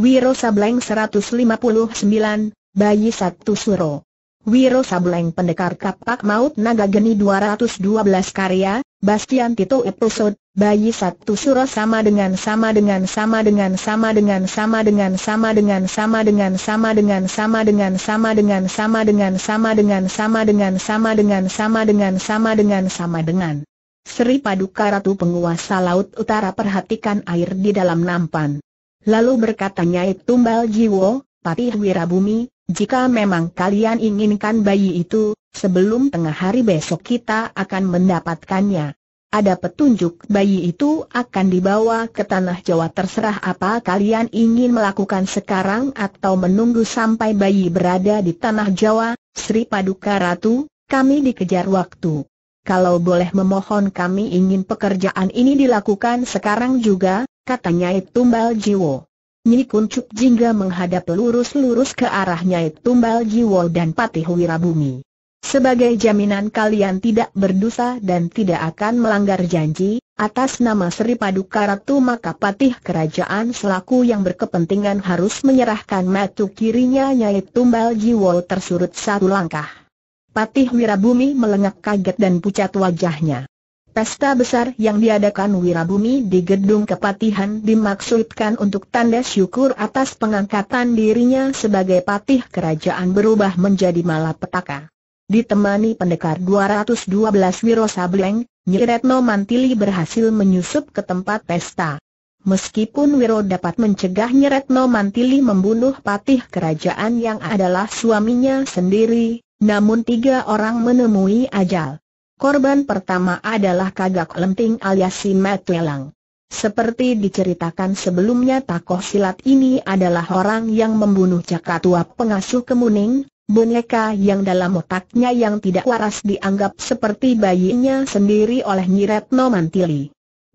Wiro Sableng 159, Bayi Satu Suro. Wiro Sableng Pendekar Kapak Maut Naga Geni 212 karya, Bastian Tito episode, Bayi Satu Suro sama dengan sama dengan sama dengan sama dengan sama dengan sama dengan sama dengan sama dengan sama dengan sama dengan sama dengan sama dengan sama dengan sama dengan sama dengan sama dengan sama dengan Sri Paduka Ratu Penguasa Laut Utara perhatikan air di dalam nampan. Lalu berkatanya Tumbal Jiwo, Patih Wirabumi, jika memang kalian inginkan bayi itu, sebelum tengah hari besok kita akan mendapatkannya. Ada petunjuk bayi itu akan dibawa ke tanah Jawa terserah apa kalian ingin melakukan sekarang atau menunggu sampai bayi berada di tanah Jawa, Sri Paduka Ratu, kami dikejar waktu. Kalau boleh memohon kami ingin pekerjaan ini dilakukan sekarang juga, katanya Tumbal Jiwo. Nyi Kuncuk Jingga menghadap lurus-lurus ke arah Nyai Tumbal Jiwo dan Patih Wirabumi. Sebagai jaminan kalian tidak berdosa dan tidak akan melanggar janji, atas nama Sri Paduka Ratu maka Patih Kerajaan selaku yang berkepentingan harus menyerahkan matu kirinya Nyai Tumbal Jiwo tersurut satu langkah. Patih Wirabumi melengak kaget dan pucat wajahnya. Pesta besar yang diadakan Wirabumi di Gedung Kepatihan dimaksudkan untuk tanda syukur atas pengangkatan dirinya sebagai patih kerajaan berubah menjadi malapetaka. Ditemani pendekar 212 Wiro Sableng, Nyiretno Mantili berhasil menyusup ke tempat pesta. Meskipun Wiro dapat mencegah Nyiretno Mantili membunuh patih kerajaan yang adalah suaminya sendiri, namun tiga orang menemui ajal. Korban pertama adalah Kagak Lenting alias si Metuelang. Seperti diceritakan sebelumnya takoh silat ini adalah orang yang membunuh Cakatua pengasuh kemuning, boneka yang dalam otaknya yang tidak waras dianggap seperti bayinya sendiri oleh Nyiretno Mantili.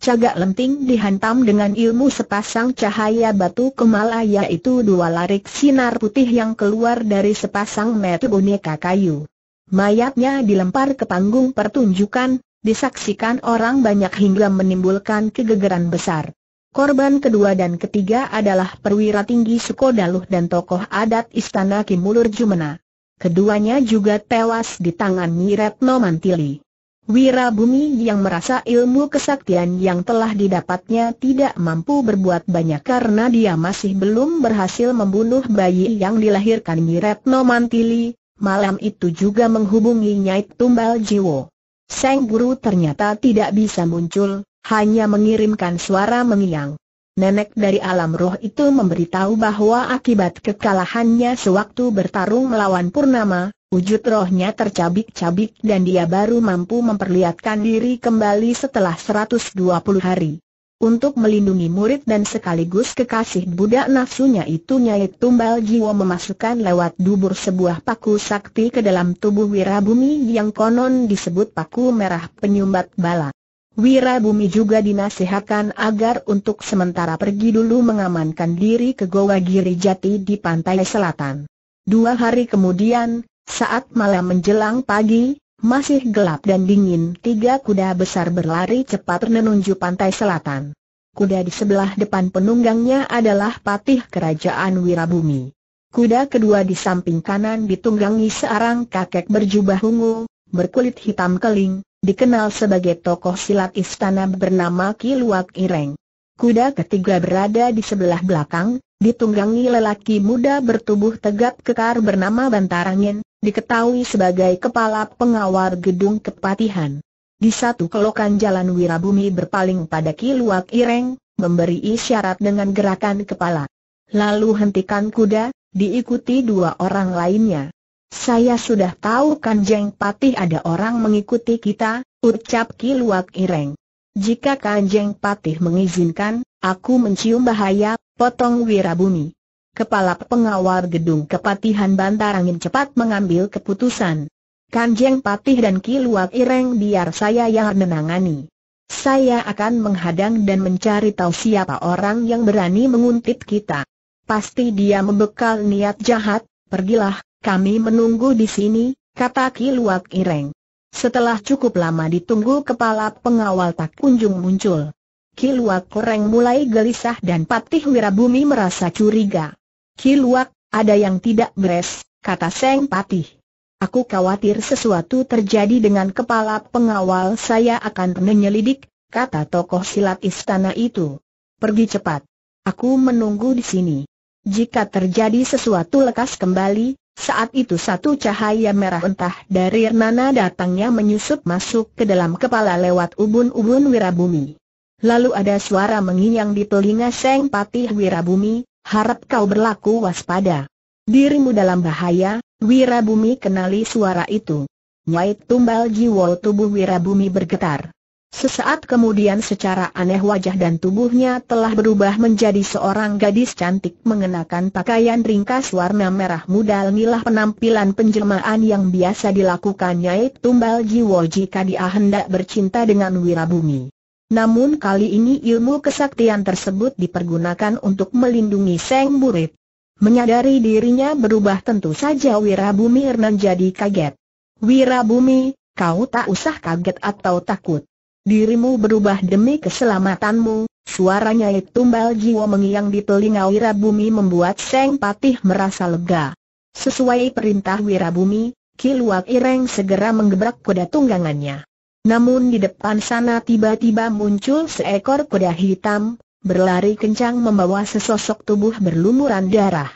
Cagak lenting dihantam dengan ilmu sepasang cahaya batu kemala yaitu dua larik sinar putih yang keluar dari sepasang metu boneka kayu. Mayatnya dilempar ke panggung pertunjukan, disaksikan orang banyak hingga menimbulkan kegegeran besar. Korban kedua dan ketiga adalah perwira tinggi Sukodaluh dan tokoh adat Istana Kimulur Jumena. Keduanya juga tewas di tangan Nyiretno Mantili. Wira Bumi yang merasa ilmu kesaktian yang telah didapatnya tidak mampu berbuat banyak karena dia masih belum berhasil membunuh bayi yang dilahirkan Nyiretno Mantili, malam itu juga menghubungi Nyai Tumbal Jiwo. Sang guru ternyata tidak bisa muncul, hanya mengirimkan suara mengiang. Nenek dari alam roh itu memberitahu bahwa akibat kekalahannya sewaktu bertarung melawan Purnama, wujud rohnya tercabik-cabik dan dia baru mampu memperlihatkan diri kembali setelah 120 hari. Untuk melindungi murid dan sekaligus kekasih budak nafsunya itu Nyai Tumbal Jiwa memasukkan lewat dubur sebuah paku sakti ke dalam tubuh Wirabumi yang konon disebut paku merah penyumbat bala. Wirabumi juga dinasihatkan agar untuk sementara pergi dulu mengamankan diri ke Goa Giri Jati di pantai selatan. Dua hari kemudian, saat malam menjelang pagi, masih gelap dan dingin, tiga kuda besar berlari cepat menuju pantai selatan. Kuda di sebelah depan penunggangnya adalah patih kerajaan Wirabumi. Kuda kedua di samping kanan ditunggangi seorang kakek berjubah ungu, berkulit hitam keling, dikenal sebagai tokoh silat istana bernama Kiluak Ireng. Kuda ketiga berada di sebelah belakang, ditunggangi lelaki muda bertubuh tegap kekar bernama Bantarangin, diketahui sebagai kepala pengawal gedung kepatihan. Di satu kelokan jalan Wirabumi berpaling pada Kiluak Ireng, memberi isyarat dengan gerakan kepala. Lalu hentikan kuda, diikuti dua orang lainnya. Saya sudah tahu Kanjeng Patih ada orang mengikuti kita, ucap Kiluak Ireng. Jika Kanjeng Patih mengizinkan, aku mencium bahaya, potong Wirabumi. Kepala pengawal gedung kepatihan Bantarangin cepat mengambil keputusan. Kanjeng Patih dan Kiluak Ireng biar saya yang menangani. Saya akan menghadang dan mencari tahu siapa orang yang berani menguntit kita. Pasti dia membekal niat jahat, pergilah, kami menunggu di sini, kata Kiluak Ireng. Setelah cukup lama ditunggu kepala pengawal tak kunjung muncul. Kiluak Koreng mulai gelisah dan Patih Wirabumi merasa curiga. Kiluak, ada yang tidak beres, kata Seng Patih. Aku khawatir sesuatu terjadi dengan kepala pengawal saya akan menyelidik, kata tokoh silat istana itu. Pergi cepat. Aku menunggu di sini. Jika terjadi sesuatu lekas kembali, saat itu satu cahaya merah entah dari nana datangnya menyusup masuk ke dalam kepala lewat ubun-ubun Wirabumi. Lalu ada suara menginyang di telinga Seng Patih Wirabumi, harap kau berlaku waspada. Dirimu dalam bahaya, Wirabumi kenali suara itu. Nyai tumbal jiwa tubuh Wirabumi bergetar. Sesaat kemudian secara aneh wajah dan tubuhnya telah berubah menjadi seorang gadis cantik mengenakan pakaian ringkas warna merah muda inilah penampilan penjelmaan yang biasa dilakukan Nyai Tumbal Jiwo jika dia hendak bercinta dengan Wirabumi. Namun kali ini ilmu kesaktian tersebut dipergunakan untuk melindungi Seng Burit. Menyadari dirinya berubah tentu saja Wirabumi Ernan jadi kaget. Wirabumi, kau tak usah kaget atau takut. Dirimu berubah demi keselamatanmu, suaranya tumbal jiwa mengiang di telinga Wirabumi membuat Seng Patih merasa lega. Sesuai perintah Wirabumi, Kiluak Ireng segera menggebrak kuda tunggangannya. Namun di depan sana tiba-tiba muncul seekor kuda hitam, berlari kencang membawa sesosok tubuh berlumuran darah.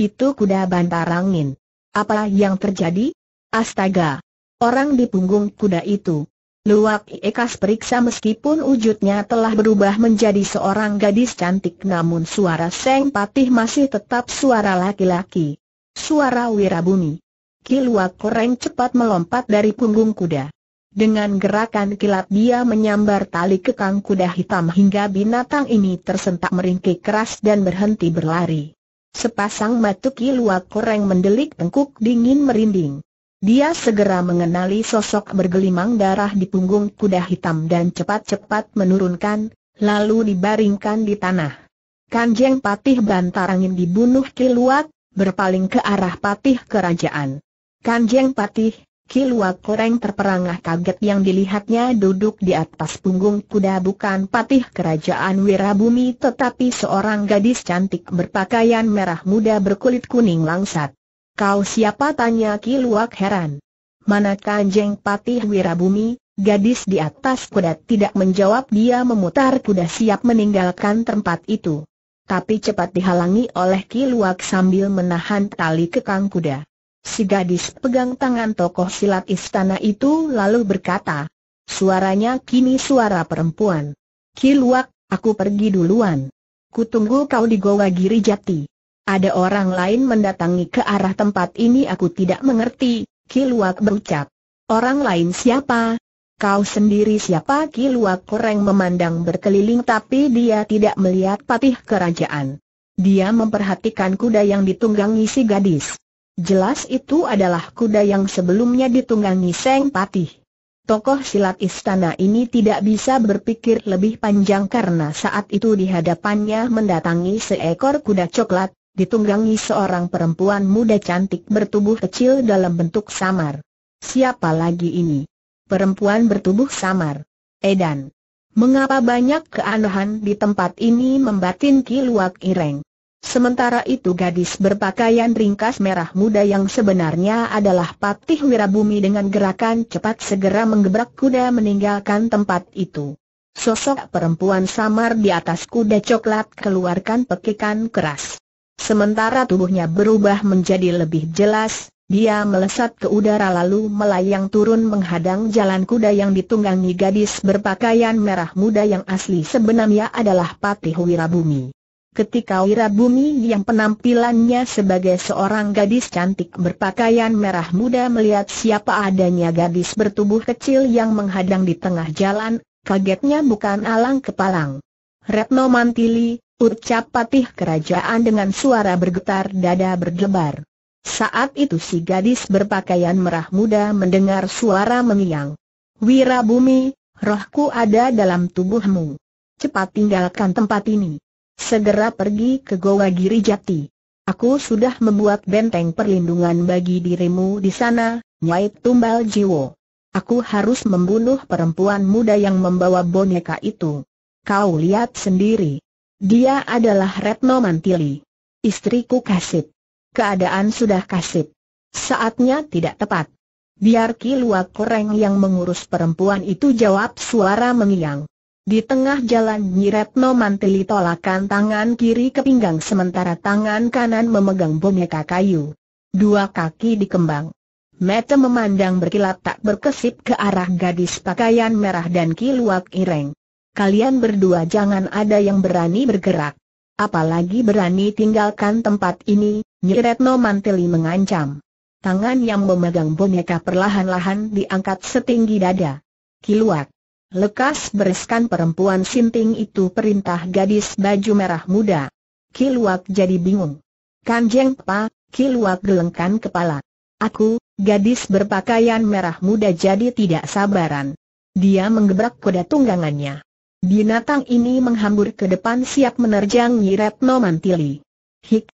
Itu kuda bantarangin. Apa yang terjadi? Astaga! Orang di punggung kuda itu, Luak Ekas periksa meskipun wujudnya telah berubah menjadi seorang gadis cantik namun suara Seng Patih masih tetap suara laki-laki. Suara Wirabumi. Kiluak Koreng cepat melompat dari punggung kuda. Dengan gerakan kilat dia menyambar tali kekang kuda hitam hingga binatang ini tersentak meringkik keras dan berhenti berlari. Sepasang mata Kiluak Koreng mendelik tengkuk dingin merinding. Dia segera mengenali sosok bergelimang darah di punggung kuda hitam dan cepat-cepat menurunkan, lalu dibaringkan di tanah. Kanjeng Patih Bantarangin dibunuh Kiluak, berpaling ke arah Patih Kerajaan. Kanjeng Patih, Kiluak Koreng terperangah kaget yang dilihatnya duduk di atas punggung kuda bukan Patih Kerajaan Wirabumi tetapi seorang gadis cantik berpakaian merah muda berkulit kuning langsat. Kau siapa tanya Kiluak heran. Mana kanjeng patih Wirabumi, gadis di atas kuda tidak menjawab dia memutar kuda siap meninggalkan tempat itu. Tapi cepat dihalangi oleh Kiluak sambil menahan tali kekang kuda. Si gadis pegang tangan tokoh silat istana itu lalu berkata, suaranya kini suara perempuan. Kiluak, aku pergi duluan. Kutunggu kau di Goa Giri Jati. Ada orang lain mendatangi ke arah tempat ini aku tidak mengerti, Kiluak berucap. Orang lain siapa? Kau sendiri siapa? Kiluak Koreng memandang berkeliling tapi dia tidak melihat patih kerajaan. Dia memperhatikan kuda yang ditunggangi si gadis. Jelas itu adalah kuda yang sebelumnya ditunggangi Seng Patih. Tokoh silat istana ini tidak bisa berpikir lebih panjang karena saat itu di hadapannya mendatangi seekor kuda coklat, ditunggangi seorang perempuan muda cantik bertubuh kecil dalam bentuk samar. Siapa lagi ini? Perempuan bertubuh samar. Edan. Mengapa banyak keanehan di tempat ini membatin Kiluak Ireng? Sementara itu gadis berpakaian ringkas merah muda yang sebenarnya adalah Patih Wirabumi dengan gerakan cepat segera menggebrak kuda meninggalkan tempat itu. Sosok perempuan samar di atas kuda coklat keluarkan pekikan keras. Sementara tubuhnya berubah menjadi lebih jelas, dia melesat ke udara lalu melayang turun menghadang jalan kuda yang ditunggangi gadis berpakaian merah muda yang asli sebenarnya adalah Patih Wirabumi. Ketika Wirabumi yang penampilannya sebagai seorang gadis cantik berpakaian merah muda melihat siapa adanya gadis bertubuh kecil yang menghadang di tengah jalan, kagetnya bukan alang kepalang. Retno Mantili, Ucap patih kerajaan dengan suara bergetar dada berdebar. Saat itu si gadis berpakaian merah muda mendengar suara mengiang. Wira bumi, rohku ada dalam tubuhmu. Cepat tinggalkan tempat ini. Segera pergi ke Goa Giri Jati. Aku sudah membuat benteng perlindungan bagi dirimu di sana, Nyai Tumbal Jiwo. Aku harus membunuh perempuan muda yang membawa boneka itu. Kau lihat sendiri. Dia adalah Retno Mantili. Istriku kasip. Keadaan sudah kasip. Saatnya tidak tepat. Biar Kiluak Koreng yang mengurus perempuan itu jawab suara mengiang. Di tengah jalan Nyiretno Mantili tolakan tangan kiri ke pinggang sementara tangan kanan memegang boneka kayu. Dua kaki dikembang. Mata memandang berkilat tak berkesip ke arah gadis pakaian merah dan Kiluak Ireng. Kalian berdua jangan ada yang berani bergerak. Apalagi berani tinggalkan tempat ini, Nyiretno Mantili mengancam. Tangan yang memegang boneka perlahan-lahan diangkat setinggi dada. Kiluak. Lekas bereskan perempuan sinting itu perintah gadis baju merah muda. Kiluak jadi bingung. Kanjeng Pa, Kiluak gelengkan kepala. Aku, gadis berpakaian merah muda jadi tidak sabaran. Dia menggebrak kuda tunggangannya. Binatang ini menghambur ke depan siap menerjang Nyiretno Mantili. Hik,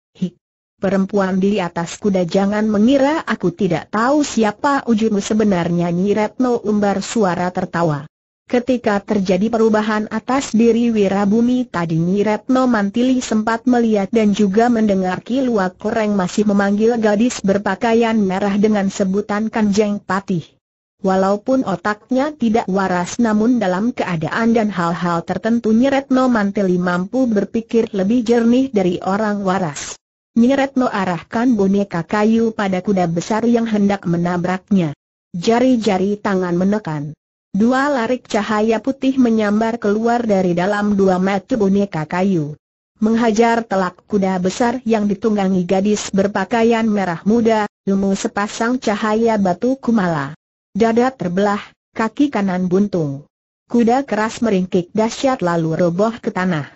Perempuan di atas kuda jangan mengira aku tidak tahu siapa ujungmu sebenarnya Nyi Retno umbar suara tertawa. Ketika terjadi perubahan atas diri Wirabumi tadi Retno Mantili sempat melihat dan juga mendengar Kiluak Koreng masih memanggil gadis berpakaian merah dengan sebutan Kanjeng Patih. Walaupun otaknya tidak waras namun dalam keadaan dan hal-hal tertentu Nyiretno Mantili mampu berpikir lebih jernih dari orang waras. Nyiretno arahkan boneka kayu pada kuda besar yang hendak menabraknya. Jari-jari tangan menekan. Dua larik cahaya putih menyambar keluar dari dalam dua mata boneka kayu. Menghajar telak kuda besar yang ditunggangi gadis berpakaian merah muda, ilmu sepasang cahaya batu kumala. Dada terbelah, kaki kanan buntung. Kuda keras meringkik dahsyat lalu roboh ke tanah.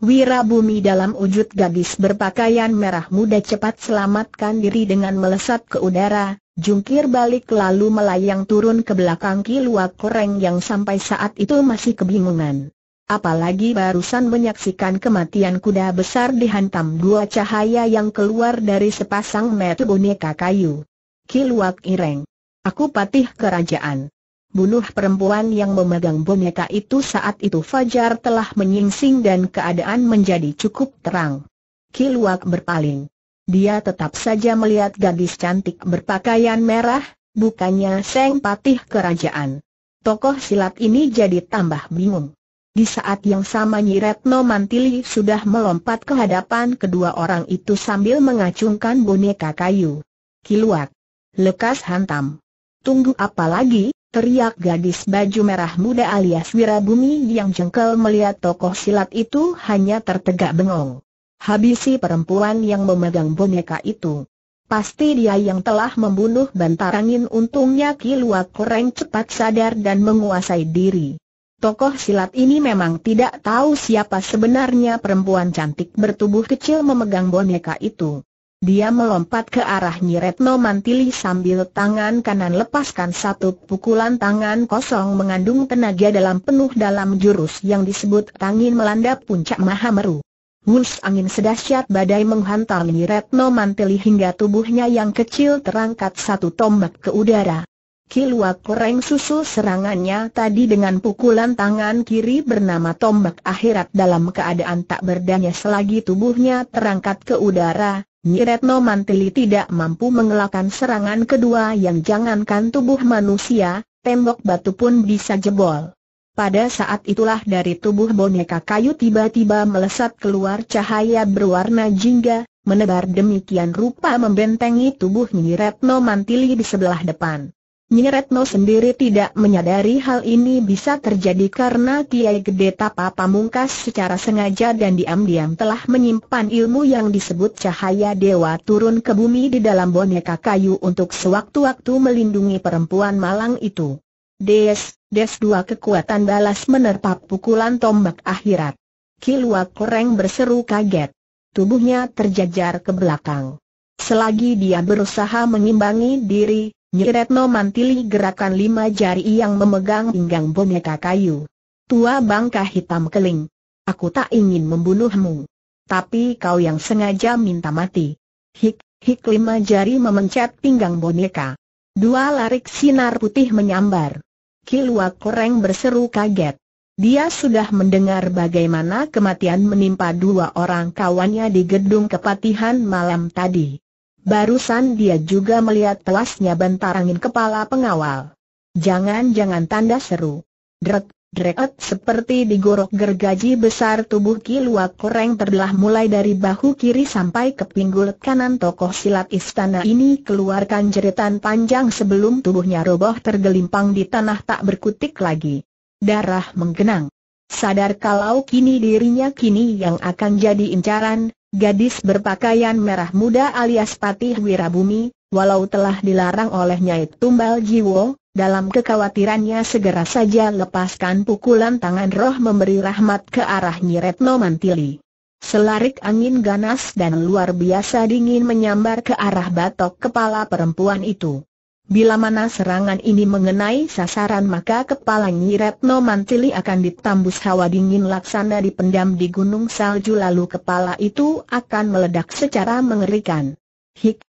Wirabumi dalam wujud gadis berpakaian merah muda cepat selamatkan diri dengan melesat ke udara, jungkir balik lalu melayang turun ke belakang kiluak koreng yang sampai saat itu masih kebingungan. Apalagi barusan menyaksikan kematian kuda besar dihantam dua cahaya yang keluar dari sepasang metu boneka kayu. Kiluak Ireng. Aku patih kerajaan bunuh perempuan yang memegang boneka itu saat itu Fajar telah menyingsing dan keadaan menjadi cukup terang. Kiluak berpaling. Dia tetap saja melihat gadis cantik berpakaian merah, bukannya Seng Patih kerajaan. Tokoh silat ini jadi tambah bingung. Di saat yang sama Nyiretno Mantili sudah melompat ke hadapan kedua orang itu sambil mengacungkan boneka kayu. Kiluak. Lekas hantam. Tunggu apa lagi? teriak gadis baju merah muda alias Wirabumi yang jengkel melihat tokoh silat itu hanya tertegak bengong. Habisi perempuan yang memegang boneka itu. Pasti dia yang telah membunuh bantarangin untungnya Kiluak Koreng cepat sadar dan menguasai diri. Tokoh silat ini memang tidak tahu siapa sebenarnya perempuan cantik bertubuh kecil memegang boneka itu. Dia melompat ke arah Nyiretno Mantili sambil tangan kanan lepaskan satu pukulan tangan kosong mengandung tenaga dalam penuh dalam jurus yang disebut tangin melanda puncak Mahameru. Wus angin sedahsyat badai menghantam Nyiretno Mantili hingga tubuhnya yang kecil terangkat satu tombak ke udara. Kiluak koreng susul serangannya tadi dengan pukulan tangan kiri bernama tombak akhirat dalam keadaan tak berdaya selagi tubuhnya terangkat ke udara, Nyiretno Mantili tidak mampu mengelakkan serangan kedua yang jangankan tubuh manusia, tembok batu pun bisa jebol. Pada saat itulah dari tubuh boneka kayu tiba-tiba melesat keluar cahaya berwarna jingga, menebar demikian rupa membentengi tubuh Nyiretno Mantili di sebelah depan. Nyi Retno sendiri tidak menyadari hal ini bisa terjadi karena Kiai Gede Tapa Pamungkas secara sengaja dan diam-diam telah menyimpan ilmu yang disebut cahaya dewa turun ke bumi di dalam boneka kayu untuk sewaktu-waktu melindungi perempuan malang itu. Des, des dua kekuatan balas menerpa pukulan tombak akhirat. Kilua Koreng berseru kaget. Tubuhnya terjajar ke belakang. Selagi dia berusaha mengimbangi diri, Nyiretno mantili gerakan lima jari yang memegang pinggang boneka kayu. Tua bangka hitam keling. Aku tak ingin membunuhmu. Tapi kau yang sengaja minta mati. Hik, hik lima jari memencet pinggang boneka. Dua larik sinar putih menyambar. Kilua koreng berseru kaget. Dia sudah mendengar bagaimana kematian menimpa dua orang kawannya di gedung kepatihan malam tadi. Barusan dia juga melihat tewasnya bentar angin kepala pengawal. Jangan-jangan tanda seru. Drek, dreket seperti digorok gergaji besar tubuh kiluak koreng terbelah mulai dari bahu kiri sampai ke pinggul kanan tokoh silat istana ini keluarkan jeritan panjang sebelum tubuhnya roboh tergelimpang di tanah tak berkutik lagi darah menggenang. Sadar kalau kini dirinya kini yang akan jadi incaran, gadis berpakaian merah muda alias Patih Wirabumi, walau telah dilarang oleh Nyai Tumbal Jiwo, dalam kekhawatirannya segera saja lepaskan pukulan tangan roh memberi rahmat ke arah Nyiretno Mantili. Selarik angin ganas dan luar biasa dingin menyambar ke arah batok kepala perempuan itu. Bila mana serangan ini mengenai sasaran maka kepala Nyi Retno Mantili akan ditambus hawa dingin laksana dipendam di gunung salju lalu kepala itu akan meledak secara mengerikan. Hik,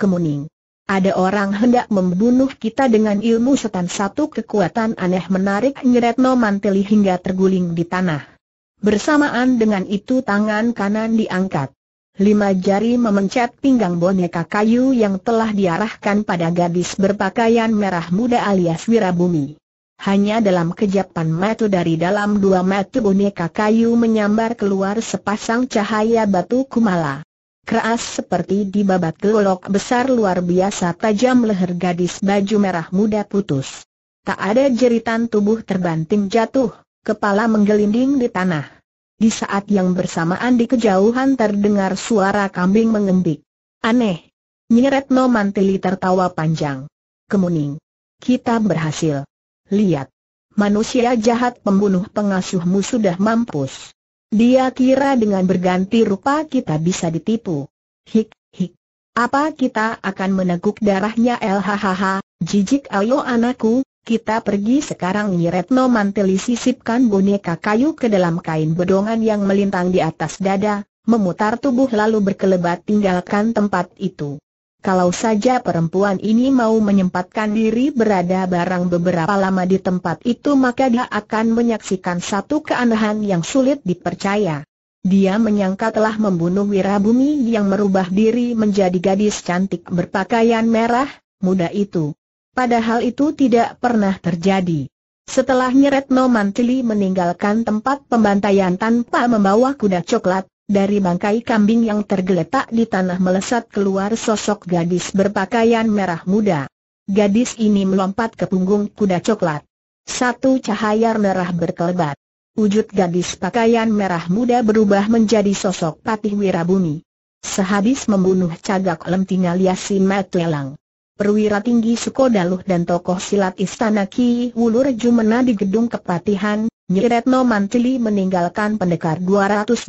kemuning. Ada orang hendak membunuh kita dengan ilmu setan satu kekuatan aneh menarik Nyi Retno Mantili hingga terguling di tanah. Bersamaan dengan itu tangan kanan diangkat. Lima jari memencet pinggang boneka kayu yang telah diarahkan pada gadis berpakaian merah muda alias Wirabumi. Hanya dalam kejapan mata dari dalam dua mata boneka kayu menyambar keluar sepasang cahaya batu kumala. Keras seperti dibabat kelolok besar luar biasa tajam leher gadis baju merah muda putus. Tak ada jeritan tubuh terbanting jatuh, kepala menggelinding di tanah. Di saat yang bersamaan di kejauhan terdengar suara kambing mengembik. Aneh. Nyiretno Mantili tertawa panjang. Kemuning. Kita berhasil. Lihat. Manusia jahat pembunuh pengasuhmu sudah mampus. Dia kira dengan berganti rupa kita bisa ditipu. Hik, hik. Apa kita akan meneguk darahnya LHHH, jijik ayo anakku, kita pergi sekarang Nyiretno Manteli sisipkan boneka kayu ke dalam kain bedongan yang melintang di atas dada, memutar tubuh lalu berkelebat tinggalkan tempat itu. Kalau saja perempuan ini mau menyempatkan diri berada barang beberapa lama di tempat itu maka dia akan menyaksikan satu keanehan yang sulit dipercaya. Dia menyangka telah membunuh Wirabumi yang merubah diri menjadi gadis cantik berpakaian merah, muda itu. Padahal itu tidak pernah terjadi. Setelah Nyeretno Mantili meninggalkan tempat pembantaian tanpa membawa kuda coklat, dari bangkai kambing yang tergeletak di tanah melesat keluar sosok gadis berpakaian merah muda. Gadis ini melompat ke punggung kuda coklat. Satu cahaya merah berkelebat. Wujud gadis pakaian merah muda berubah menjadi sosok Patih Wirabumi. Sehabis membunuh cagak lem tinggal Yasin Matlelang perwira tinggi Sukodaluh dan tokoh silat Istana Ki Wulur Jumena di gedung kepatihan, Nyi Retno Mantili meninggalkan pendekar 212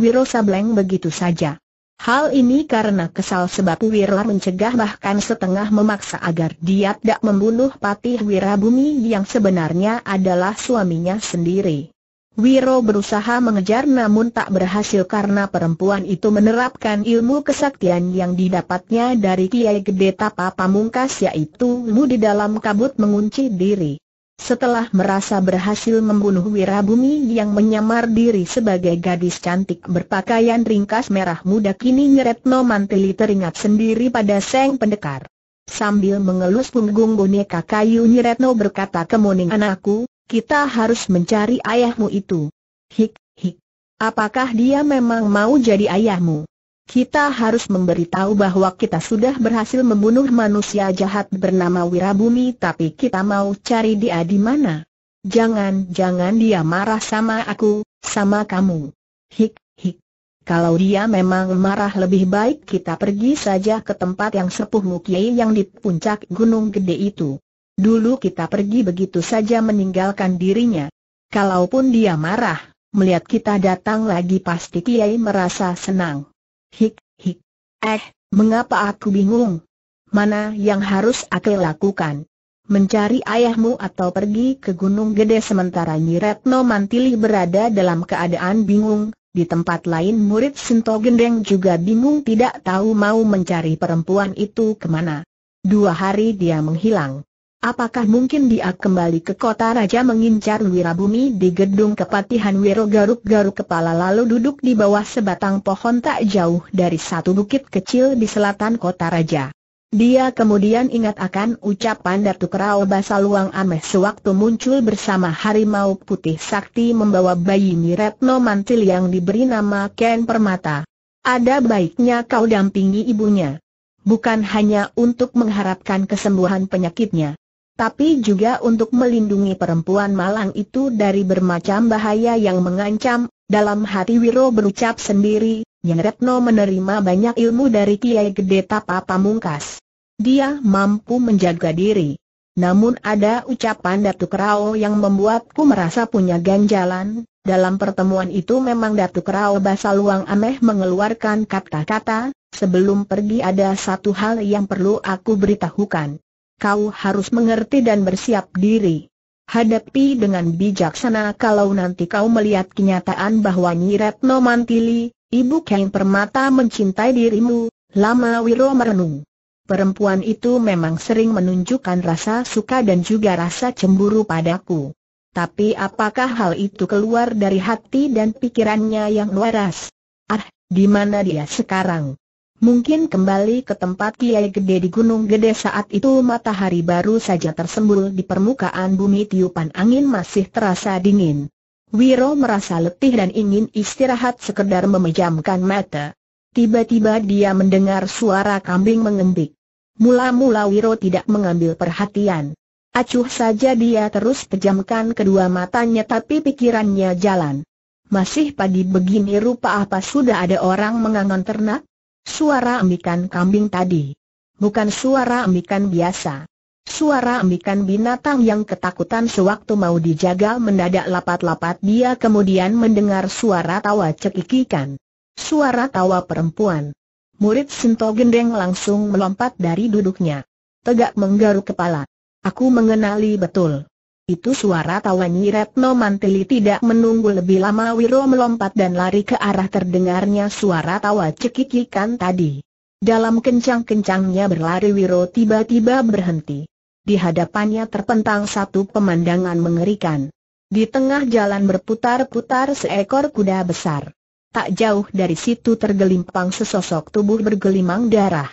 Wiro Sableng begitu saja. Hal ini karena kesal sebab Wira mencegah bahkan setengah memaksa agar dia tidak membunuh Patih Wirabumi yang sebenarnya adalah suaminya sendiri. Wiro berusaha mengejar namun tak berhasil karena perempuan itu menerapkan ilmu kesaktian yang didapatnya dari Kiai Gede Tapa Pamungkas yaitu ilmu di dalam kabut mengunci diri. Setelah merasa berhasil membunuh Wirabumi yang menyamar diri sebagai gadis cantik berpakaian ringkas merah muda kini Nyeretno Manteli teringat sendiri pada Seng Pendekar. Sambil mengelus punggung boneka kayu Nyeretno berkata kemuning anakku, kita harus mencari ayahmu itu. Hik, hik. Apakah dia memang mau jadi ayahmu? Kita harus memberitahu bahwa kita sudah berhasil membunuh manusia jahat bernama Wirabumi tapi kita mau cari dia di mana? Jangan-jangan dia marah sama aku, sama kamu. Hik, hik. Kalau dia memang marah lebih baik kita pergi saja ke tempat yang sepuh Mukiai yang di puncak gunung gede itu. Dulu kita pergi begitu saja meninggalkan dirinya. Kalaupun dia marah, melihat kita datang lagi pasti Kiai merasa senang. Hik, hik. Eh, mengapa aku bingung? Mana yang harus aku lakukan? Mencari ayahmu atau pergi ke Gunung Gede sementara Nyi Retno Mantili berada dalam keadaan bingung, di tempat lain murid Sinto Gendeng juga bingung tidak tahu mau mencari perempuan itu ke mana. Dua hari dia menghilang. Apakah mungkin dia kembali ke kota raja mengincar Wirabumi di gedung kepatihan Wiro garuk-garuk kepala lalu duduk di bawah sebatang pohon tak jauh dari satu bukit kecil di selatan kota raja. Dia kemudian ingat akan ucapan Datuk Rao Basaluang Ameh sewaktu muncul bersama harimau putih sakti membawa bayi Miretno Mantil yang diberi nama Ken Permata. Ada baiknya kau dampingi ibunya. Bukan hanya untuk mengharapkan kesembuhan penyakitnya tapi juga untuk melindungi perempuan malang itu dari bermacam bahaya yang mengancam, dalam hati Wiro berucap sendiri, Yang Retno menerima banyak ilmu dari Kiai Gede Tapa Pamungkas. Dia mampu menjaga diri. Namun ada ucapan Datuk Rao yang membuatku merasa punya ganjalan, dalam pertemuan itu memang Datuk Rao Basaluang Ameh mengeluarkan kata-kata, sebelum pergi ada satu hal yang perlu aku beritahukan kau harus mengerti dan bersiap diri. Hadapi dengan bijaksana kalau nanti kau melihat kenyataan bahwa Nyi Retno Mantili, Ibu Kang Permata mencintai dirimu, lama Wiro merenung. Perempuan itu memang sering menunjukkan rasa suka dan juga rasa cemburu padaku. Tapi apakah hal itu keluar dari hati dan pikirannya yang waras? Ah, di mana dia sekarang? Mungkin kembali ke tempat Kiai Gede di Gunung Gede saat itu matahari baru saja tersembul di permukaan bumi tiupan angin masih terasa dingin. Wiro merasa letih dan ingin istirahat sekedar memejamkan mata. Tiba-tiba dia mendengar suara kambing mengembik. Mula-mula Wiro tidak mengambil perhatian. Acuh saja dia terus pejamkan kedua matanya tapi pikirannya jalan. Masih pagi begini rupa apa sudah ada orang mengangon ternak? Suara embikan kambing tadi. Bukan suara embikan biasa. Suara embikan binatang yang ketakutan sewaktu mau dijaga mendadak lapat-lapat dia kemudian mendengar suara tawa cekikikan. Suara tawa perempuan. Murid Sinto Gendeng langsung melompat dari duduknya. Tegak menggaruk kepala. Aku mengenali betul. Itu suara tawa Nyi Retno Mantili tidak menunggu lebih lama Wiro melompat dan lari ke arah terdengarnya suara tawa cekikikan tadi. Dalam kencang-kencangnya berlari Wiro tiba-tiba berhenti. Di hadapannya terpentang satu pemandangan mengerikan. Di tengah jalan berputar-putar seekor kuda besar. Tak jauh dari situ tergelimpang sesosok tubuh bergelimang darah.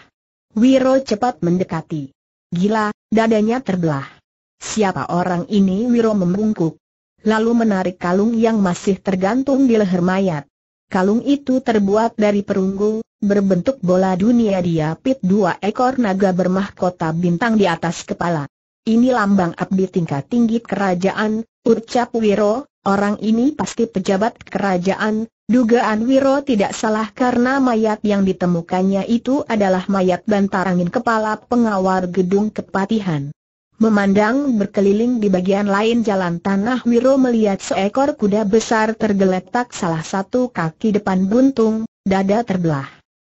Wiro cepat mendekati. Gila, dadanya terbelah. Siapa orang ini Wiro membungkuk. Lalu menarik kalung yang masih tergantung di leher mayat. Kalung itu terbuat dari perunggu, berbentuk bola dunia diapit dua ekor naga bermahkota bintang di atas kepala. Ini lambang abdi tingkat tinggi kerajaan, ucap Wiro, orang ini pasti pejabat kerajaan, dugaan Wiro tidak salah karena mayat yang ditemukannya itu adalah mayat bantarangin kepala pengawal gedung kepatihan. Memandang berkeliling di bagian lain jalan tanah Wiro melihat seekor kuda besar tergeletak salah satu kaki depan buntung, dada terbelah.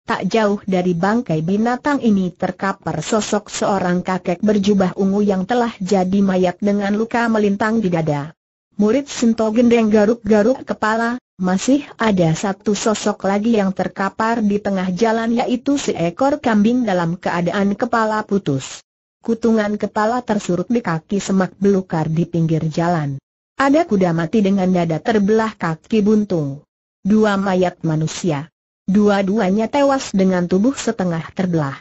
Tak jauh dari bangkai binatang ini terkapar sosok seorang kakek berjubah ungu yang telah jadi mayat dengan luka melintang di dada. Murid Sinto Gendeng garuk-garuk kepala, masih ada satu sosok lagi yang terkapar di tengah jalan yaitu seekor kambing dalam keadaan kepala putus. Kutungan kepala tersurut di kaki semak belukar di pinggir jalan. Ada kuda mati dengan dada terbelah kaki buntung. Dua mayat manusia. Dua-duanya tewas dengan tubuh setengah terbelah.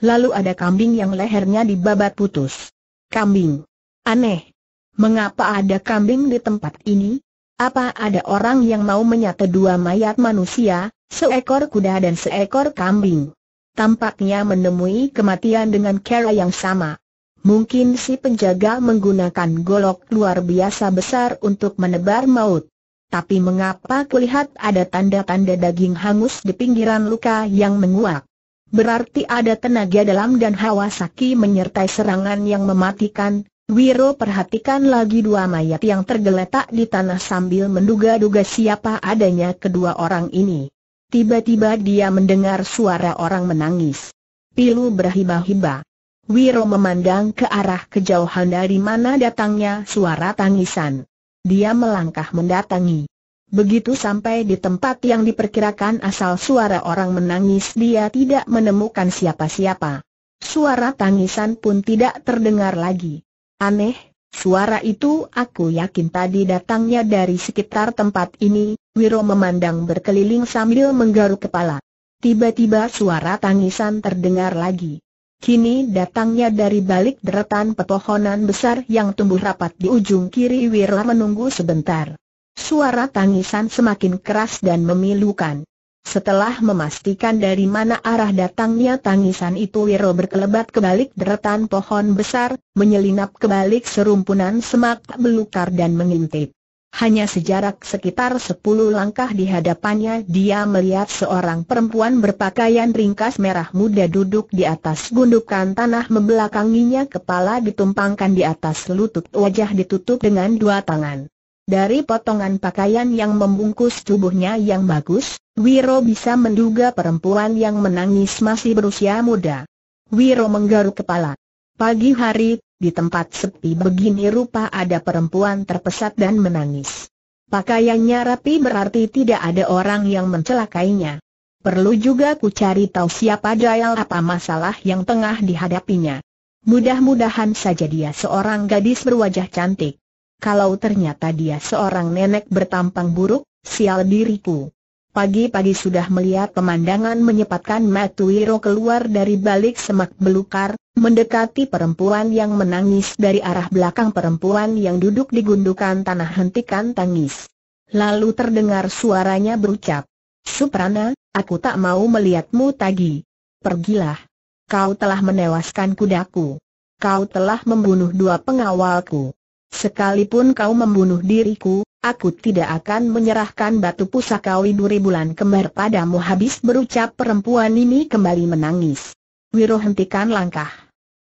Lalu ada kambing yang lehernya dibabat putus. Kambing. Aneh. Mengapa ada kambing di tempat ini? Apa ada orang yang mau menyatu dua mayat manusia, seekor kuda dan seekor kambing? Tampaknya menemui kematian dengan cara yang sama. Mungkin si penjaga menggunakan golok luar biasa besar untuk menebar maut. Tapi mengapa kulihat ada tanda-tanda daging hangus di pinggiran luka yang menguak? Berarti ada tenaga dalam dan hawa sakit menyertai serangan yang mematikan. Wiro perhatikan lagi dua mayat yang tergeletak di tanah sambil menduga-duga siapa adanya kedua orang ini. Tiba-tiba dia mendengar suara orang menangis. Pilu berhibah-hibah. Wiro memandang ke arah kejauhan dari mana datangnya suara tangisan. Dia melangkah mendatangi. Begitu sampai di tempat yang diperkirakan asal suara orang menangis dia tidak menemukan siapa-siapa. Suara tangisan pun tidak terdengar lagi. Aneh, suara itu aku yakin tadi datangnya dari sekitar tempat ini, Wiro memandang berkeliling sambil menggaruk kepala. Tiba-tiba suara tangisan terdengar lagi. Kini datangnya dari balik deretan pepohonan besar yang tumbuh rapat di ujung kiri Wira menunggu sebentar. Suara tangisan semakin keras dan memilukan. Setelah memastikan dari mana arah datangnya tangisan itu Wiro berkelebat ke balik deretan pohon besar, menyelinap ke balik serumpunan semak belukar dan mengintip. Hanya sejarak sekitar sepuluh langkah di hadapannya dia melihat seorang perempuan berpakaian ringkas merah muda duduk di atas gundukan tanah membelakanginya kepala ditumpangkan di atas lutut wajah ditutup dengan dua tangan. Dari potongan pakaian yang membungkus tubuhnya yang bagus, Wiro bisa menduga perempuan yang menangis masih berusia muda. Wiro menggaruk kepala. Pagi hari, di tempat sepi begini rupa ada perempuan terpesat dan menangis. Pakaiannya rapi berarti tidak ada orang yang mencelakainya. Perlu juga ku cari tahu siapa Dayal apa masalah yang tengah dihadapinya. Mudah-mudahan saja dia seorang gadis berwajah cantik. Kalau ternyata dia seorang nenek bertampang buruk, sial diriku. Pagi-pagi sudah melihat pemandangan menyepatkan Matuiro keluar dari balik semak belukar, mendekati perempuan yang menangis dari arah belakang perempuan yang duduk di gundukan tanah hentikan tangis. Lalu terdengar suaranya berucap, Suprana, aku tak mau melihatmu tagi. Pergilah. Kau telah menewaskan kudaku. Kau telah membunuh dua pengawalku. Sekalipun kau membunuh diriku, aku tidak akan menyerahkan batu pusaka widuri bulan kembar padamu habis berucap perempuan ini kembali menangis. Wiro hentikan langkah.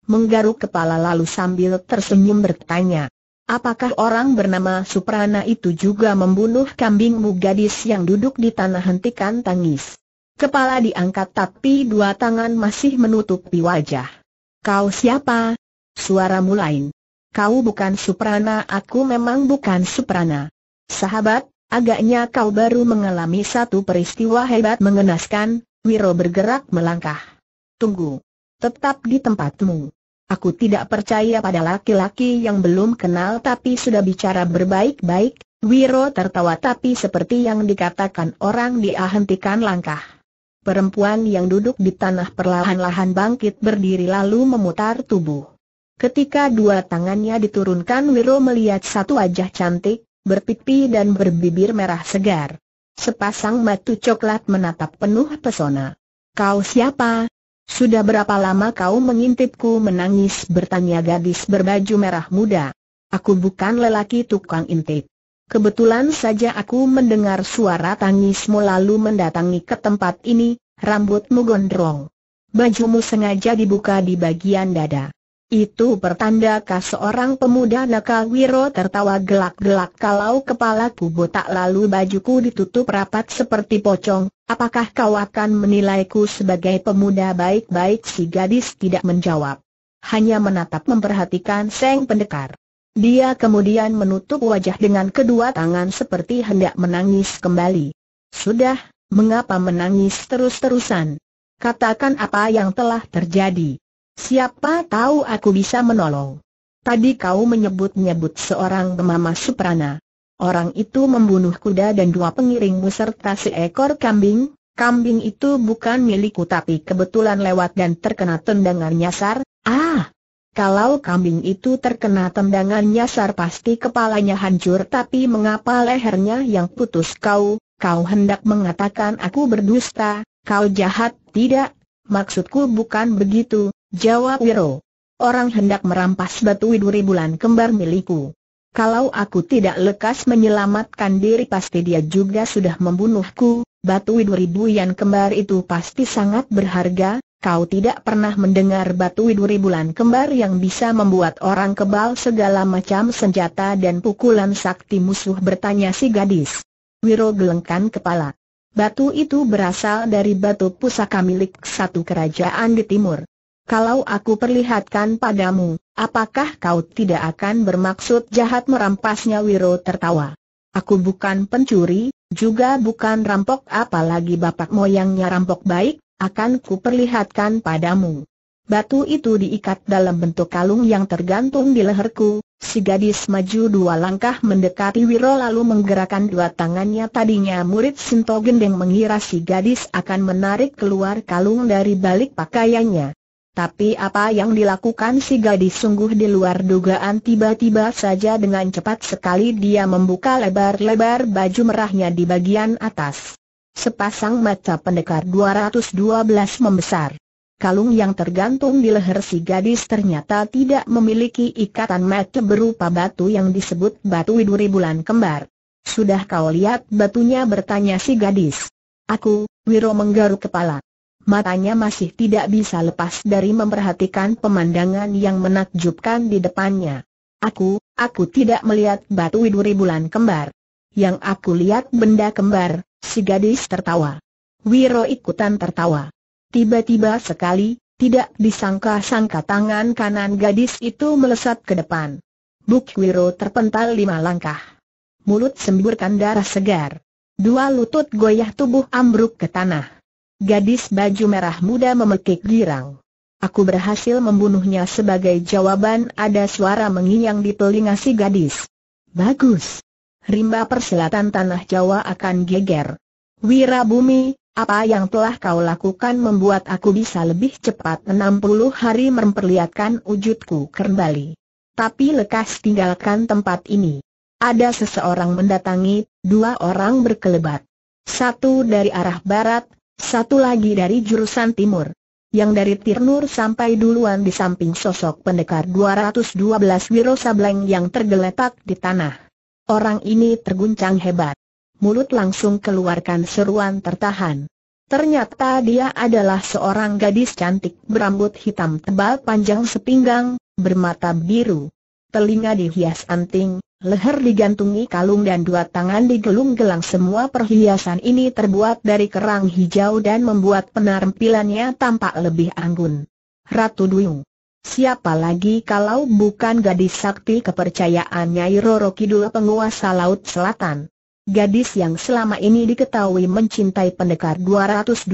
Menggaruk kepala lalu sambil tersenyum bertanya. Apakah orang bernama Suprana itu juga membunuh kambingmu gadis yang duduk di tanah hentikan tangis? Kepala diangkat tapi dua tangan masih menutupi wajah. Kau siapa? Suaramu lain. Kau bukan Suprana aku memang bukan Suprana. Sahabat, agaknya kau baru mengalami satu peristiwa hebat mengenaskan, Wiro bergerak melangkah. Tunggu. Tetap di tempatmu. Aku tidak percaya pada laki-laki yang belum kenal tapi sudah bicara berbaik-baik, Wiro tertawa tapi seperti yang dikatakan orang dia hentikan langkah. Perempuan yang duduk di tanah perlahan-lahan bangkit berdiri lalu memutar tubuh. Ketika dua tangannya diturunkan Wiro melihat satu wajah cantik, berpipi dan berbibir merah segar. Sepasang mata coklat menatap penuh pesona. Kau siapa? Sudah berapa lama kau mengintipku menangis bertanya gadis berbaju merah muda. Aku bukan lelaki tukang intip. Kebetulan saja aku mendengar suara tangismu lalu mendatangi ke tempat ini, rambutmu gondrong. Bajumu sengaja dibuka di bagian dada. Itu pertanda kah seorang pemuda nakal Wiro tertawa gelak-gelak kalau kepalaku botak lalu bajuku ditutup rapat seperti pocong, apakah kau akan menilaiku sebagai pemuda baik-baik si gadis tidak menjawab. Hanya menatap memperhatikan Seng Pendekar. Dia kemudian menutup wajah dengan kedua tangan seperti hendak menangis kembali. Sudah, mengapa menangis terus-terusan? Katakan apa yang telah terjadi. Siapa tahu aku bisa menolong. Tadi kau menyebut-nyebut seorang bernama Suprana. Orang itu membunuh kuda dan dua pengiringmu serta seekor kambing. Kambing itu bukan milikku tapi kebetulan lewat dan terkena tendangan nyasar. Ah! Kalau kambing itu terkena tendangan nyasar pasti kepalanya hancur tapi mengapa lehernya yang putus kau? Kau hendak mengatakan aku berdusta, kau jahat, tidak, maksudku bukan begitu, Jawab Wiro. Orang hendak merampas batu widuri bulan kembar milikku. Kalau aku tidak lekas menyelamatkan diri pasti dia juga sudah membunuhku, batu widuri buyan kembar itu pasti sangat berharga, kau tidak pernah mendengar batu widuri bulan kembar yang bisa membuat orang kebal segala macam senjata dan pukulan sakti musuh bertanya si gadis. Wiro gelengkan kepala. Batu itu berasal dari batu pusaka milik satu kerajaan di timur. Kalau aku perlihatkan padamu, apakah kau tidak akan bermaksud jahat merampasnya Wiro tertawa. Aku bukan pencuri, juga bukan rampok apalagi bapak moyangnya rampok baik, akan ku perlihatkan padamu. Batu itu diikat dalam bentuk kalung yang tergantung di leherku. Si gadis maju dua langkah mendekati Wiro lalu menggerakkan dua tangannya tadinya murid Sinto Gendeng mengira si gadis akan menarik keluar kalung dari balik pakaiannya. Tapi apa yang dilakukan si gadis sungguh di luar dugaan tiba-tiba saja dengan cepat sekali dia membuka lebar-lebar baju merahnya di bagian atas. Sepasang mata pendekar 212 membesar kalung yang tergantung di leher si gadis ternyata tidak memiliki ikatan mata berupa batu yang disebut batu widuri bulan kembar. Sudah kau lihat batunya bertanya si gadis. Aku, Wiro menggaruk kepala. Matanya masih tidak bisa lepas dari memperhatikan pemandangan yang menakjubkan di depannya. Aku, aku tidak melihat batu widuri bulan kembar. Yang aku lihat benda kembar, si gadis tertawa. Wiro ikutan tertawa. Tiba-tiba sekali, tidak disangka-sangka tangan kanan gadis itu melesat ke depan. Buk Wiro terpental lima langkah. Mulut semburkan darah segar. Dua lutut goyah tubuh ambruk ke tanah. Gadis baju merah muda memekik girang. Aku berhasil membunuhnya sebagai jawaban ada suara mengiang di telinga si gadis. Bagus. Rimba persilatan tanah Jawa akan geger. Wira bumi, apa yang telah kau lakukan membuat aku bisa lebih cepat 60 hari memperlihatkan wujudku kembali. Tapi lekas tinggalkan tempat ini. Ada seseorang mendatangi, dua orang berkelebat. Satu dari arah barat, satu lagi dari jurusan timur. Yang dari Tirnur sampai duluan di samping sosok pendekar 212 Wiro Sableng yang tergeletak di tanah. Orang ini terguncang hebat mulut langsung keluarkan seruan tertahan. Ternyata dia adalah seorang gadis cantik berambut hitam tebal panjang sepinggang, bermata biru. Telinga dihias anting, leher digantungi kalung dan dua tangan digelung gelang semua perhiasan ini terbuat dari kerang hijau dan membuat penampilannya tampak lebih anggun. Ratu Duyung Siapa lagi kalau bukan gadis sakti kepercayaan Nyai Roro Kidul penguasa Laut Selatan? Gadis yang selama ini diketahui mencintai pendekar 212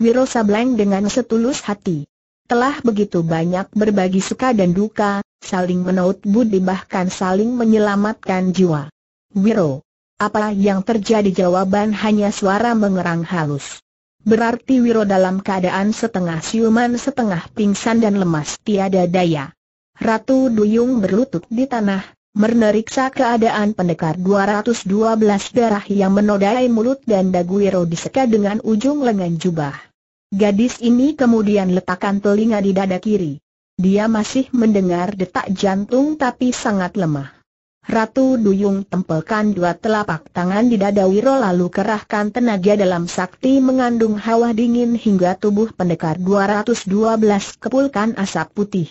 Wiro Sableng dengan setulus hati. Telah begitu banyak berbagi suka dan duka, saling menaut budi bahkan saling menyelamatkan jiwa. Wiro. Apa yang terjadi jawaban hanya suara mengerang halus. Berarti Wiro dalam keadaan setengah siuman setengah pingsan dan lemas tiada daya. Ratu Duyung berlutut di tanah, Meneriksa keadaan pendekar 212 darah yang menodai mulut dan dagu Wiro diseka dengan ujung lengan jubah. Gadis ini kemudian letakkan telinga di dada kiri. Dia masih mendengar detak jantung tapi sangat lemah. Ratu Duyung tempelkan dua telapak tangan di dada Wiro lalu kerahkan tenaga dalam sakti mengandung hawa dingin hingga tubuh pendekar 212 kepulkan asap putih.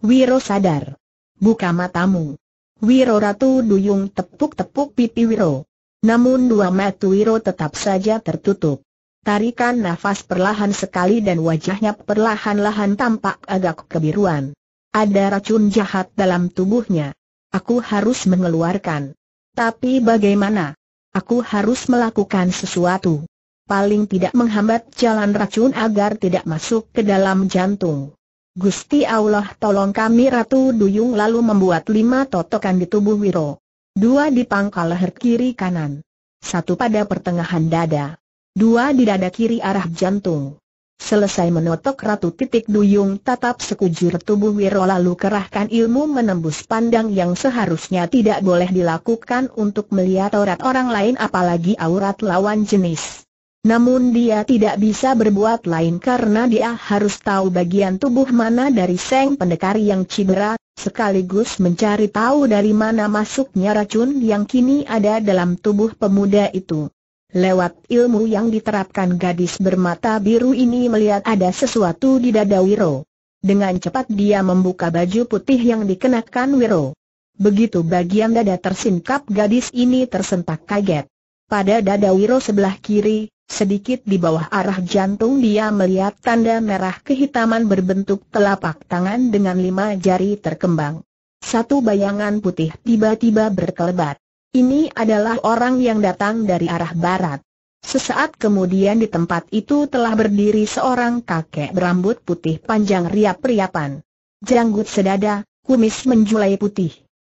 Wiro sadar. Buka matamu. Wiro Ratu Duyung tepuk-tepuk pipi Wiro. Namun dua mata Wiro tetap saja tertutup. Tarikan nafas perlahan sekali dan wajahnya perlahan-lahan tampak agak kebiruan. Ada racun jahat dalam tubuhnya. Aku harus mengeluarkan. Tapi bagaimana? Aku harus melakukan sesuatu. Paling tidak menghambat jalan racun agar tidak masuk ke dalam jantung. Gusti Allah tolong kami Ratu Duyung lalu membuat lima totokan di tubuh Wiro. Dua di pangkal leher kiri kanan. Satu pada pertengahan dada. Dua di dada kiri arah jantung. Selesai menotok Ratu Titik Duyung tatap sekujur tubuh Wiro lalu kerahkan ilmu menembus pandang yang seharusnya tidak boleh dilakukan untuk melihat aurat orang lain apalagi aurat lawan jenis. Namun dia tidak bisa berbuat lain karena dia harus tahu bagian tubuh mana dari Seng pendekar yang cedera, sekaligus mencari tahu dari mana masuknya racun yang kini ada dalam tubuh pemuda itu. Lewat ilmu yang diterapkan gadis bermata biru ini melihat ada sesuatu di dada Wiro. Dengan cepat dia membuka baju putih yang dikenakan Wiro. Begitu bagian dada tersingkap gadis ini tersentak kaget. Pada dada Wiro sebelah kiri, Sedikit di bawah arah jantung dia melihat tanda merah kehitaman berbentuk telapak tangan dengan lima jari terkembang. Satu bayangan putih tiba-tiba berkelebat. Ini adalah orang yang datang dari arah barat. Sesaat kemudian di tempat itu telah berdiri seorang kakek berambut putih panjang riap-riapan. Janggut sedada, kumis menjulai putih.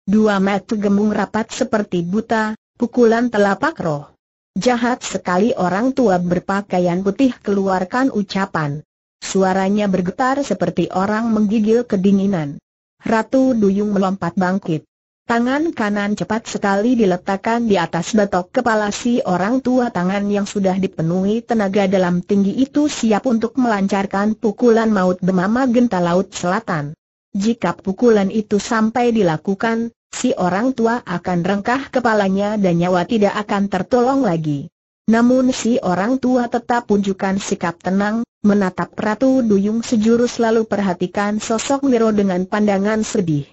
Dua mata gembung rapat seperti buta, pukulan telapak roh. Jahat sekali orang tua berpakaian putih keluarkan ucapan. Suaranya bergetar seperti orang menggigil kedinginan. Ratu Duyung melompat bangkit. Tangan kanan cepat sekali diletakkan di atas batok kepala si orang tua tangan yang sudah dipenuhi tenaga dalam tinggi itu siap untuk melancarkan pukulan maut bemama genta laut selatan. Jika pukulan itu sampai dilakukan, si orang tua akan rengkah kepalanya dan nyawa tidak akan tertolong lagi. Namun si orang tua tetap tunjukkan sikap tenang, menatap Ratu Duyung sejurus lalu perhatikan sosok Wiro dengan pandangan sedih.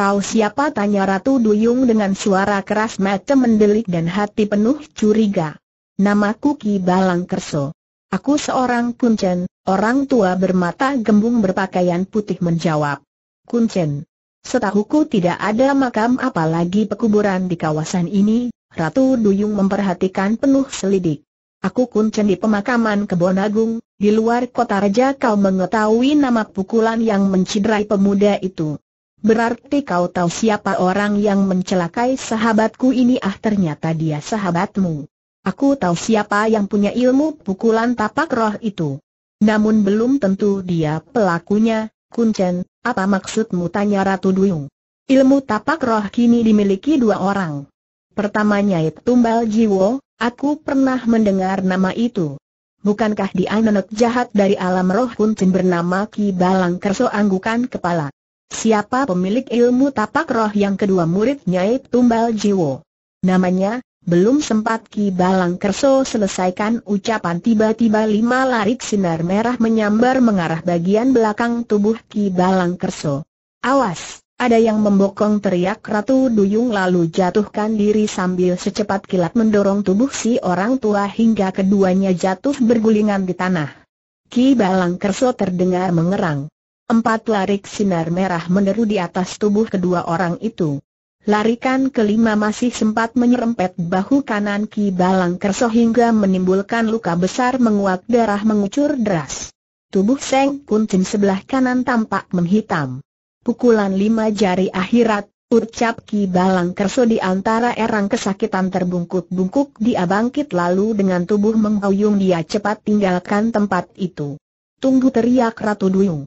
Kau siapa? Tanya Ratu Duyung dengan suara keras mata mendelik dan hati penuh curiga. Namaku Ki Balang Kerso. Aku seorang kuncen, orang tua bermata gembung berpakaian putih menjawab. Kuncen. Setahuku tidak ada makam apalagi pekuburan di kawasan ini, Ratu Duyung memperhatikan penuh selidik. Aku kuncen di pemakaman Kebon Agung, di luar kota raja kau mengetahui nama pukulan yang menciderai pemuda itu. Berarti kau tahu siapa orang yang mencelakai sahabatku ini ah ternyata dia sahabatmu. Aku tahu siapa yang punya ilmu pukulan tapak roh itu. Namun belum tentu dia pelakunya, Kuncen, apa maksudmu tanya Ratu Duyung. Ilmu tapak roh kini dimiliki dua orang. Pertamanya itu Tumbal Jiwo, aku pernah mendengar nama itu. Bukankah dia nenek jahat dari alam roh Kuncen bernama Ki Balang Kerso anggukan kepala. Siapa pemilik ilmu tapak roh yang kedua murid Nyai Tumbal Jiwo? Namanya, belum sempat Ki Balang Kerso selesaikan ucapan tiba-tiba lima larik sinar merah menyambar mengarah bagian belakang tubuh Ki Balang Kerso. Awas, ada yang membokong teriak Ratu Duyung lalu jatuhkan diri sambil secepat kilat mendorong tubuh si orang tua hingga keduanya jatuh bergulingan di tanah. Ki Balang Kerso terdengar mengerang. Empat larik sinar merah meneru di atas tubuh kedua orang itu. Larikan kelima masih sempat menyerempet bahu kanan Ki Balang Kerso hingga menimbulkan luka besar menguap darah mengucur deras. Tubuh Seng Kuncin sebelah kanan tampak menghitam. Pukulan lima jari akhirat, ucap Ki Balang Kerso di antara erang kesakitan terbungkuk-bungkuk dia bangkit lalu dengan tubuh menghuyung dia cepat tinggalkan tempat itu. Tunggu teriak Ratu Duyung.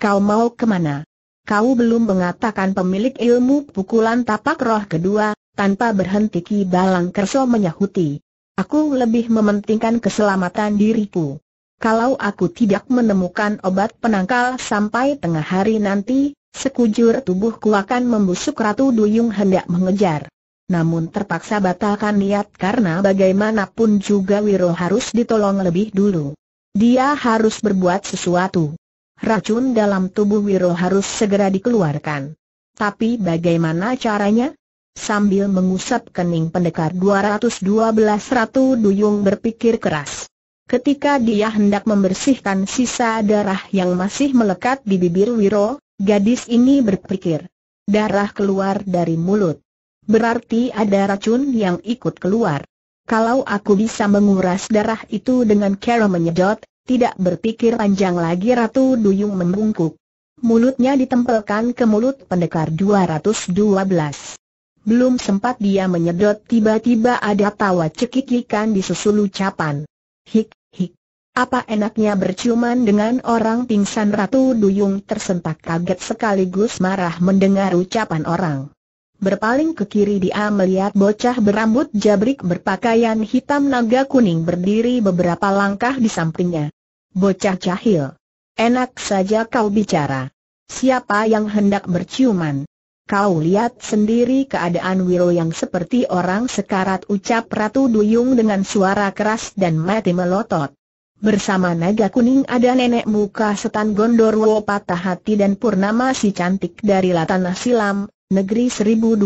Kau mau ke mana? Kau belum mengatakan pemilik ilmu pukulan tapak roh kedua, tanpa berhenti Ki Balang Kerso menyahuti. Aku lebih mementingkan keselamatan diriku. Kalau aku tidak menemukan obat penangkal sampai tengah hari nanti, sekujur tubuhku akan membusuk Ratu Duyung hendak mengejar. Namun terpaksa batalkan niat karena bagaimanapun juga Wiro harus ditolong lebih dulu. Dia harus berbuat sesuatu. Racun dalam tubuh Wiro harus segera dikeluarkan. Tapi bagaimana caranya? Sambil mengusap kening pendekar 212 Ratu Duyung berpikir keras. Ketika dia hendak membersihkan sisa darah yang masih melekat di bibir Wiro, gadis ini berpikir. Darah keluar dari mulut. Berarti ada racun yang ikut keluar. Kalau aku bisa menguras darah itu dengan cara menyedot, tidak berpikir panjang lagi Ratu Duyung membungkuk. Mulutnya ditempelkan ke mulut pendekar 212. Belum sempat dia menyedot tiba-tiba ada tawa cekikikan di susul ucapan. Hik, hik. Apa enaknya berciuman dengan orang pingsan Ratu Duyung tersentak kaget sekaligus marah mendengar ucapan orang. Berpaling ke kiri dia melihat bocah berambut jabrik berpakaian hitam naga kuning berdiri beberapa langkah di sampingnya. Bocah cahil. Enak saja kau bicara. Siapa yang hendak berciuman? Kau lihat sendiri keadaan Wiro yang seperti orang sekarat ucap Ratu Duyung dengan suara keras dan mati melotot. Bersama naga kuning ada nenek muka setan Gondorwo patah hati dan Purnama si cantik dari Latana Silam, negeri 1200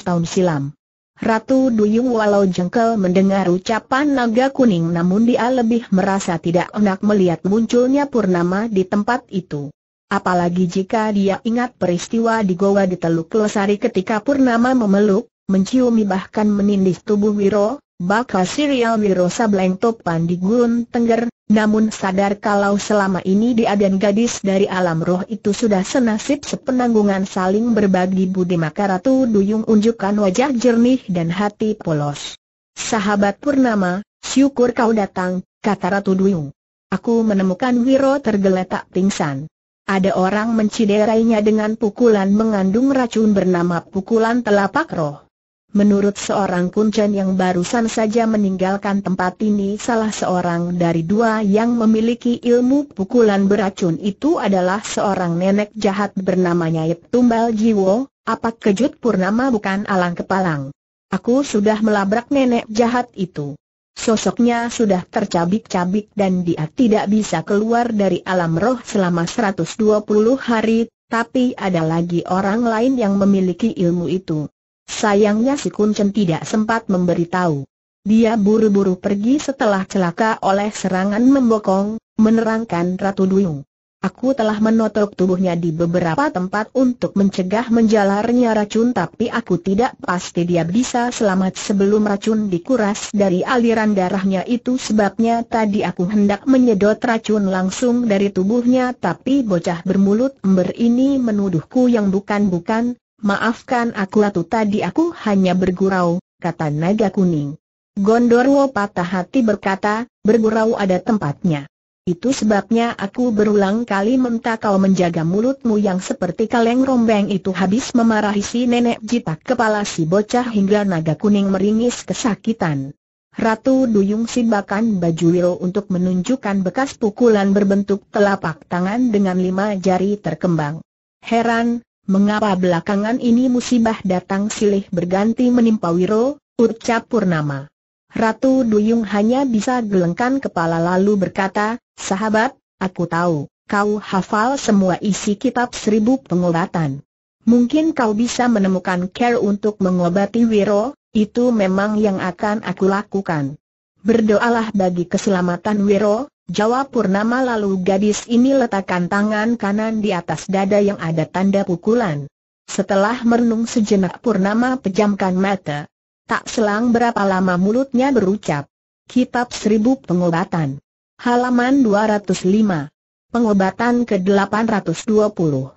tahun silam. Ratu Duyung walau jengkel mendengar ucapan naga kuning namun dia lebih merasa tidak enak melihat munculnya Purnama di tempat itu. Apalagi jika dia ingat peristiwa di Goa di Teluk Losari ketika Purnama memeluk, menciumi bahkan menindih tubuh Wiro, bakal serial Wiro Sableng Topan di Gun Tengger, namun sadar kalau selama ini dia dan gadis dari alam roh itu sudah senasib sepenanggungan saling berbagi budi maka Ratu Duyung unjukkan wajah jernih dan hati polos. Sahabat Purnama, syukur kau datang, kata Ratu Duyung. Aku menemukan Wiro tergeletak pingsan. Ada orang menciderainya dengan pukulan mengandung racun bernama pukulan telapak roh. Menurut seorang kuncen yang barusan saja meninggalkan tempat ini salah seorang dari dua yang memiliki ilmu pukulan beracun itu adalah seorang nenek jahat bernama Nyai Tumbal Jiwo, apa kejut purnama bukan alang kepalang. Aku sudah melabrak nenek jahat itu. Sosoknya sudah tercabik-cabik dan dia tidak bisa keluar dari alam roh selama 120 hari, tapi ada lagi orang lain yang memiliki ilmu itu. Sayangnya si Kuncen tidak sempat memberitahu. Dia buru-buru pergi setelah celaka oleh serangan membokong, menerangkan Ratu Duyung. Aku telah menotok tubuhnya di beberapa tempat untuk mencegah menjalarnya racun tapi aku tidak pasti dia bisa selamat sebelum racun dikuras dari aliran darahnya itu sebabnya tadi aku hendak menyedot racun langsung dari tubuhnya tapi bocah bermulut ember ini menuduhku yang bukan-bukan, Maafkan aku Ratu tadi aku hanya bergurau, kata naga kuning. Gondorwo patah hati berkata, bergurau ada tempatnya. Itu sebabnya aku berulang kali minta kau menjaga mulutmu yang seperti kaleng rombeng itu habis memarahi si nenek jitak kepala si bocah hingga naga kuning meringis kesakitan. Ratu Duyung sibakan baju Wiro untuk menunjukkan bekas pukulan berbentuk telapak tangan dengan lima jari terkembang. Heran, Mengapa belakangan ini musibah datang silih berganti menimpa Wiro, ucap Purnama. Ratu Duyung hanya bisa gelengkan kepala lalu berkata, sahabat, aku tahu, kau hafal semua isi kitab seribu pengobatan. Mungkin kau bisa menemukan care untuk mengobati Wiro, itu memang yang akan aku lakukan. Berdoalah bagi keselamatan Wiro, Jawab Purnama lalu gadis ini letakkan tangan kanan di atas dada yang ada tanda pukulan. Setelah merenung sejenak Purnama pejamkan mata. Tak selang berapa lama mulutnya berucap. Kitab Seribu Pengobatan. Halaman 205. Pengobatan ke-820.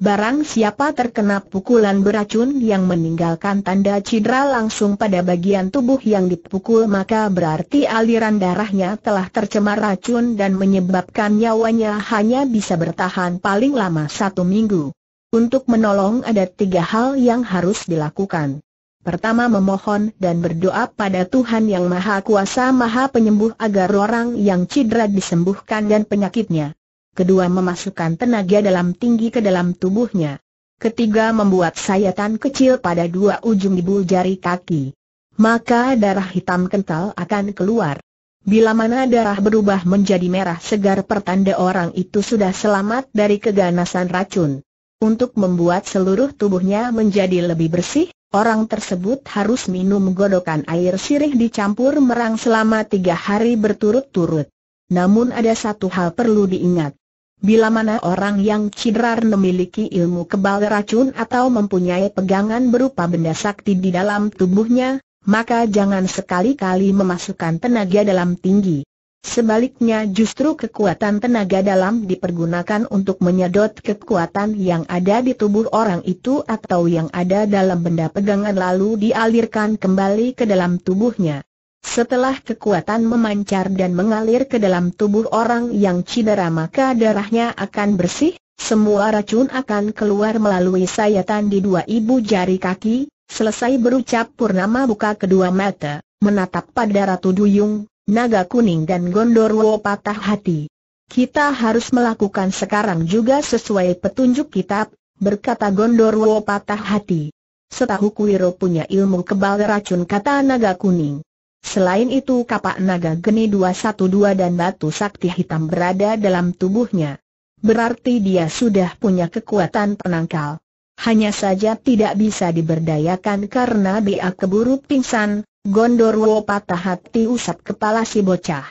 Barang siapa terkena pukulan beracun yang meninggalkan tanda cedera langsung pada bagian tubuh yang dipukul maka berarti aliran darahnya telah tercemar racun dan menyebabkan nyawanya hanya bisa bertahan paling lama satu minggu. Untuk menolong ada tiga hal yang harus dilakukan. Pertama memohon dan berdoa pada Tuhan yang Maha Kuasa Maha Penyembuh agar orang yang cedera disembuhkan dan penyakitnya kedua memasukkan tenaga dalam tinggi ke dalam tubuhnya. Ketiga membuat sayatan kecil pada dua ujung ibu jari kaki. Maka darah hitam kental akan keluar. Bila mana darah berubah menjadi merah segar pertanda orang itu sudah selamat dari keganasan racun. Untuk membuat seluruh tubuhnya menjadi lebih bersih, orang tersebut harus minum godokan air sirih dicampur merang selama tiga hari berturut-turut. Namun ada satu hal perlu diingat. Bila mana orang yang cedera memiliki ilmu kebal racun atau mempunyai pegangan berupa benda sakti di dalam tubuhnya, maka jangan sekali-kali memasukkan tenaga dalam tinggi. Sebaliknya justru kekuatan tenaga dalam dipergunakan untuk menyedot kekuatan yang ada di tubuh orang itu atau yang ada dalam benda pegangan lalu dialirkan kembali ke dalam tubuhnya. Setelah kekuatan memancar dan mengalir ke dalam tubuh orang yang cedera maka darahnya akan bersih, semua racun akan keluar melalui sayatan di dua ibu jari kaki, selesai berucap Purnama buka kedua mata, menatap pada Ratu Duyung, Naga Kuning dan Gondorwo patah hati. Kita harus melakukan sekarang juga sesuai petunjuk kitab, berkata Gondorwo patah hati. Setahu Kuiro punya ilmu kebal racun kata Naga Kuning. Selain itu kapak naga geni 212 dan batu sakti hitam berada dalam tubuhnya. Berarti dia sudah punya kekuatan penangkal. Hanya saja tidak bisa diberdayakan karena dia keburu pingsan, Gondorwo patah hati usap kepala si bocah.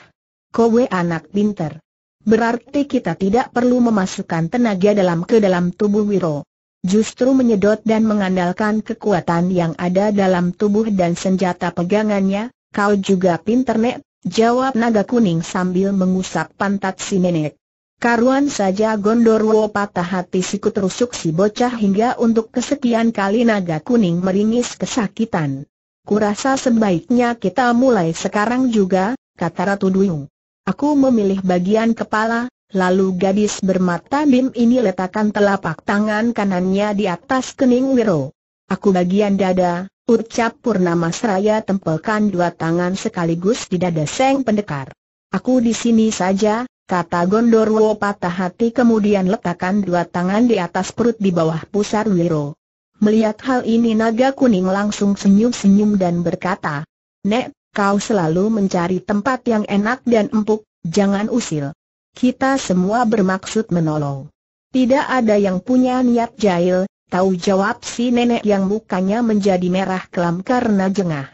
Kowe anak pinter. Berarti kita tidak perlu memasukkan tenaga dalam ke dalam tubuh Wiro. Justru menyedot dan mengandalkan kekuatan yang ada dalam tubuh dan senjata pegangannya, Kau juga pinter nek, jawab naga kuning sambil mengusap pantat si nenek. Karuan saja Gondorwo patah hati sikut rusuk si bocah hingga untuk kesekian kali naga kuning meringis kesakitan. Kurasa sebaiknya kita mulai sekarang juga, kata Ratu Duyung. Aku memilih bagian kepala, lalu gadis bermata bim ini letakkan telapak tangan kanannya di atas kening Wiro. Aku bagian dada, ucap Purnama Seraya tempelkan dua tangan sekaligus di dada Seng Pendekar. Aku di sini saja, kata Gondorwo patah hati kemudian letakkan dua tangan di atas perut di bawah pusar Wiro. Melihat hal ini naga kuning langsung senyum-senyum dan berkata, Nek, kau selalu mencari tempat yang enak dan empuk, jangan usil. Kita semua bermaksud menolong. Tidak ada yang punya niat jahil, tahu jawab si nenek yang mukanya menjadi merah kelam karena jengah.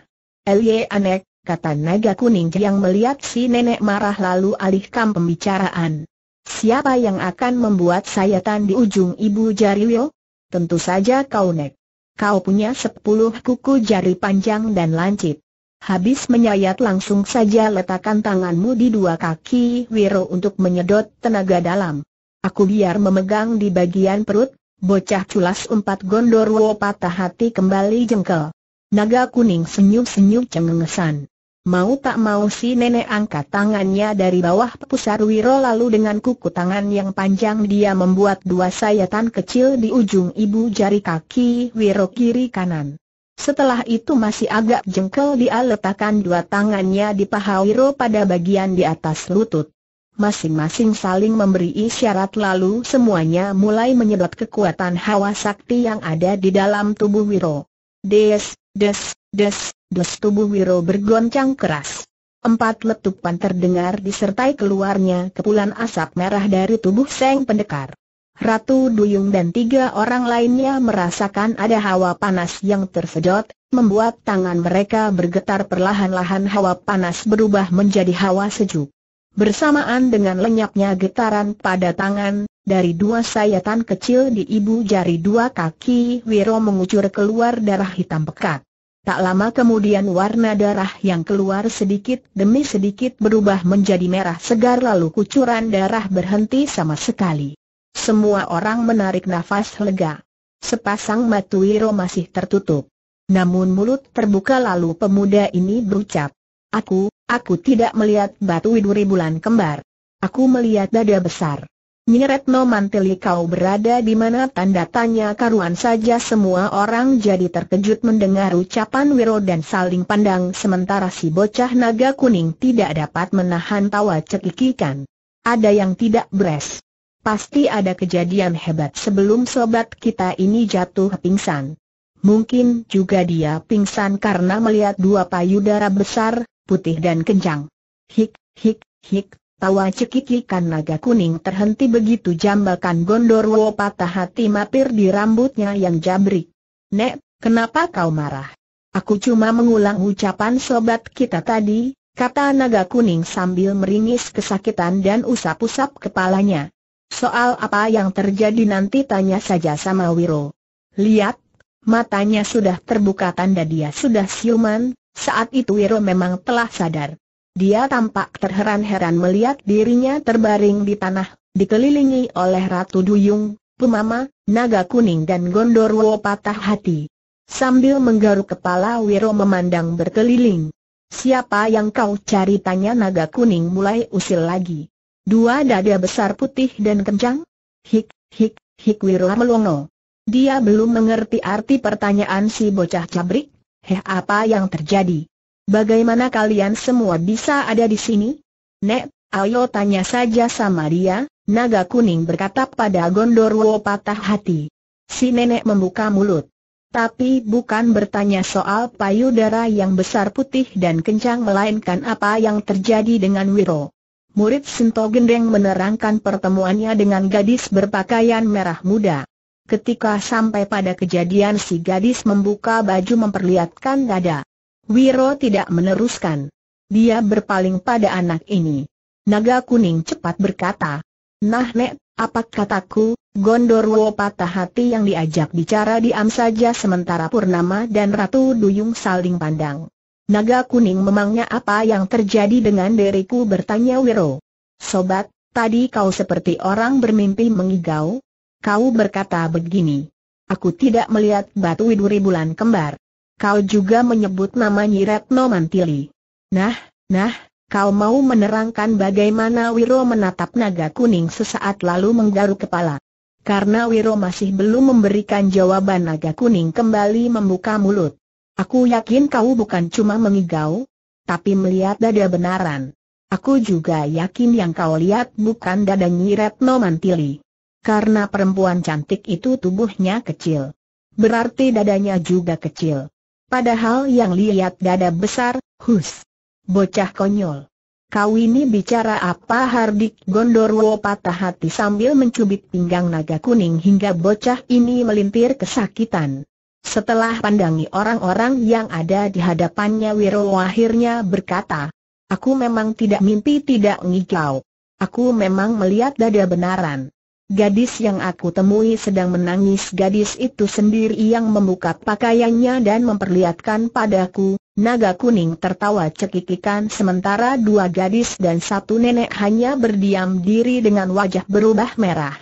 Elie anek, kata naga kuning yang melihat si nenek marah lalu alihkan pembicaraan. Siapa yang akan membuat sayatan di ujung ibu jari Wio? Tentu saja kau nek. Kau punya sepuluh kuku jari panjang dan lancip. Habis menyayat langsung saja letakkan tanganmu di dua kaki Wiro untuk menyedot tenaga dalam. Aku biar memegang di bagian perut, bocah culas empat gondorwo patah hati kembali jengkel. Naga kuning senyum-senyum cengengesan. Mau tak mau si nenek angkat tangannya dari bawah pusar Wiro lalu dengan kuku tangan yang panjang dia membuat dua sayatan kecil di ujung ibu jari kaki Wiro kiri kanan. Setelah itu masih agak jengkel dia letakkan dua tangannya di paha Wiro pada bagian di atas lutut. Masing-masing saling memberi isyarat lalu semuanya mulai menyedot kekuatan hawa sakti yang ada di dalam tubuh Wiro. Des, des, des, Dos tubuh Wiro bergoncang keras. Empat letupan terdengar disertai keluarnya kepulan asap merah dari tubuh Seng Pendekar. Ratu Duyung dan tiga orang lainnya merasakan ada hawa panas yang tersedot, membuat tangan mereka bergetar perlahan-lahan hawa panas berubah menjadi hawa sejuk. Bersamaan dengan lenyapnya getaran pada tangan, dari dua sayatan kecil di ibu jari dua kaki Wiro mengucur keluar darah hitam pekat. Tak lama kemudian warna darah yang keluar sedikit demi sedikit berubah menjadi merah segar lalu kucuran darah berhenti sama sekali. Semua orang menarik nafas lega. Sepasang mata Wiro masih tertutup. Namun mulut terbuka lalu pemuda ini berucap. Aku, aku tidak melihat batu widuri bulan kembar. Aku melihat dada besar. Nyiretno Manteli kau berada di mana tanda tanya karuan saja semua orang jadi terkejut mendengar ucapan Wiro dan saling pandang sementara si bocah naga kuning tidak dapat menahan tawa cekikikan. Ada yang tidak beres. Pasti ada kejadian hebat sebelum sobat kita ini jatuh pingsan. Mungkin juga dia pingsan karena melihat dua payudara besar, putih dan kencang. Hik, hik, hik, Tawa cekikikan naga kuning terhenti begitu jambakan Gondorwo patah hati mapir di rambutnya yang jabrik. Nek, kenapa kau marah? Aku cuma mengulang ucapan sobat kita tadi, kata naga kuning sambil meringis kesakitan dan usap-usap kepalanya. Soal apa yang terjadi nanti tanya saja sama Wiro. Lihat, matanya sudah terbuka tanda dia sudah siuman, saat itu Wiro memang telah sadar. Dia tampak terheran-heran melihat dirinya terbaring di tanah, dikelilingi oleh Ratu Duyung, Pemama, Naga Kuning dan Gondorwo patah hati. Sambil menggaruk kepala Wiro memandang berkeliling. Siapa yang kau cari tanya Naga Kuning mulai usil lagi. Dua dada besar putih dan kencang? Hik, hik, hik Wiro melongo. Dia belum mengerti arti pertanyaan si bocah cabrik. Heh apa yang terjadi? Bagaimana kalian semua bisa ada di sini? Nek, ayo tanya saja sama dia, naga kuning berkata pada Gondorwo patah hati. Si nenek membuka mulut. Tapi bukan bertanya soal payudara yang besar putih dan kencang melainkan apa yang terjadi dengan Wiro. Murid Sinto Gendeng menerangkan pertemuannya dengan gadis berpakaian merah muda. Ketika sampai pada kejadian si gadis membuka baju memperlihatkan dada. Wiro tidak meneruskan. Dia berpaling pada anak ini. Naga kuning cepat berkata, Nah nek, apa kataku, Gondorwo patah hati yang diajak bicara diam saja sementara Purnama dan Ratu Duyung saling pandang. Naga kuning memangnya apa yang terjadi dengan diriku bertanya Wiro. Sobat, tadi kau seperti orang bermimpi mengigau? Kau berkata begini. Aku tidak melihat batu widuri bulan kembar. Kau juga menyebut nama Nyiretno Mantili. Nah, nah, kau mau menerangkan bagaimana Wiro menatap naga kuning sesaat lalu menggaruk kepala. Karena Wiro masih belum memberikan jawaban naga kuning kembali membuka mulut. Aku yakin kau bukan cuma mengigau, tapi melihat dada benaran. Aku juga yakin yang kau lihat bukan dada Nyiretno Mantili. Karena perempuan cantik itu tubuhnya kecil. Berarti dadanya juga kecil. Padahal yang lihat dada besar, hus. Bocah konyol. Kau ini bicara apa Hardik Gondorwo patah hati sambil mencubit pinggang naga kuning hingga bocah ini melintir kesakitan. Setelah pandangi orang-orang yang ada di hadapannya Wiro akhirnya berkata, Aku memang tidak mimpi tidak ngikau. Aku memang melihat dada benaran. Gadis yang aku temui sedang menangis gadis itu sendiri yang membuka pakaiannya dan memperlihatkan padaku, Naga kuning tertawa cekikikan sementara dua gadis dan satu nenek hanya berdiam diri dengan wajah berubah merah.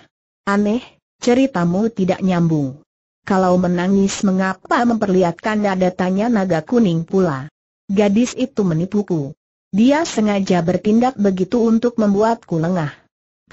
Aneh, ceritamu tidak nyambung. Kalau menangis mengapa memperlihatkan dada tanya naga kuning pula. Gadis itu menipuku. Dia sengaja bertindak begitu untuk membuatku lengah.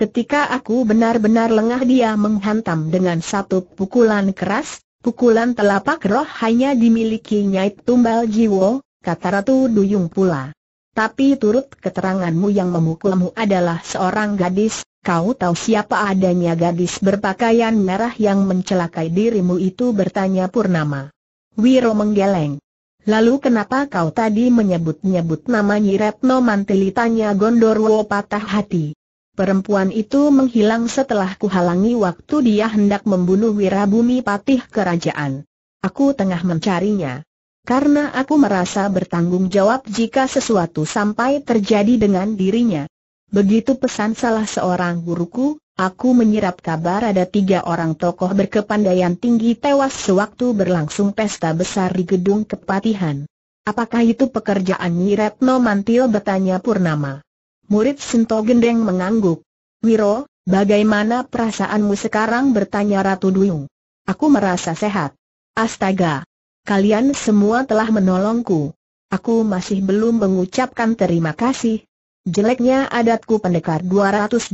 Ketika aku benar-benar lengah dia menghantam dengan satu pukulan keras, Pukulan telapak roh hanya dimiliki Nyai Tumbal Jiwo, kata Ratu Duyung pula. Tapi turut keteranganmu yang memukulmu adalah seorang gadis, kau tahu siapa adanya gadis berpakaian merah yang mencelakai dirimu itu bertanya Purnama. Wiro menggeleng. Lalu kenapa kau tadi menyebut-nyebut nama Nyiretno Mantili tanya Gondorwo patah hati. Perempuan itu menghilang setelah kuhalangi waktu dia hendak membunuh Wirabumi Patih Kerajaan. Aku tengah mencarinya. Karena aku merasa bertanggung jawab jika sesuatu sampai terjadi dengan dirinya. Begitu pesan salah seorang guruku, aku menyerap kabar ada tiga orang tokoh berkepandaian tinggi tewas sewaktu berlangsung pesta besar di gedung kepatihan. Apakah itu pekerjaan Nyiretno Mantil bertanya Purnama? Murid Sinto Gendeng mengangguk. Wiro, bagaimana perasaanmu sekarang bertanya Ratu Duyung. Aku merasa sehat. Astaga! Kalian semua telah menolongku. Aku masih belum mengucapkan terima kasih. Jeleknya adatku pendekar 212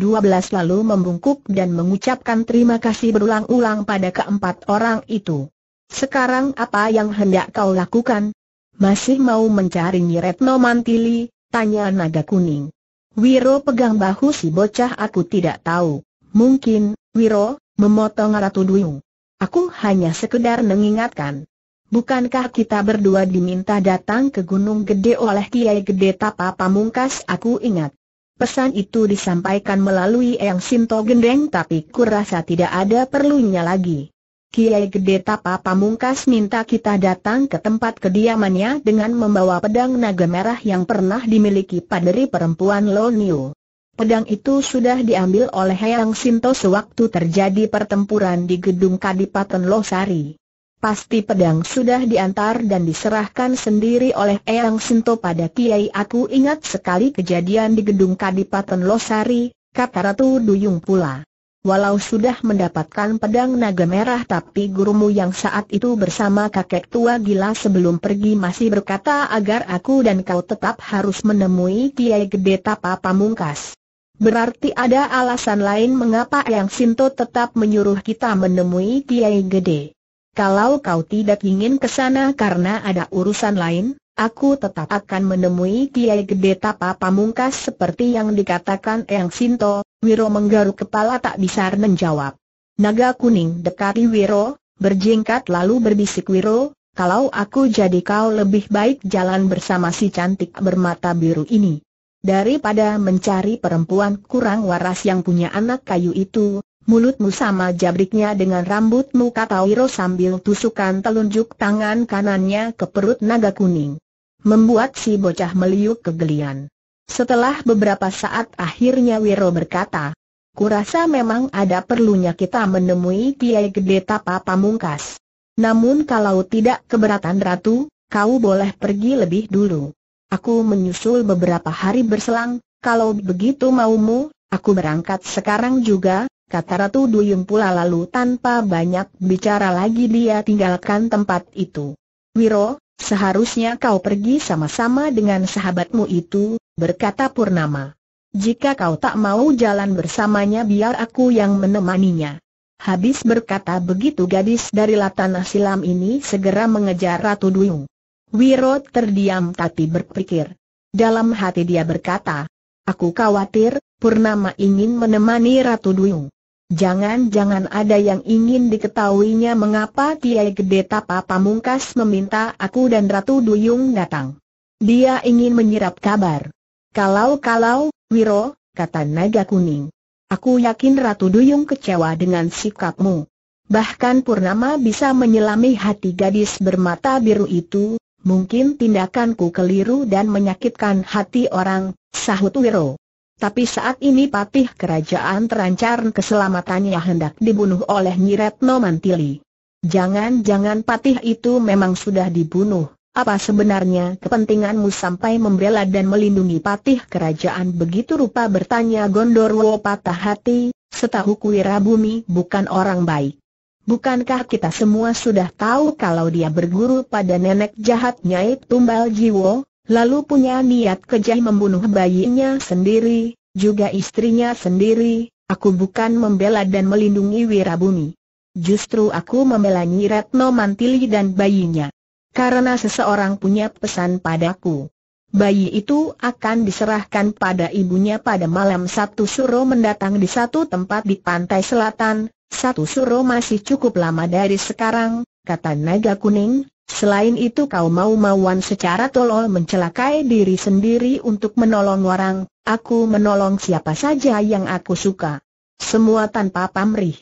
lalu membungkuk dan mengucapkan terima kasih berulang-ulang pada keempat orang itu. Sekarang apa yang hendak kau lakukan? Masih mau mencari Nyiretno Mantili? Tanya naga kuning. Wiro pegang bahu si bocah aku tidak tahu. Mungkin, Wiro, memotong Ratu Duyung. Aku hanya sekedar mengingatkan. Bukankah kita berdua diminta datang ke Gunung Gede oleh Kiai Gede Tapa Pamungkas? Aku ingat. Pesan itu disampaikan melalui Eyang Sinto Gendeng tapi kurasa tidak ada perlunya lagi. Kiai Gede Tapa Pamungkas minta kita datang ke tempat kediamannya dengan membawa pedang naga merah yang pernah dimiliki paderi perempuan Lo Niu. Pedang itu sudah diambil oleh Hayang Sinto sewaktu terjadi pertempuran di gedung Kadipaten Losari. Pasti pedang sudah diantar dan diserahkan sendiri oleh Eyang Sinto pada Kiai aku ingat sekali kejadian di gedung Kadipaten Losari, kata Ratu Duyung pula. Walau sudah mendapatkan pedang naga merah tapi gurumu yang saat itu bersama kakek tua gila sebelum pergi masih berkata agar aku dan kau tetap harus menemui Kiai Gede Tapa Pamungkas. Berarti ada alasan lain mengapa Yang Sinto tetap menyuruh kita menemui Kiai Gede. Kalau kau tidak ingin ke sana karena ada urusan lain, aku tetap akan menemui Kiai Gede Tapa Pamungkas seperti yang dikatakan Yang Sinto, Wiro menggaruk kepala tak bisa menjawab. Naga kuning dekati Wiro, berjingkat lalu berbisik Wiro, kalau aku jadi kau lebih baik jalan bersama si cantik bermata biru ini. Daripada mencari perempuan kurang waras yang punya anak kayu itu, mulutmu sama jabriknya dengan rambutmu kata Wiro sambil tusukan telunjuk tangan kanannya ke perut naga kuning. Membuat si bocah meliuk kegelian. Setelah beberapa saat akhirnya Wiro berkata, Kurasa memang ada perlunya kita menemui Kiai Gede Tapa Pamungkas. Namun kalau tidak keberatan Ratu, kau boleh pergi lebih dulu. Aku menyusul beberapa hari berselang, kalau begitu maumu, aku berangkat sekarang juga, kata Ratu Duyung pula lalu tanpa banyak bicara lagi dia tinggalkan tempat itu. Wiro, seharusnya kau pergi sama-sama dengan sahabatmu itu, berkata Purnama. Jika kau tak mau jalan bersamanya biar aku yang menemaninya. Habis berkata begitu gadis dari Latana Silam ini segera mengejar Ratu Duyung. Wiro terdiam tapi berpikir. Dalam hati dia berkata, Aku khawatir, Purnama ingin menemani Ratu Duyung. Jangan-jangan ada yang ingin diketahuinya mengapa Kiai Gede Tapa Pamungkas meminta aku dan Ratu Duyung datang. Dia ingin menyerap kabar. Kalau-kalau, Wiro, kata naga kuning. Aku yakin Ratu Duyung kecewa dengan sikapmu. Bahkan Purnama bisa menyelami hati gadis bermata biru itu, mungkin tindakanku keliru dan menyakitkan hati orang, sahut Wiro. Tapi saat ini patih kerajaan terancam keselamatannya hendak dibunuh oleh Nyiretno Mantili. Jangan-jangan patih itu memang sudah dibunuh. Apa sebenarnya kepentinganmu sampai membela dan melindungi patih kerajaan begitu rupa bertanya Gondorwo patah hati, setahu Kuira Bumi bukan orang baik. Bukankah kita semua sudah tahu kalau dia berguru pada nenek jahat Nyai Tumbal Jiwo, lalu punya niat kejam membunuh bayinya sendiri, juga istrinya sendiri, aku bukan membela dan melindungi Wirabumi. Justru aku membela Nyi Retno Mantili dan bayinya. Karena seseorang punya pesan padaku. Bayi itu akan diserahkan pada ibunya pada malam satu suro mendatang di satu tempat di pantai selatan, satu suro masih cukup lama dari sekarang, kata naga kuning, selain itu kau mau-mauan secara tolol mencelakai diri sendiri untuk menolong orang, aku menolong siapa saja yang aku suka. Semua tanpa pamrih.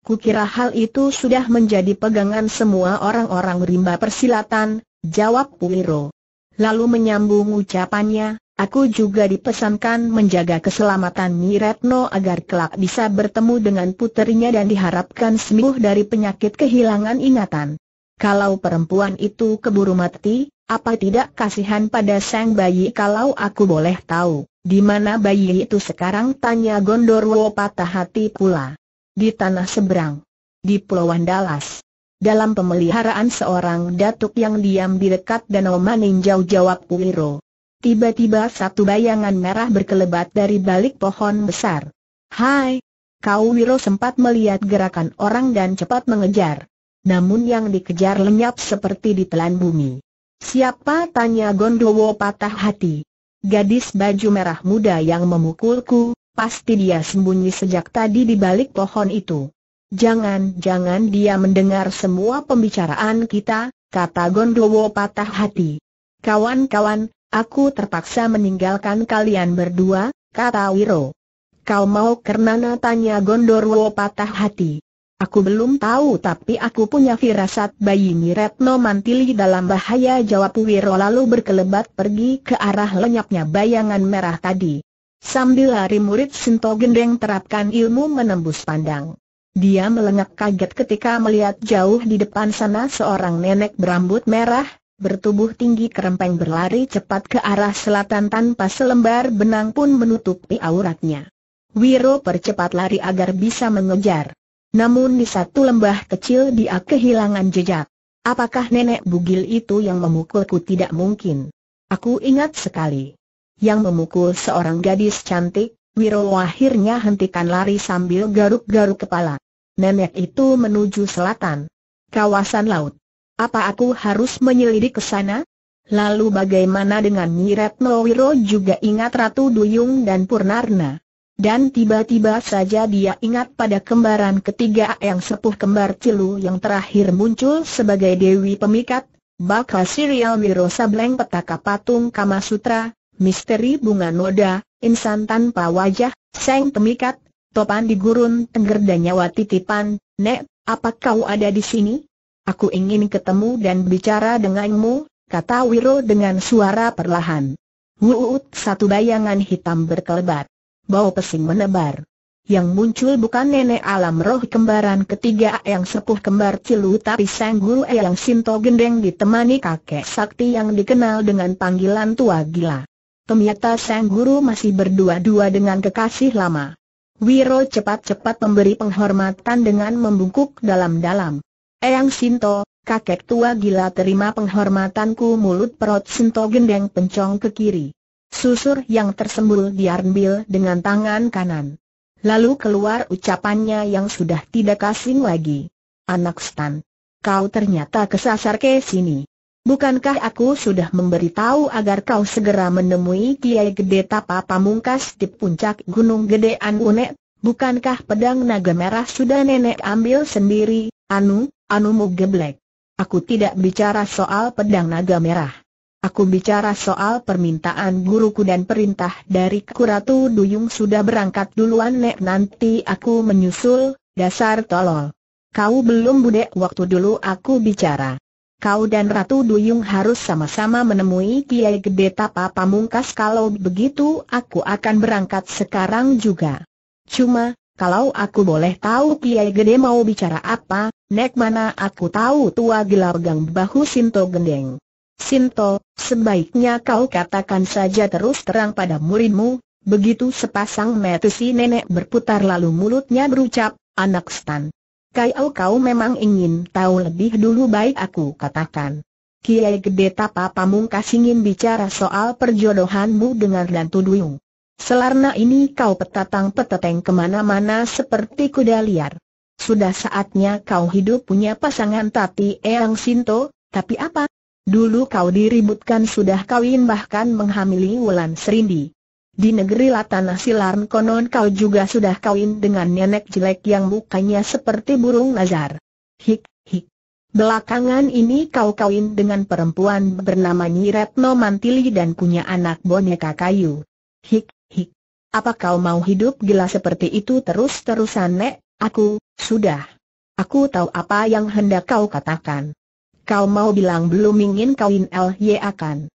Kukira hal itu sudah menjadi pegangan semua orang-orang rimba persilatan, jawab Puiro. Lalu menyambung ucapannya, aku juga dipesankan menjaga keselamatan Miretno agar kelak bisa bertemu dengan puterinya dan diharapkan sembuh dari penyakit kehilangan ingatan. Kalau perempuan itu keburu mati, apa tidak kasihan pada sang bayi kalau aku boleh tahu, di mana bayi itu sekarang tanya Gondorwo patah hati pula di tanah seberang. Di Pulau Wandalas. Dalam pemeliharaan seorang datuk yang diam di dekat Danau Maninjau jawab Puiro. Tiba-tiba satu bayangan merah berkelebat dari balik pohon besar. Hai! Kau Wiro sempat melihat gerakan orang dan cepat mengejar. Namun yang dikejar lenyap seperti ditelan bumi. Siapa tanya Gondowo patah hati. Gadis baju merah muda yang memukulku, Pasti dia sembunyi sejak tadi di balik pohon itu. Jangan-jangan dia mendengar semua pembicaraan kita, kata Gondowo patah hati. Kawan-kawan, aku terpaksa meninggalkan kalian berdua, kata Wiro. Kau mau kernana tanya Gondorwo patah hati. Aku belum tahu tapi aku punya firasat bayi Retno Mantili dalam bahaya jawab Wiro lalu berkelebat pergi ke arah lenyapnya bayangan merah tadi. Sambil lari murid Sinto Gendeng terapkan ilmu menembus pandang. Dia melengak kaget ketika melihat jauh di depan sana seorang nenek berambut merah, bertubuh tinggi kerempeng berlari cepat ke arah selatan tanpa selembar benang pun menutupi auratnya. Wiro percepat lari agar bisa mengejar. Namun di satu lembah kecil dia kehilangan jejak. Apakah nenek bugil itu yang memukulku tidak mungkin? Aku ingat sekali yang memukul seorang gadis cantik, Wiro akhirnya hentikan lari sambil garuk-garuk kepala. Nenek itu menuju selatan. Kawasan laut. Apa aku harus menyelidik ke sana? Lalu bagaimana dengan Nyiretno Wiro juga ingat Ratu Duyung dan Purnarna. Dan tiba-tiba saja dia ingat pada kembaran ketiga yang sepuh kembar Cilu yang terakhir muncul sebagai Dewi Pemikat, bakal serial Wiro Sableng petaka patung Kamasutra, misteri bunga noda, insan tanpa wajah, seng pemikat, topan di gurun tengger dan nyawa titipan, Nek, apa kau ada di sini? Aku ingin ketemu dan bicara denganmu, kata Wiro dengan suara perlahan. Wuut satu bayangan hitam berkelebat. Bau pesing menebar. Yang muncul bukan nenek alam roh kembaran ketiga yang sepuh kembar Cilu tapi sang guru yang Sinto Gendeng ditemani kakek sakti yang dikenal dengan panggilan tua gila. Ternyata sang guru masih berdua-dua dengan kekasih lama. Wiro cepat-cepat memberi penghormatan dengan membungkuk dalam-dalam. Eyang Sinto, kakek tua gila terima penghormatanku mulut perut Sinto Gendeng pencong ke kiri. Susur yang tersembul diambil dengan tangan kanan. Lalu keluar ucapannya yang sudah tidak asing lagi. Anak Stan. Kau ternyata kesasar ke sini. Bukankah aku sudah memberitahu agar kau segera menemui Kiai Gede Tapa Pamungkas di puncak Gunung Gede Unek? Bukankah pedang naga merah sudah nenek ambil sendiri, anu, anu geblek? Aku tidak bicara soal pedang naga merah. Aku bicara soal permintaan guruku dan perintah dari Kuratu Duyung sudah berangkat duluan nek nanti aku menyusul, dasar tolol. Kau belum budek waktu dulu aku bicara. Kau dan Ratu Duyung harus sama-sama menemui Kiai Gede Tapa Pamungkas kalau begitu aku akan berangkat sekarang juga. Cuma, kalau aku boleh tahu Kiai Gede mau bicara apa, nek mana aku tahu tua gelar gang bahu Sinto Gendeng. Sinto, sebaiknya kau katakan saja terus terang pada muridmu, begitu sepasang mata si nenek berputar lalu mulutnya berucap, anak stan. Kau kau memang ingin tahu lebih dulu baik aku katakan. Kiai Gede Tapa Pamungkas ingin bicara soal perjodohanmu dengan Dantu Duyung. Selarna ini kau petatang peteteng ke mana-mana seperti kuda liar. Sudah saatnya kau hidup punya pasangan Tati Eyang Sinto, tapi apa? Dulu kau diributkan sudah kawin bahkan menghamili Wulan Serindi. Di negeri Latana Silarn konon kau juga sudah kawin dengan nenek jelek yang mukanya seperti burung nazar. Hik, hik. Belakangan ini kau kawin dengan perempuan bernama Nyi Retno Mantili dan punya anak boneka kayu. Hik, hik. Apa kau mau hidup gila seperti itu terus-terusan nek? Aku, sudah. Aku tahu apa yang hendak kau katakan. Kau mau bilang belum ingin kawin L.Y. akan.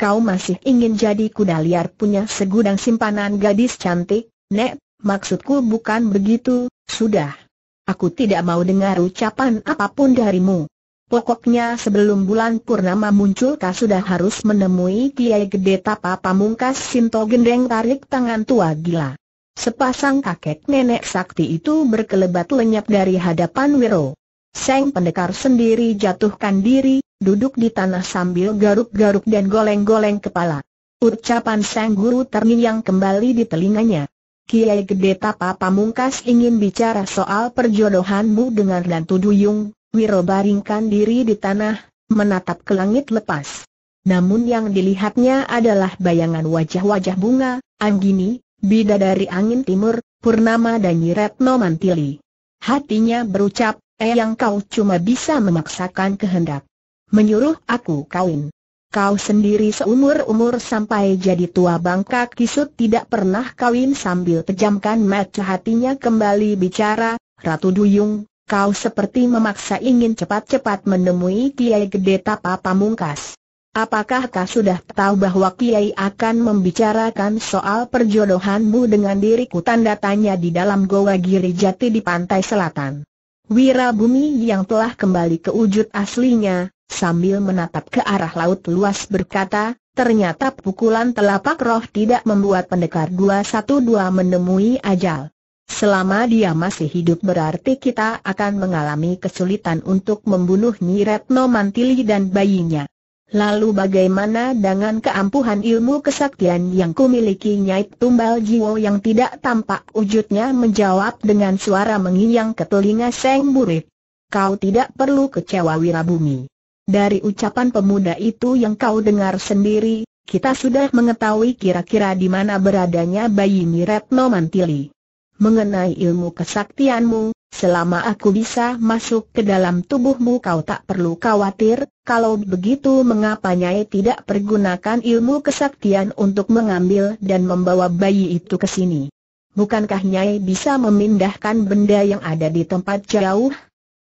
Kau masih ingin jadi kuda liar punya segudang simpanan gadis cantik, Nek, maksudku bukan begitu, sudah. Aku tidak mau dengar ucapan apa pun darimu. Pokoknya sebelum bulan purnama muncul kau sudah harus menemui Kiai Gede Tapa Pamungkas Sinto Gendeng tarik tangan tua gila. Sepasang kakek nenek sakti itu berkelebat lenyap dari hadapan Wiro. Seng pendekar sendiri jatuhkan diri, duduk di tanah sambil garuk-garuk dan goleng-goleng kepala. Ucapan sang guru terngiang kembali di telinganya. Kiai Gede Tapa Pamungkas ingin bicara soal perjodohanmu dengan Lantu Duyung, Wiro baringkan diri di tanah, menatap ke langit lepas. Namun yang dilihatnya adalah bayangan wajah-wajah bunga, Anggini, bidadari angin timur, Purnama dan Nyiretno Mantili. Hatinya berucap, Eh yang kau cuma bisa memaksakan kehendak. Menyuruh aku kawin. Kau sendiri seumur-umur sampai jadi tua bangka kisut tidak pernah kawin sambil pejamkan mata hatinya kembali bicara, Ratu Duyung, kau seperti memaksa ingin cepat-cepat menemui Kiai Gede Tapa Pamungkas. Apakah kau sudah tahu bahwa Kiai akan membicarakan soal perjodohanmu dengan diriku tanda tanya di dalam Goa Giri Jati di pantai selatan? Wira Bumi yang telah kembali ke wujud aslinya, sambil menatap ke arah laut luas berkata, ternyata pukulan telapak roh tidak membuat pendekar 212 menemui ajal. Selama dia masih hidup berarti kita akan mengalami kesulitan untuk membunuh Nyi Retno Mantili dan bayinya. Lalu bagaimana dengan keampuhan ilmu kesaktian yang kumiliki Nyai Tumbal Jiwo yang tidak tampak wujudnya menjawab dengan suara mengiang ke telinga Seng Burit. Kau tidak perlu kecewa Wirabumi. Dari ucapan pemuda itu yang kau dengar sendiri, kita sudah mengetahui kira-kira di mana beradanya bayi Miretno Mantili. Mengenai ilmu kesaktianmu, Selama aku bisa masuk ke dalam tubuhmu kau tak perlu khawatir, kalau begitu mengapa Nyai tidak pergunakan ilmu kesaktian untuk mengambil dan membawa bayi itu ke sini? Bukankah Nyai bisa memindahkan benda yang ada di tempat jauh?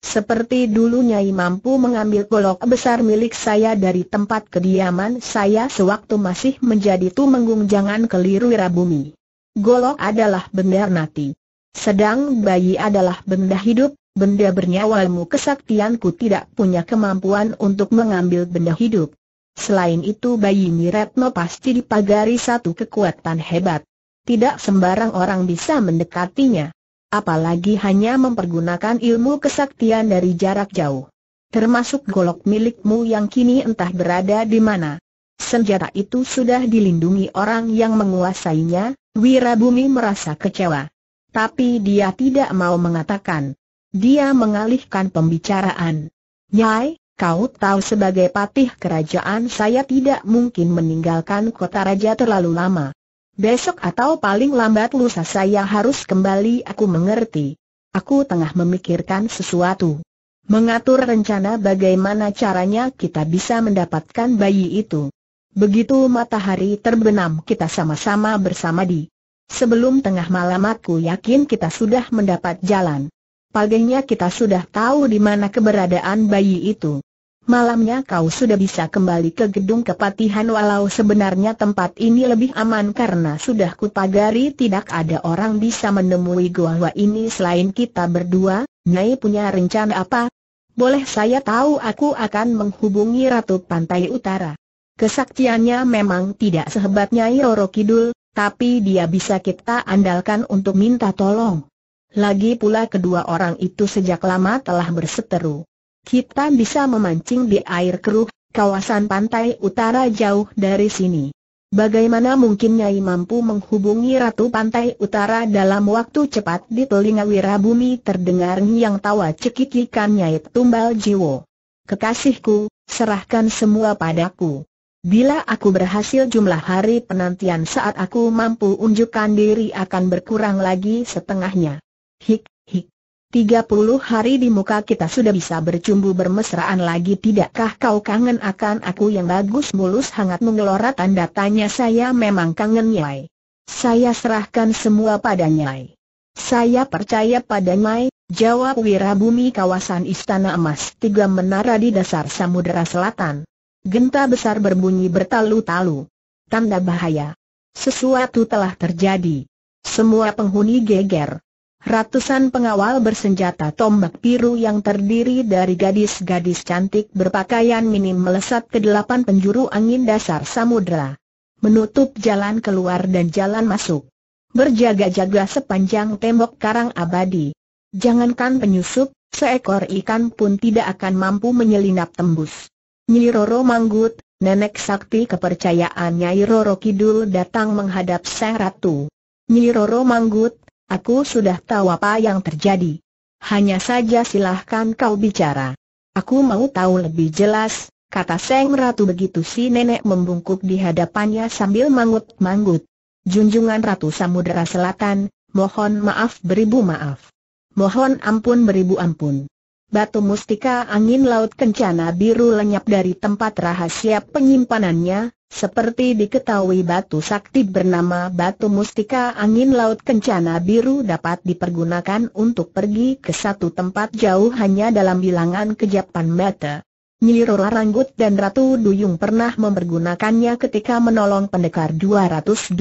Seperti dulu Nyai mampu mengambil golok besar milik saya dari tempat kediaman saya sewaktu masih menjadi tumenggung jangan keliru Rabumi. Golok adalah benda nati. Sedang bayi adalah benda hidup, benda bernyawa ilmu kesaktianku tidak punya kemampuan untuk mengambil benda hidup. Selain itu bayi Miretno pasti dipagari satu kekuatan hebat. Tidak sembarang orang bisa mendekatinya. Apalagi hanya mempergunakan ilmu kesaktian dari jarak jauh. Termasuk golok milikmu yang kini entah berada di mana. Senjata itu sudah dilindungi orang yang menguasainya, Wirabumi merasa kecewa. Tapi dia tidak mau mengatakan. Dia mengalihkan pembicaraan. Nyai, kau tahu sebagai patih kerajaan saya tidak mungkin meninggalkan kota raja terlalu lama. Besok atau paling lambat lusa saya harus kembali aku mengerti. Aku tengah memikirkan sesuatu. Mengatur rencana bagaimana caranya kita bisa mendapatkan bayi itu. Begitu matahari terbenam kita sama-sama bersama di. Sebelum tengah malam aku yakin kita sudah mendapat jalan. Paginya kita sudah tahu di mana keberadaan bayi itu. Malamnya kau sudah bisa kembali ke gedung kepatihan walau sebenarnya tempat ini lebih aman karena sudah kupagari tidak ada orang bisa menemui gua ini selain kita berdua. Nyai punya rencana apa? Boleh saya tahu aku akan menghubungi Ratu Pantai Utara. Kesaktiannya memang tidak sehebat Nyai Roro Kidul, tapi dia bisa kita andalkan untuk minta tolong. Lagi pula kedua orang itu sejak lama telah berseteru. Kita bisa memancing di air keruh, kawasan pantai utara jauh dari sini. Bagaimana mungkin Nyai mampu menghubungi Ratu Pantai Utara dalam waktu cepat di telinga Wirabumi terdengar yang tawa cekikikan Nyai Tumbal Jiwo. Kekasihku, serahkan semua padaku. Bila aku berhasil jumlah hari penantian saat aku mampu unjukkan diri akan berkurang lagi setengahnya. Hik, hik. 30 hari di muka kita sudah bisa bercumbu bermesraan lagi tidakkah kau kangen akan aku yang bagus mulus hangat mengelora tanda tanya saya memang kangen Nyai. Saya serahkan semua pada Nyai. Saya percaya pada Nyai, jawab Wirabumi kawasan Istana Emas tiga menara di dasar Samudera Selatan. Genta besar berbunyi bertalu-talu. Tanda bahaya. Sesuatu telah terjadi. Semua penghuni geger. Ratusan pengawal bersenjata tombak biru yang terdiri dari gadis-gadis cantik berpakaian minim melesat ke delapan penjuru angin dasar samudera. Menutup jalan keluar dan jalan masuk. Berjaga-jaga sepanjang tembok karang abadi. Jangankan penyusup, seekor ikan pun tidak akan mampu menyelinap tembus. Nyi Roro Manggut, nenek sakti kepercayaan Nyai Roro Kidul datang menghadap Sang Ratu. Nyi Roro Manggut, aku sudah tahu apa yang terjadi. Hanya saja silahkan kau bicara. Aku mau tahu lebih jelas, kata Sang Ratu begitu si nenek membungkuk di hadapannya sambil manggut-manggut. Junjungan Ratu Samudera Selatan, mohon maaf beribu maaf. Mohon ampun beribu ampun. Batu mustika angin laut kencana biru lenyap dari tempat rahasia penyimpanannya, seperti diketahui batu sakti bernama batu mustika angin laut kencana biru dapat dipergunakan untuk pergi ke satu tempat jauh hanya dalam bilangan kejapan mata. Nyi Roro Ranggut dan Ratu Duyung pernah mempergunakannya ketika menolong pendekar 212.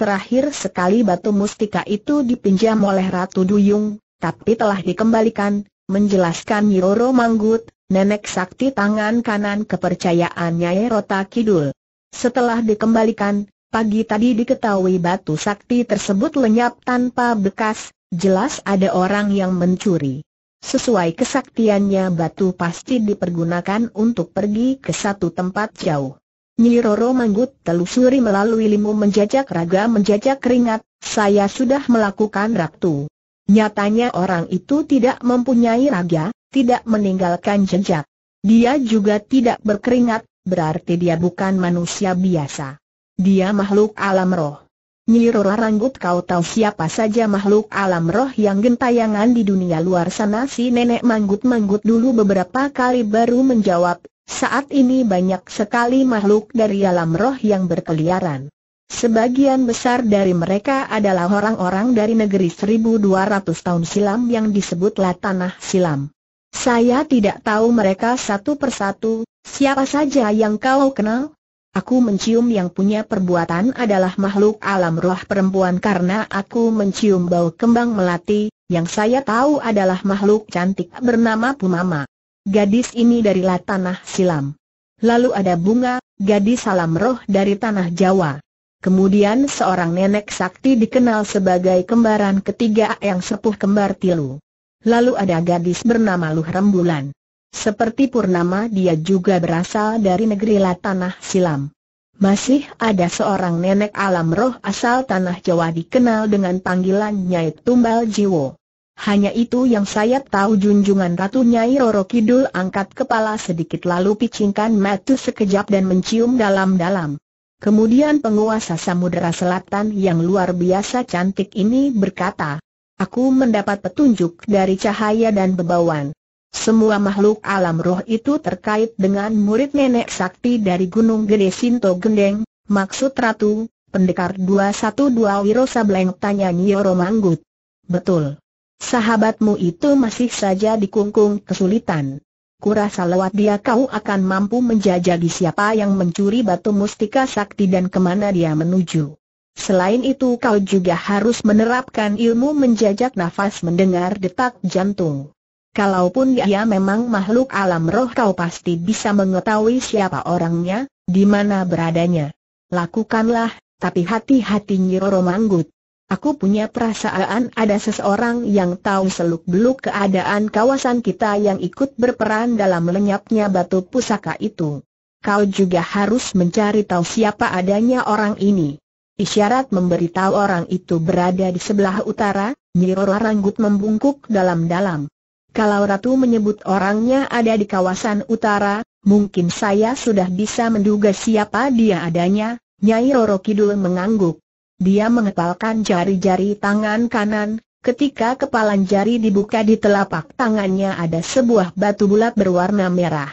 Terakhir sekali batu mustika itu dipinjam oleh Ratu Duyung, tapi telah dikembalikan, menjelaskan Yoro Manggut, nenek sakti tangan kanan kepercayaan Nyai Rota Kidul. Setelah dikembalikan, pagi tadi diketahui batu sakti tersebut lenyap tanpa bekas, jelas ada orang yang mencuri. Sesuai kesaktiannya batu pasti dipergunakan untuk pergi ke satu tempat jauh. Nyi Roro Manggut telusuri melalui limu menjajak raga menjajak keringat, saya sudah melakukan raktu. Nyatanya orang itu tidak mempunyai raga, tidak meninggalkan jejak. Dia juga tidak berkeringat, berarti dia bukan manusia biasa. Dia makhluk alam roh. Nyi Ranggut kau tahu siapa saja makhluk alam roh yang gentayangan di dunia luar sana si nenek manggut-manggut dulu beberapa kali baru menjawab, saat ini banyak sekali makhluk dari alam roh yang berkeliaran. Sebagian besar dari mereka adalah orang-orang dari negeri 1200 tahun silam yang disebutlah Tanah Silam. Saya tidak tahu mereka satu persatu, siapa saja yang kau kenal? Aku mencium yang punya perbuatan adalah makhluk alam roh perempuan karena aku mencium bau kembang melati, yang saya tahu adalah makhluk cantik bernama Pumama. Gadis ini dari tanah silam. Lalu ada bunga, gadis salam roh dari tanah Jawa. Kemudian seorang nenek sakti dikenal sebagai kembaran ketiga yang sepuh kembar tilu. Lalu ada gadis bernama Luh Rembulan. Seperti Purnama dia juga berasal dari negeri Latanah Silam. Masih ada seorang nenek alam roh asal Tanah Jawa dikenal dengan panggilan Nyai Tumbal Jiwo. Hanya itu yang saya tahu junjungan Ratu Nyai Roro Kidul angkat kepala sedikit lalu picingkan mata sekejap dan mencium dalam-dalam. Kemudian penguasa Samudera Selatan yang luar biasa cantik ini berkata, Aku mendapat petunjuk dari cahaya dan bebauan. Semua makhluk alam roh itu terkait dengan murid nenek sakti dari Gunung Gede Sinto Gendeng, maksud Ratu, pendekar 212 Wiro Sableng tanya Nyiro Manggut. Betul. Sahabatmu itu masih saja dikungkung kesulitan. Kurasa lewat dia kau akan mampu menjajagi siapa yang mencuri batu mustika sakti dan ke mana dia menuju. Selain itu kau juga harus menerapkan ilmu menjajak nafas mendengar detak jantung. Kalaupun dia memang makhluk alam roh kau pasti bisa mengetahui siapa orangnya, di mana beradanya. Lakukanlah, tapi hati-hati Nyiroro Manggut. Aku punya perasaan ada seseorang yang tahu seluk-beluk keadaan kawasan kita yang ikut berperan dalam lenyapnya batu pusaka itu. Kau juga harus mencari tahu siapa adanya orang ini. Isyarat memberitahu orang itu berada di sebelah utara, Nyiroro Ranggut membungkuk dalam-dalam. Kalau Ratu menyebut orangnya ada di kawasan utara, mungkin saya sudah bisa menduga siapa dia adanya, Nyai Roro Kidul mengangguk. Dia mengepalkan jari-jari tangan kanan, ketika kepalan jari dibuka di telapak tangannya ada sebuah batu bulat berwarna merah.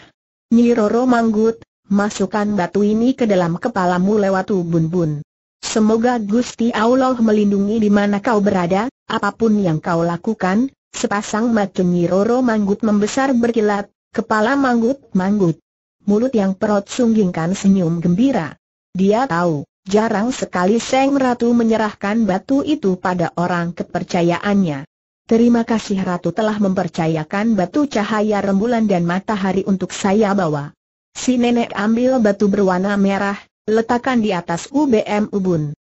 Nyi Roro manggut, masukkan batu ini ke dalam kepalamu lewat ubun-bun. Semoga Gusti Allah melindungi di mana kau berada, apa pun yang kau lakukan, Sepasang mata Nyiroro manggut membesar berkilat, kepala manggut-manggut. Mulut yang perot sunggingkan senyum gembira. Dia tahu, jarang sekali Seng Ratu menyerahkan batu itu pada orang kepercayaannya. Terima kasih Ratu telah mempercayakan batu cahaya rembulan dan matahari untuk saya bawa. Si nenek ambil batu berwarna merah, letakkan di atas UBM ubun.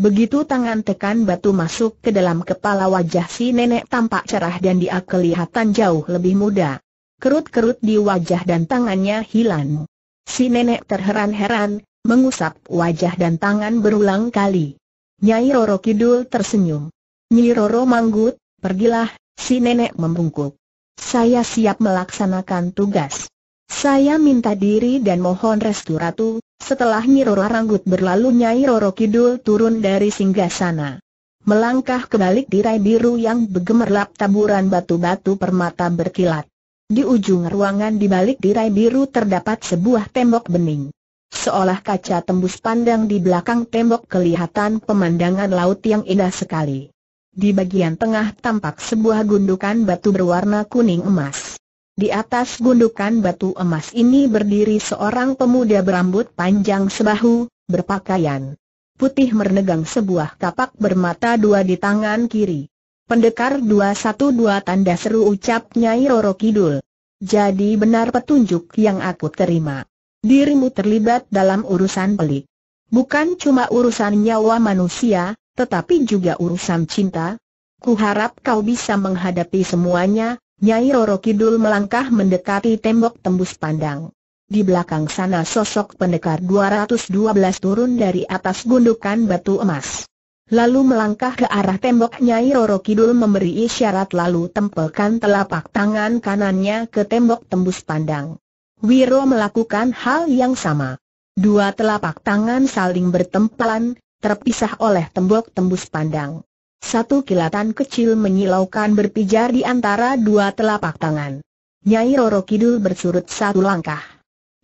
Begitu tangan tekan batu masuk ke dalam kepala wajah si nenek tampak cerah dan dia kelihatan jauh lebih muda. Kerut-kerut di wajah dan tangannya hilang. Si nenek terheran-heran, mengusap wajah dan tangan berulang kali. Nyai Roro Kidul tersenyum. Nyi Roro manggut, pergilah, si nenek membungkuk. Saya siap melaksanakan tugas. Saya minta diri dan mohon restu ratu, setelah Nyiroro Ranggut berlalu Nyai Roro Kidul turun dari singgasana. Melangkah ke balik tirai biru yang bergemerlap taburan batu-batu permata berkilat. Di ujung ruangan di balik tirai biru terdapat sebuah tembok bening. Seolah kaca tembus pandang di belakang tembok kelihatan pemandangan laut yang indah sekali. Di bagian tengah tampak sebuah gundukan batu berwarna kuning emas. Di atas gundukan batu emas ini berdiri seorang pemuda berambut panjang sebahu, berpakaian putih merenegang sebuah kapak bermata dua di tangan kiri. Pendekar 212 tanda seru ucap Nyai Roro Kidul. Jadi benar petunjuk yang aku terima. Dirimu terlibat dalam urusan pelik. Bukan cuma urusan nyawa manusia, tetapi juga urusan cinta. Kuharap kau bisa menghadapi semuanya, Nyai Roro Kidul melangkah mendekati tembok tembus pandang. Di belakang sana sosok pendekar 212 turun dari atas gundukan batu emas. Lalu melangkah ke arah tembok Nyai Roro Kidul memberi isyarat lalu tempelkan telapak tangan kanannya ke tembok tembus pandang. Wiro melakukan hal yang sama. Dua telapak tangan saling bertempelan, terpisah oleh tembok tembus pandang. Satu kilatan kecil menyilaukan berpijar di antara dua telapak tangan. Nyai Roro Kidul bersurut satu langkah.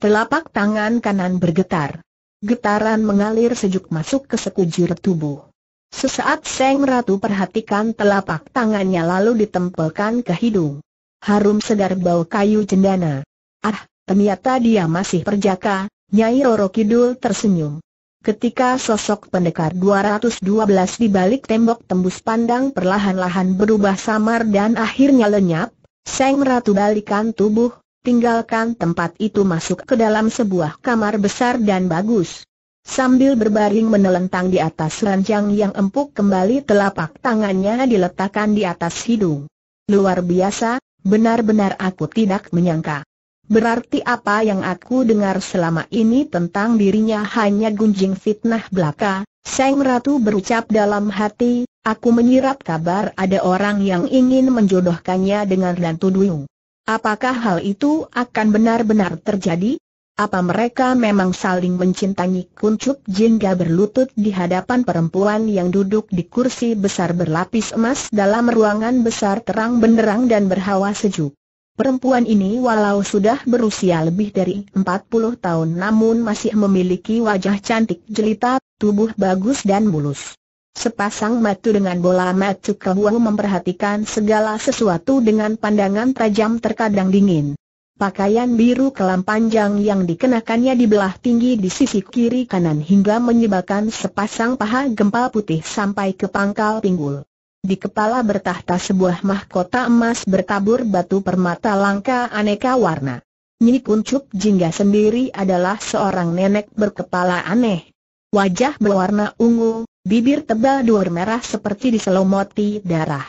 Telapak tangan kanan bergetar. Getaran mengalir sejuk masuk ke sekujur tubuh. Sesaat Seng Ratu perhatikan telapak tangannya lalu ditempelkan ke hidung. Harum segar bau kayu cendana. Ah, ternyata dia masih perjaka, Nyai Roro Kidul tersenyum. Ketika sosok pendekar 212 di balik tembok tembus pandang perlahan-lahan berubah samar dan akhirnya lenyap, Seng Ratu balikan tubuh, tinggalkan tempat itu masuk ke dalam sebuah kamar besar dan bagus. Sambil berbaring menelentang di atas ranjang yang empuk kembali telapak tangannya diletakkan di atas hidung. Luar biasa, benar-benar aku tidak menyangka. Berarti apa yang aku dengar selama ini tentang dirinya hanya gunjing fitnah belaka, Seng Ratu berucap dalam hati, aku menyirat kabar ada orang yang ingin menjodohkannya dengan Rantu Duyung. Apakah hal itu akan benar-benar terjadi? Apa mereka memang saling mencintai kuncup jingga berlutut di hadapan perempuan yang duduk di kursi besar berlapis emas dalam ruangan besar terang benderang dan berhawa sejuk. Perempuan ini walau sudah berusia lebih dari 40 tahun namun masih memiliki wajah cantik jelita, tubuh bagus dan mulus. Sepasang mata dengan bola mata kehuang memperhatikan segala sesuatu dengan pandangan tajam terkadang dingin. Pakaian biru kelam panjang yang dikenakannya dibelah tinggi di sisi kiri kanan hingga menyebabkan sepasang paha gempal putih sampai ke pangkal pinggul. Di kepala bertahta sebuah mahkota emas bertabur batu permata langka aneka warna. Nyi Kuncup Jingga sendiri adalah seorang nenek berkepala aneh. Wajah berwarna ungu, bibir tebal dur merah seperti diselomoti darah.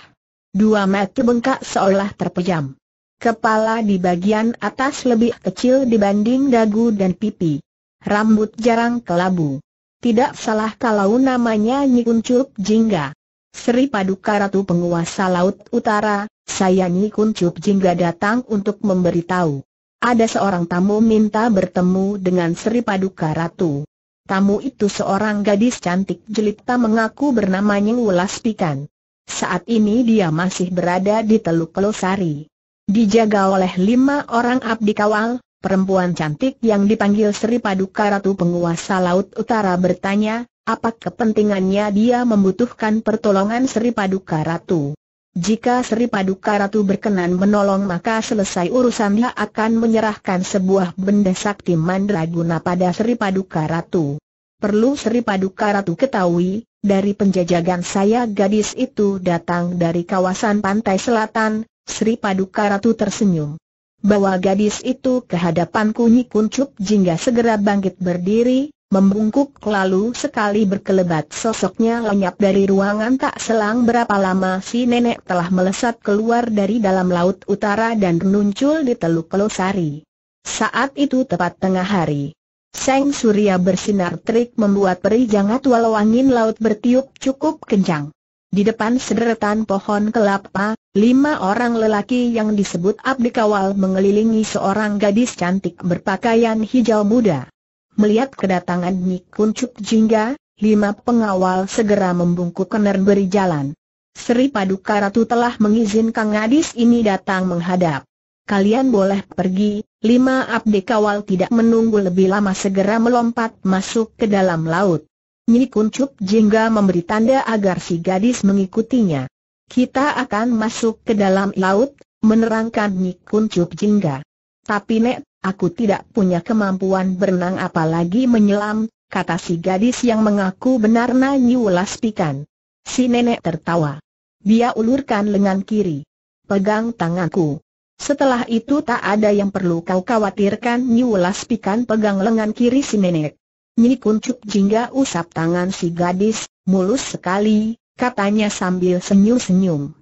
Dua mata bengkak seolah terpejam. Kepala di bagian atas lebih kecil dibanding dagu dan pipi. Rambut jarang kelabu. Tidak salah kalau namanya Nyi Kuncup Jingga. Sri Paduka Ratu penguasa Laut Utara, saya Nyi Kuncup Jingga datang untuk memberitahu. Ada seorang tamu minta bertemu dengan Sri Paduka Ratu. Tamu itu seorang gadis cantik jelita mengaku bernamanya Wulas Pikan. Saat ini dia masih berada di Teluk Pelosari. Dijaga oleh lima orang abdi kawal, perempuan cantik yang dipanggil Sri Paduka Ratu penguasa Laut Utara bertanya, apa kepentingannya dia membutuhkan pertolongan Sri Paduka Ratu. Jika Sri Paduka Ratu berkenan menolong maka selesai urusan dia akan menyerahkan sebuah benda sakti mandraguna pada Sri Paduka Ratu. Perlu Sri Paduka Ratu ketahui, dari penjajagan saya gadis itu datang dari kawasan pantai selatan, Sri Paduka Ratu tersenyum. Bawa gadis itu ke hadapan Kunyi Kuncup jingga segera bangkit berdiri, Membungkuk lalu sekali berkelebat sosoknya lenyap dari ruangan tak selang berapa lama si nenek telah melesat keluar dari dalam laut utara dan muncul di Teluk Pelosari. Saat itu tepat tengah hari. Seng surya bersinar terik membuat peri jangat walau angin laut bertiup cukup kencang. Di depan sederetan pohon kelapa, lima orang lelaki yang disebut abdi kawal mengelilingi seorang gadis cantik berpakaian hijau muda. Melihat kedatangan Kuncup Jingga, lima pengawal segera membungkuk kener beri jalan. Sri Paduka Ratu telah mengizinkan gadis ini datang menghadap. Kalian boleh pergi, lima abdi kawal tidak menunggu lebih lama segera melompat masuk ke dalam laut. Nyi Kuncup Jingga memberi tanda agar si gadis mengikutinya. Kita akan masuk ke dalam laut, menerangkan Nyi Kuncup Jingga. Tapi Nek, aku tidak punya kemampuan berenang apalagi menyelam, kata si gadis yang mengaku benar Nyi Pikan. Si nenek tertawa. Dia ulurkan lengan kiri. Pegang tanganku. Setelah itu tak ada yang perlu kau khawatirkan Nyi Pikan pegang lengan kiri si nenek. Nyi kuncup jingga usap tangan si gadis, mulus sekali, katanya sambil senyum-senyum.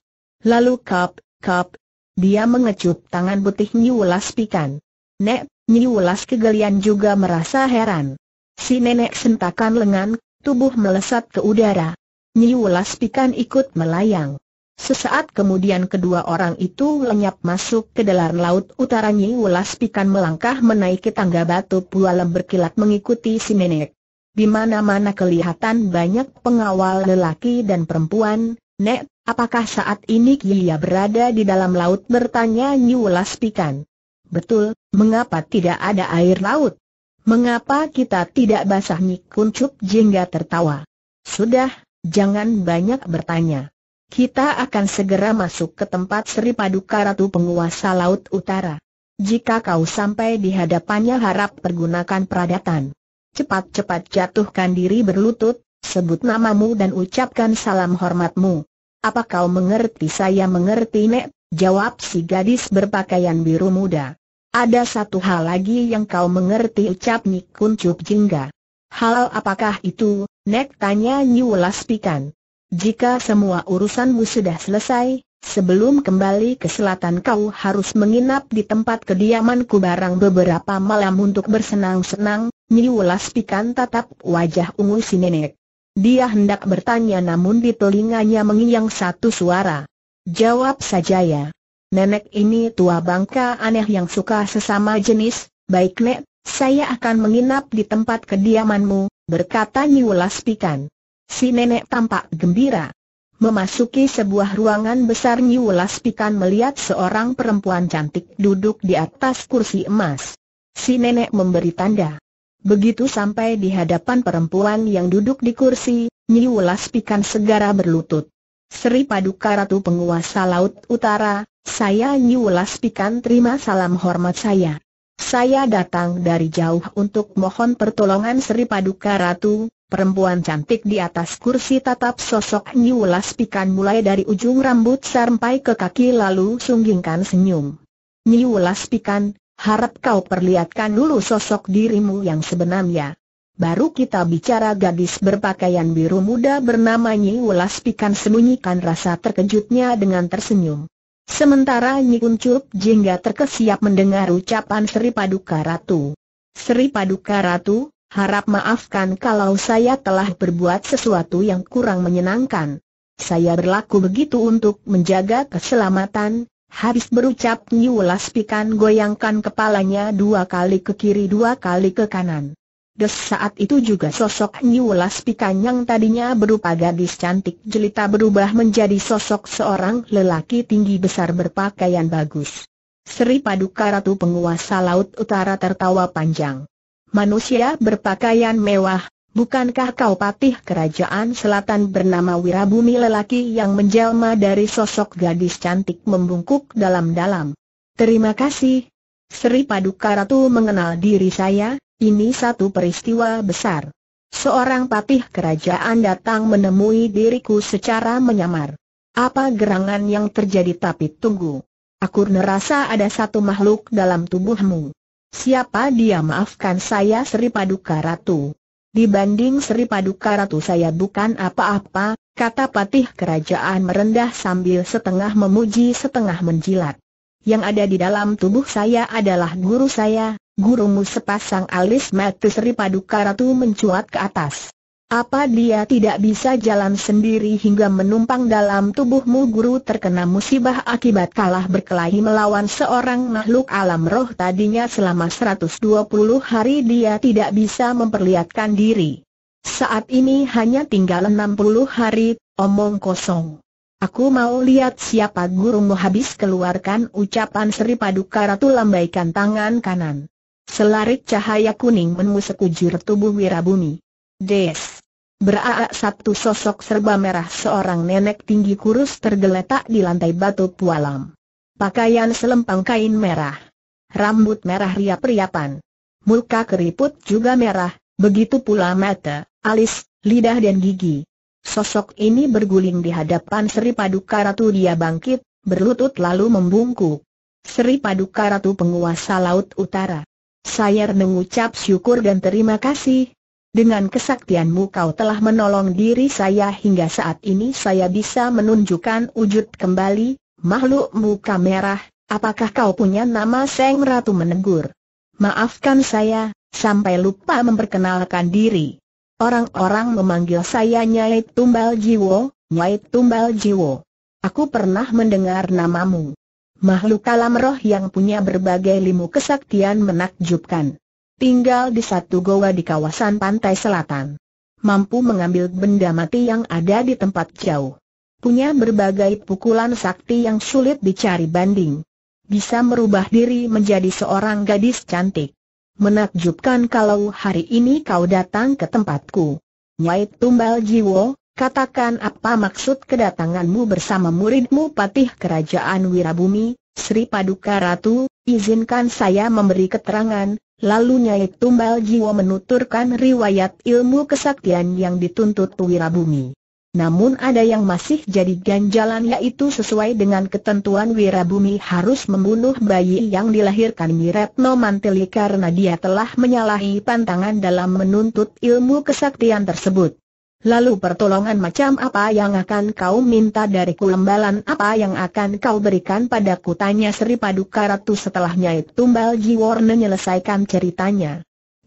Lalu kap, kap, dia mengecup tangan putih Nyi Pikan. Nek, Nyi kegelian juga merasa heran. Si nenek sentakan lengan, tubuh melesat ke udara. Nyi Pikan ikut melayang. Sesaat kemudian kedua orang itu lenyap masuk ke dalam laut utara Nyi Pikan melangkah menaiki tangga batu pualam berkilat mengikuti si nenek. Di mana-mana kelihatan banyak pengawal lelaki dan perempuan, Nek, Apakah saat ini Kia berada di dalam laut bertanya Nyu Pikan. Betul, mengapa tidak ada air laut? Mengapa kita tidak basah Kuncup jingga tertawa? Sudah, jangan banyak bertanya. Kita akan segera masuk ke tempat Sri Paduka Ratu Penguasa Laut Utara. Jika kau sampai di hadapannya harap pergunakan peradatan. Cepat-cepat jatuhkan diri berlutut, sebut namamu dan ucapkan salam hormatmu. Apa kau mengerti saya mengerti nek? Jawab si gadis berpakaian biru muda. Ada satu hal lagi yang kau mengerti ucap Nyi Kuncup Jingga. Hal apakah itu, Nek tanya Nyi Pikan. Jika semua urusanmu sudah selesai, Sebelum kembali ke selatan kau harus menginap di tempat kediamanku barang beberapa malam untuk bersenang-senang, Nyiulas pikan tatap wajah ungu si nenek. Dia hendak bertanya namun di telinganya mengiang satu suara. Jawab saja ya. Nenek ini tua bangka aneh yang suka sesama jenis, baik nek, saya akan menginap di tempat kediamanmu, berkata Nyiulas pikan. Si nenek tampak gembira. Memasuki sebuah ruangan besar Nyulas Pikan melihat seorang perempuan cantik duduk di atas kursi emas. Si nenek memberi tanda. Begitu sampai di hadapan perempuan yang duduk di kursi, Nyulas Pikan segera berlutut. Seri Paduka Ratu Penguasa Laut Utara, saya Nyulas Pikan terima salam hormat saya. Saya datang dari jauh untuk mohon pertolongan Seri Paduka Ratu, Perempuan cantik di atas kursi tatap sosok Nyu Pikan mulai dari ujung rambut sampai ke kaki lalu sunggingkan senyum. Nyu Pikan, harap kau perlihatkan dulu sosok dirimu yang sebenarnya. Baru kita bicara gadis berpakaian biru muda bernama Nyi Pikan sembunyikan rasa terkejutnya dengan tersenyum. Sementara Nyi Kuncup jingga terkesiap mendengar ucapan Sri Paduka Ratu. Sri Paduka Ratu, Harap maafkan kalau saya telah berbuat sesuatu yang kurang menyenangkan. Saya berlaku begitu untuk menjaga keselamatan. Habis berucap Nyulas Pikan goyangkan kepalanya dua kali ke kiri dua kali ke kanan. Des saat itu juga sosok Nyulas Pikan yang tadinya berupa gadis cantik jelita berubah menjadi sosok seorang lelaki tinggi besar berpakaian bagus. Seri Paduka Ratu Penguasa Laut Utara tertawa panjang manusia berpakaian mewah, bukankah kau patih kerajaan selatan bernama Wirabumi lelaki yang menjelma dari sosok gadis cantik membungkuk dalam-dalam? Terima kasih. Seri Paduka Ratu mengenal diri saya, ini satu peristiwa besar. Seorang patih kerajaan datang menemui diriku secara menyamar. Apa gerangan yang terjadi tapi tunggu. Aku nerasa ada satu makhluk dalam tubuhmu. Siapa dia maafkan saya Sri Paduka Ratu. Dibanding Sri Paduka Ratu saya bukan apa-apa, kata patih kerajaan merendah sambil setengah memuji setengah menjilat. Yang ada di dalam tubuh saya adalah guru saya, gurumu sepasang alis mata Sri Paduka Ratu mencuat ke atas. Apa dia tidak bisa jalan sendiri hingga menumpang dalam tubuhmu guru terkena musibah akibat kalah berkelahi melawan seorang makhluk alam roh tadinya selama 120 hari dia tidak bisa memperlihatkan diri. Saat ini hanya tinggal 60 hari, omong kosong. Aku mau lihat siapa gurumu habis keluarkan ucapan Seri Paduka Ratu lambaikan tangan kanan. Selarik cahaya kuning menusuk ujur tubuh Wirabumi. Des. Beraak satu sosok serba merah seorang nenek tinggi kurus tergeletak di lantai batu pualam. Pakaian selempang kain merah. Rambut merah riap-riapan. Muka keriput juga merah, begitu pula mata, alis, lidah dan gigi. Sosok ini berguling di hadapan Sri Paduka Ratu dia bangkit, berlutut lalu membungkuk. Sri Paduka Ratu penguasa Laut Utara. Saya mengucap syukur dan terima kasih, dengan kesaktianmu kau telah menolong diri saya hingga saat ini saya bisa menunjukkan wujud kembali, makhluk muka merah, apakah kau punya nama Seng Ratu menegur? Maafkan saya, sampai lupa memperkenalkan diri. Orang-orang memanggil saya Nyai Tumbal Jiwo, Nyai Tumbal Jiwo. Aku pernah mendengar namamu. Makhluk alam roh yang punya berbagai limu kesaktian menakjubkan. Tinggal di satu goa di kawasan pantai selatan. Mampu mengambil benda mati yang ada di tempat jauh. Punya berbagai pukulan sakti yang sulit dicari banding. Bisa merubah diri menjadi seorang gadis cantik. Menakjubkan kalau hari ini kau datang ke tempatku. Nyai Tumbal Jiwo, katakan apa maksud kedatanganmu bersama muridmu patih kerajaan Wirabumi, Sri Paduka Ratu, Izinkan saya memberi keterangan, lalu Nyai Tumbal Jiwa menuturkan riwayat ilmu kesaktian yang dituntut Wirabumi. Namun ada yang masih jadi ganjalan yaitu sesuai dengan ketentuan Wirabumi harus membunuh bayi yang dilahirkan Miretno Mantili karena dia telah menyalahi pantangan dalam menuntut ilmu kesaktian tersebut. Lalu pertolongan macam apa yang akan kau minta dari kulembalan apa yang akan kau berikan padaku tanya Sri Paduka Ratu setelahnya Tumbal Jiwor menyelesaikan ceritanya.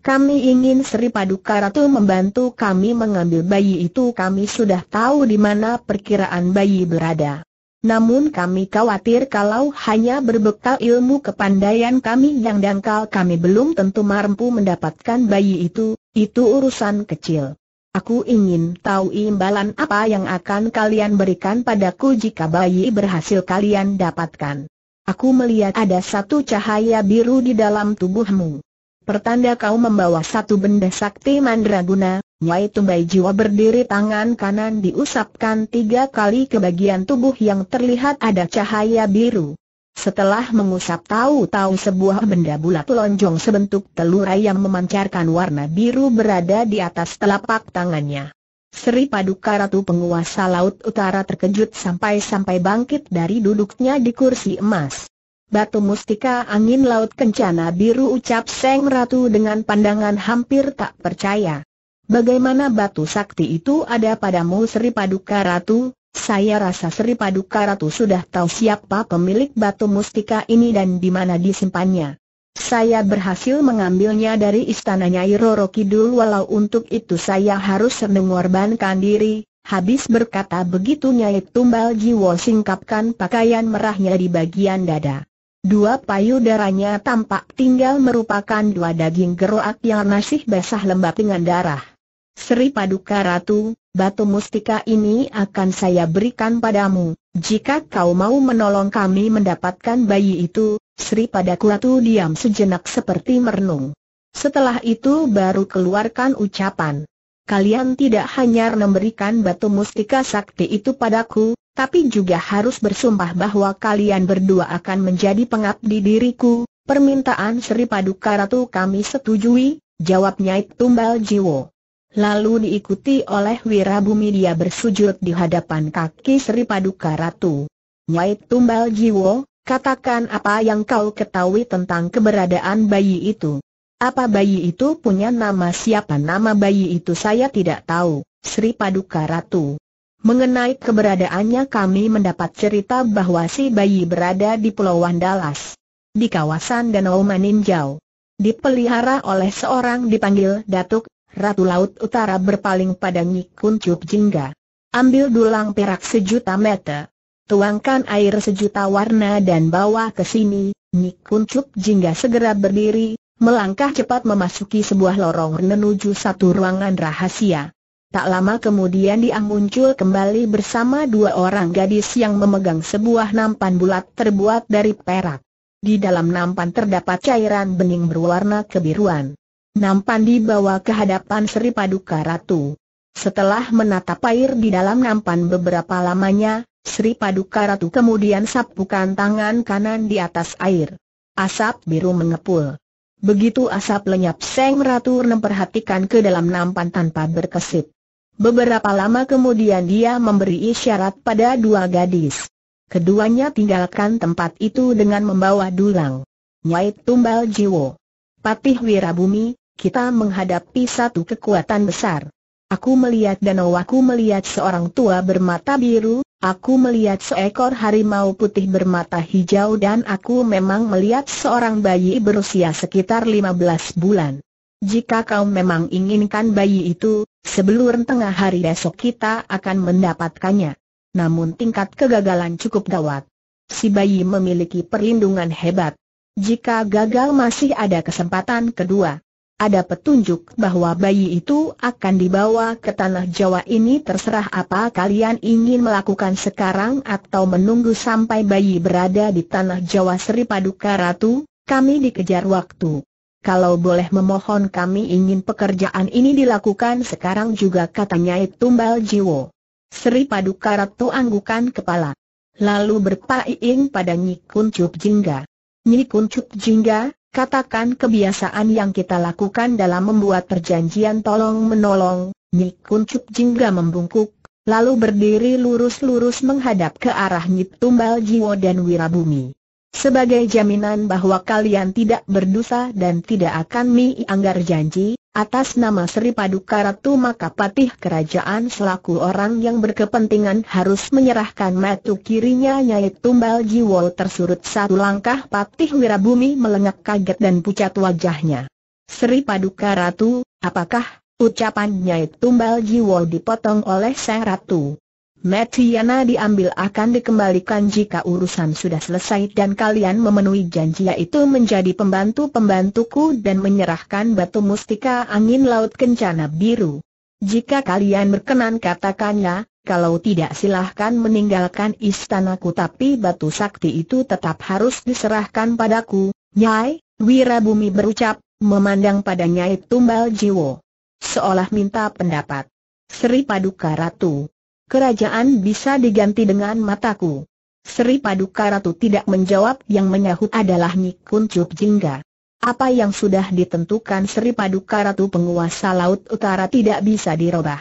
Kami ingin Sri Paduka Ratu membantu kami mengambil bayi itu kami sudah tahu di mana perkiraan bayi berada. Namun kami khawatir kalau hanya berbekal ilmu kepandaian kami yang dangkal kami belum tentu mampu mendapatkan bayi itu, itu urusan kecil. Aku ingin tahu imbalan apa yang akan kalian berikan padaku jika bayi berhasil kalian dapatkan. Aku melihat ada satu cahaya biru di dalam tubuhmu pertanda kau membawa satu benda sakti mandraguna, Nyai Tumbai Jiwa berdiri tangan kanan diusapkan tiga kali ke bagian tubuh yang terlihat ada cahaya biru. Setelah mengusap tahu-tahu sebuah benda bulat lonjong sebentuk telur ayam memancarkan warna biru berada di atas telapak tangannya. Sri Paduka Ratu penguasa Laut Utara terkejut sampai-sampai bangkit dari duduknya di kursi emas. Batu mustika angin laut kencana biru ucap Seng Ratu dengan pandangan hampir tak percaya. Bagaimana batu sakti itu ada padamu Sri Paduka Ratu? Saya rasa Sri Paduka Ratu sudah tahu siapa pemilik batu mustika ini dan di mana disimpannya. Saya berhasil mengambilnya dari istananya Iroro Kidul walau untuk itu saya harus mengorbankan diri, Habis berkata begitu Nyai Tumbal Jiwo singkapkan pakaian merahnya di bagian dada. Dua payudaranya tampak tinggal merupakan dua daging geroak yang masih basah lembab dengan darah. Seri Paduka Ratu, batu mustika ini akan saya berikan padamu, jika kau mau menolong kami mendapatkan bayi itu, Sri Padaku Ratu diam sejenak seperti merenung. Setelah itu baru keluarkan ucapan. Kalian tidak hanya memberikan batu mustika sakti itu padaku, tapi juga harus bersumpah bahwa kalian berdua akan menjadi pengabdi diriku. Permintaan Sri Paduka Ratu kami setujui, jawabnya Tumbal Jiwo. Lalu diikuti oleh Wirabumi dia bersujud di hadapan kaki Sri Paduka Ratu. Nyai Tumbal Jiwo, katakan apa yang kau ketahui tentang keberadaan bayi itu. Apa bayi itu punya nama siapa nama bayi itu saya tidak tahu, Sri Paduka Ratu. Mengenai keberadaannya kami mendapat cerita bahwa si bayi berada di Pulau Wandalas. Di kawasan Danau Maninjau. Dipelihara oleh seorang dipanggil Datuk, Ratu Laut Utara berpaling pada Nyi Kuncup Jingga. Ambil dulang perak sejuta meter. Tuangkan air sejuta warna dan bawa ke sini. Nyi Kuncup Jingga segera berdiri, melangkah cepat memasuki sebuah lorong menuju satu ruangan rahasia. Tak lama kemudian dia muncul kembali bersama dua orang gadis yang memegang sebuah nampan bulat terbuat dari perak. Di dalam nampan terdapat cairan bening berwarna kebiruan. Nampan dibawa ke hadapan Sri Paduka Ratu. Setelah menatap air di dalam nampan beberapa lamanya, Sri Paduka Ratu kemudian sapukan tangan kanan di atas air. Asap biru mengepul. Begitu asap lenyap Seng Ratu memperhatikan ke dalam nampan tanpa berkesit. Beberapa lama kemudian dia memberi isyarat pada dua gadis. Keduanya tinggalkan tempat itu dengan membawa dulang. Nyai Tumbal Jiwo. Patih Wirabumi, kita menghadapi satu kekuatan besar. Aku melihat danau aku melihat seorang tua bermata biru, aku melihat seekor harimau putih bermata hijau dan aku memang melihat seorang bayi berusia sekitar 15 bulan. Jika kau memang inginkan bayi itu, sebelum tengah hari besok kita akan mendapatkannya. Namun tingkat kegagalan cukup gawat. Si bayi memiliki perlindungan hebat. Jika gagal masih ada kesempatan kedua. Ada petunjuk bahwa bayi itu akan dibawa ke tanah Jawa ini terserah apa kalian ingin melakukan sekarang atau menunggu sampai bayi berada di tanah Jawa Sri Paduka Ratu, kami dikejar waktu. Kalau boleh memohon kami ingin pekerjaan ini dilakukan sekarang juga katanya Tumbal Jiwo. Sri Paduka Ratu anggukan kepala. Lalu berpaing pada Nyi Kuncup Jingga. Nyi Kuncup Jingga, katakan kebiasaan yang kita lakukan dalam membuat perjanjian tolong-menolong, Nyi Kuncup Jingga membungkuk, lalu berdiri lurus-lurus menghadap ke arah Nyi Tumbal Jiwo dan Wirabumi. Sebagai jaminan bahwa kalian tidak berdosa dan tidak akan mi anggar janji, atas nama Sri Paduka Ratu maka patih kerajaan selaku orang yang berkepentingan harus menyerahkan matu kirinya Nyai Tumbal Jiwo tersurut satu langkah patih Wirabumi melengak kaget dan pucat wajahnya. Sri Paduka Ratu, apakah ucapan Nyai Tumbal Jiwo dipotong oleh Sang Ratu? Metiana diambil akan dikembalikan jika urusan sudah selesai dan kalian memenuhi janji yaitu menjadi pembantu-pembantuku dan menyerahkan batu mustika angin laut kencana biru. Jika kalian berkenan katakannya, kalau tidak silahkan meninggalkan istanaku tapi batu sakti itu tetap harus diserahkan padaku, Nyai, Wirabumi berucap, memandang pada Nyai Tumbal Jiwo. Seolah minta pendapat. Sri Paduka Ratu kerajaan bisa diganti dengan mataku. Sri Paduka Ratu tidak menjawab yang menyahut adalah Nyi Kuncup Jingga. Apa yang sudah ditentukan Sri Paduka Ratu penguasa Laut Utara tidak bisa dirubah.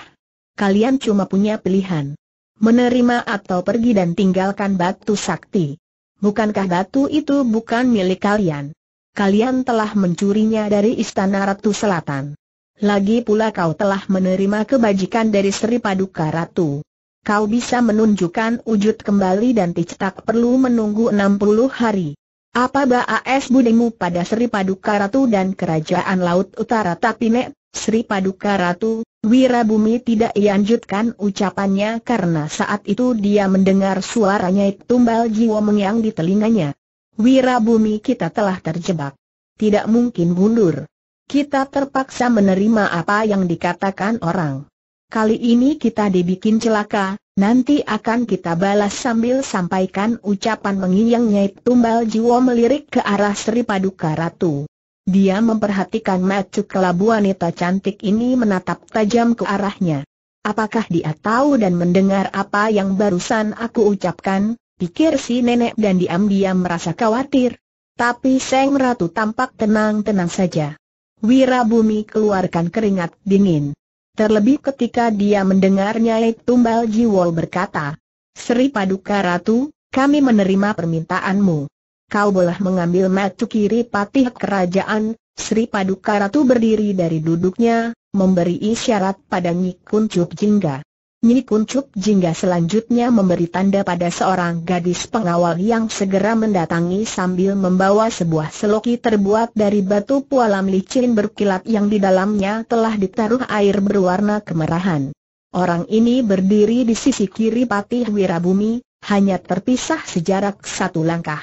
Kalian cuma punya pilihan. Menerima atau pergi dan tinggalkan batu sakti. Bukankah batu itu bukan milik kalian? Kalian telah mencurinya dari Istana Ratu Selatan. Lagi pula kau telah menerima kebajikan dari Sri Paduka Ratu kau bisa menunjukkan wujud kembali dan tidak perlu menunggu 60 hari. Apa baas budimu pada Sri Paduka Ratu dan Kerajaan Laut Utara tapi nek, Sri Paduka Ratu, Wirabumi tidak lanjutkan ucapannya karena saat itu dia mendengar suaranya tumbal jiwa mengiang di telinganya. Wirabumi kita telah terjebak. Tidak mungkin mundur. Kita terpaksa menerima apa yang dikatakan orang. Kali ini kita dibikin celaka, nanti akan kita balas sambil sampaikan ucapan mengiang Nyai Tumbal Jiwo melirik ke arah Sri Paduka Ratu. Dia memperhatikan mata kelabu wanita cantik ini menatap tajam ke arahnya. Apakah dia tahu dan mendengar apa yang barusan aku ucapkan, pikir si nenek dan diam-diam merasa khawatir. Tapi Seng Ratu tampak tenang-tenang saja. Wirabumi keluarkan keringat dingin. Terlebih ketika dia mendengar Nyai Tumbal Jiwol berkata, Sri Paduka Ratu, kami menerima permintaanmu. Kau boleh mengambil matu kiri patih kerajaan, Sri Paduka Ratu berdiri dari duduknya, memberi isyarat pada Nyi Kuncup Jingga. Nyi Kuncup Jingga selanjutnya memberi tanda pada seorang gadis pengawal yang segera mendatangi sambil membawa sebuah seloki terbuat dari batu pualam licin berkilat yang di dalamnya telah ditaruh air berwarna kemerahan. Orang ini berdiri di sisi kiri Patih Wirabumi, hanya terpisah sejarak satu langkah.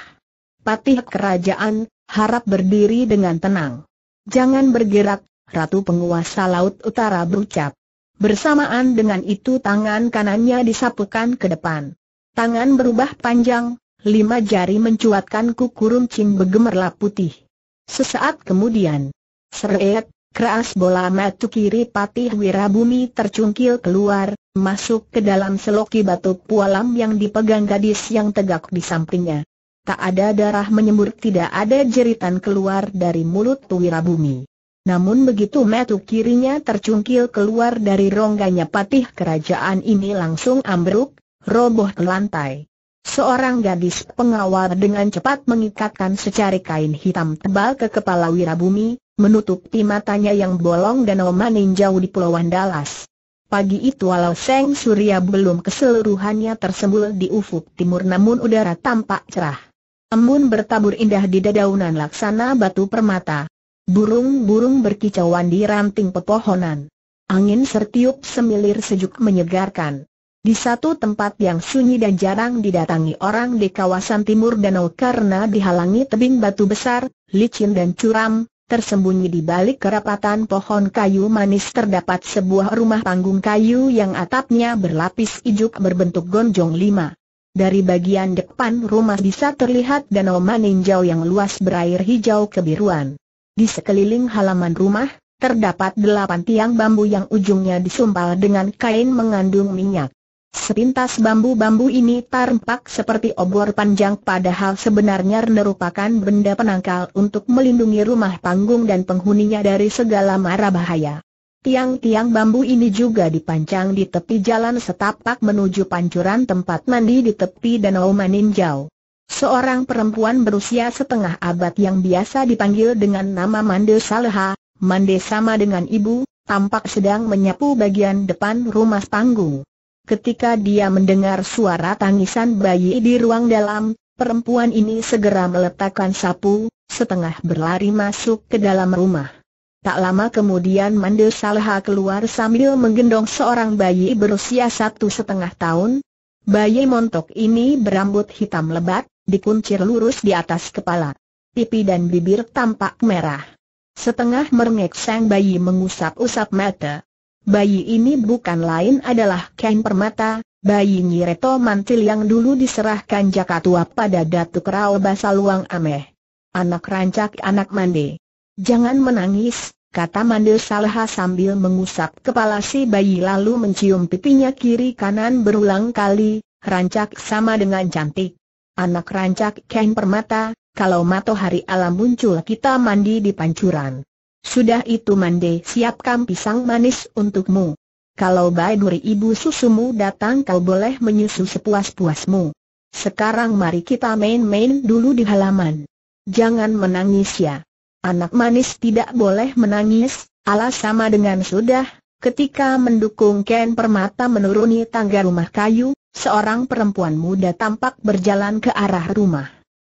Patih kerajaan, harap berdiri dengan tenang. Jangan bergerak, Ratu Penguasa Laut Utara berucap. Bersamaan dengan itu tangan kanannya disapukan ke depan. Tangan berubah panjang, lima jari mencuatkan kuku runcing bergemerlap putih. Sesaat kemudian, seret, keras bola matu kiri patih wirabumi tercungkil keluar, masuk ke dalam seloki batu pualam yang dipegang gadis yang tegak di sampingnya. Tak ada darah menyembur tidak ada jeritan keluar dari mulut wirabumi. Namun begitu metu kirinya tercungkil keluar dari rongganya patih kerajaan ini langsung ambruk, roboh ke lantai. Seorang gadis pengawal dengan cepat mengikatkan secari kain hitam tebal ke kepala Wirabumi, menutupi matanya yang bolong dan meninjau di Pulauan Dallas. Pagi itu walau Seng Surya belum keseluruhannya tersembul di ufuk timur namun udara tampak cerah. Embun bertabur indah di dedaunan laksana batu permata. Burung-burung berkicauan di ranting pepohonan. Angin sertiup semilir sejuk menyegarkan. Di satu tempat yang sunyi dan jarang didatangi orang di kawasan timur danau karena dihalangi tebing batu besar, licin dan curam, tersembunyi di balik kerapatan pohon kayu manis terdapat sebuah rumah panggung kayu yang atapnya berlapis ijuk berbentuk gonjong lima. Dari bagian depan rumah bisa terlihat danau maninjau yang luas berair hijau kebiruan. Di sekeliling halaman rumah, terdapat delapan tiang bambu yang ujungnya disumpal dengan kain mengandung minyak. Sepintas bambu-bambu ini tampak seperti obor panjang padahal sebenarnya merupakan benda penangkal untuk melindungi rumah panggung dan penghuninya dari segala mara bahaya. Tiang-tiang bambu ini juga dipancang di tepi jalan setapak menuju pancuran tempat mandi di tepi Danau Maninjau. Seorang perempuan berusia setengah abad yang biasa dipanggil dengan nama Mande Saleha, Mande sama dengan ibu, tampak sedang menyapu bagian depan rumah panggung. Ketika dia mendengar suara tangisan bayi di ruang dalam, perempuan ini segera meletakkan sapu, setengah berlari masuk ke dalam rumah. Tak lama kemudian Mandel Salha keluar sambil menggendong seorang bayi berusia satu setengah tahun. Bayi montok ini berambut hitam lebat, dikuncir lurus di atas kepala. Pipi dan bibir tampak merah. Setengah merengek sang bayi mengusap-usap mata. Bayi ini bukan lain adalah Ken Permata, bayi Nyireto Mantil yang dulu diserahkan Jakatua pada Datuk Rao Basaluang Ameh. Anak rancak anak mande. Jangan menangis, kata Mande Salha sambil mengusap kepala si bayi lalu mencium pipinya kiri kanan berulang kali, rancak sama dengan cantik. Anak rancak Ken Permata, kalau matahari alam muncul kita mandi di pancuran. Sudah itu mande siapkan pisang manis untukmu. Kalau Baiduri ibu susumu datang kau boleh menyusu sepuas-puasmu. Sekarang mari kita main-main dulu di halaman. Jangan menangis ya. Anak manis tidak boleh menangis, alas sama dengan sudah, ketika mendukung Ken Permata menuruni tangga rumah kayu, seorang perempuan muda tampak berjalan ke arah rumah.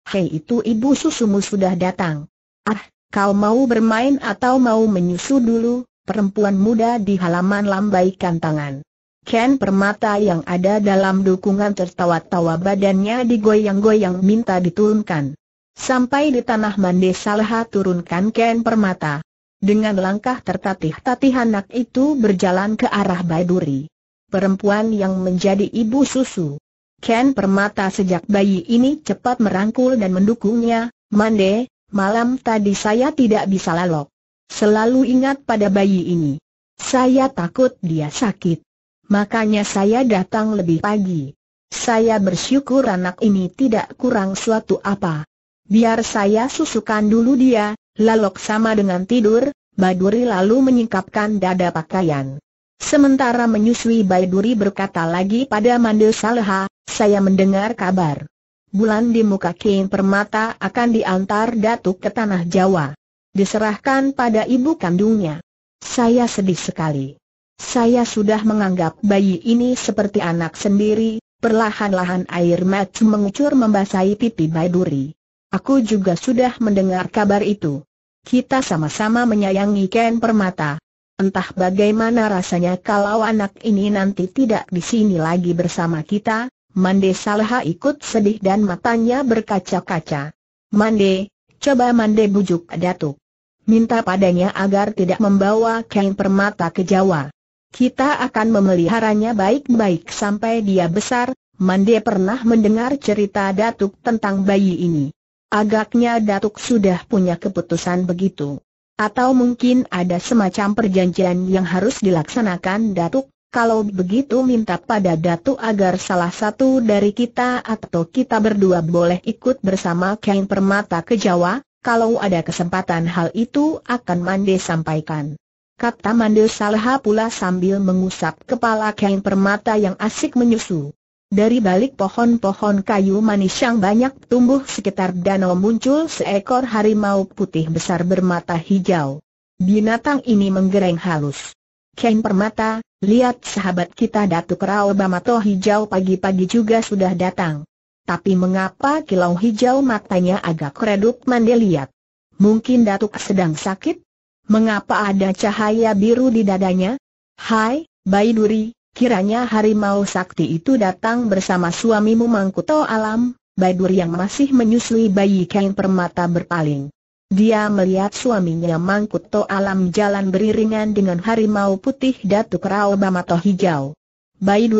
Hei itu ibu susumu sudah datang. Ah, Kau mau bermain atau mau menyusu dulu? Perempuan muda di halaman lambaikan tangan. Ken Permata yang ada dalam dukungan tertawa-tawa badannya digoyang-goyang minta diturunkan. Sampai di tanah mandi Salha turunkan Ken Permata. Dengan langkah tertatih-tatih anak itu berjalan ke arah Baiduri. Perempuan yang menjadi ibu susu. Ken Permata sejak bayi ini cepat merangkul dan mendukungnya, Mande, Malam tadi saya tidak bisa lalok. Selalu ingat pada bayi ini. Saya takut dia sakit. Makanya saya datang lebih pagi. Saya bersyukur anak ini tidak kurang suatu apa. Biar saya susukan dulu dia, lalok sama dengan tidur, Baduri lalu menyingkapkan dada pakaian. Sementara menyusui Baiduri berkata lagi pada Mandel Salha, saya mendengar kabar bulan di muka King Permata akan diantar Datuk ke Tanah Jawa. Diserahkan pada ibu kandungnya. Saya sedih sekali. Saya sudah menganggap bayi ini seperti anak sendiri, perlahan-lahan air mata mengucur membasahi pipi Baiduri. Aku juga sudah mendengar kabar itu. Kita sama-sama menyayangi Ken Permata. Entah bagaimana rasanya kalau anak ini nanti tidak di sini lagi bersama kita, Mande Salha ikut sedih dan matanya berkaca-kaca. Mande, coba Mande bujuk Datuk. Minta padanya agar tidak membawa kain permata ke Jawa. Kita akan memeliharanya baik-baik sampai dia besar, Mande pernah mendengar cerita Datuk tentang bayi ini. Agaknya Datuk sudah punya keputusan begitu. Atau mungkin ada semacam perjanjian yang harus dilaksanakan Datuk, kalau begitu minta pada Datu agar salah satu dari kita atau kita berdua boleh ikut bersama Kain Permata ke Jawa, kalau ada kesempatan hal itu akan Mande sampaikan. Kata Mande Salha pula sambil mengusap kepala Kain Permata yang asik menyusu. Dari balik pohon-pohon kayu manis yang banyak tumbuh sekitar danau muncul seekor harimau putih besar bermata hijau. Binatang ini menggereng halus. Ken Permata, lihat sahabat kita Datuk Rao Bamato hijau pagi-pagi juga sudah datang. Tapi mengapa kilau hijau matanya agak redup mandi lihat? Mungkin Datuk sedang sakit? Mengapa ada cahaya biru di dadanya? Hai, Bayi Duri, kiranya harimau sakti itu datang bersama suamimu Mangkuto Alam, Bayi yang masih menyusui bayi kain permata berpaling. Dia melihat suaminya mangkut to alam jalan beriringan dengan harimau putih Datuk Rao Bamato hijau. Bayi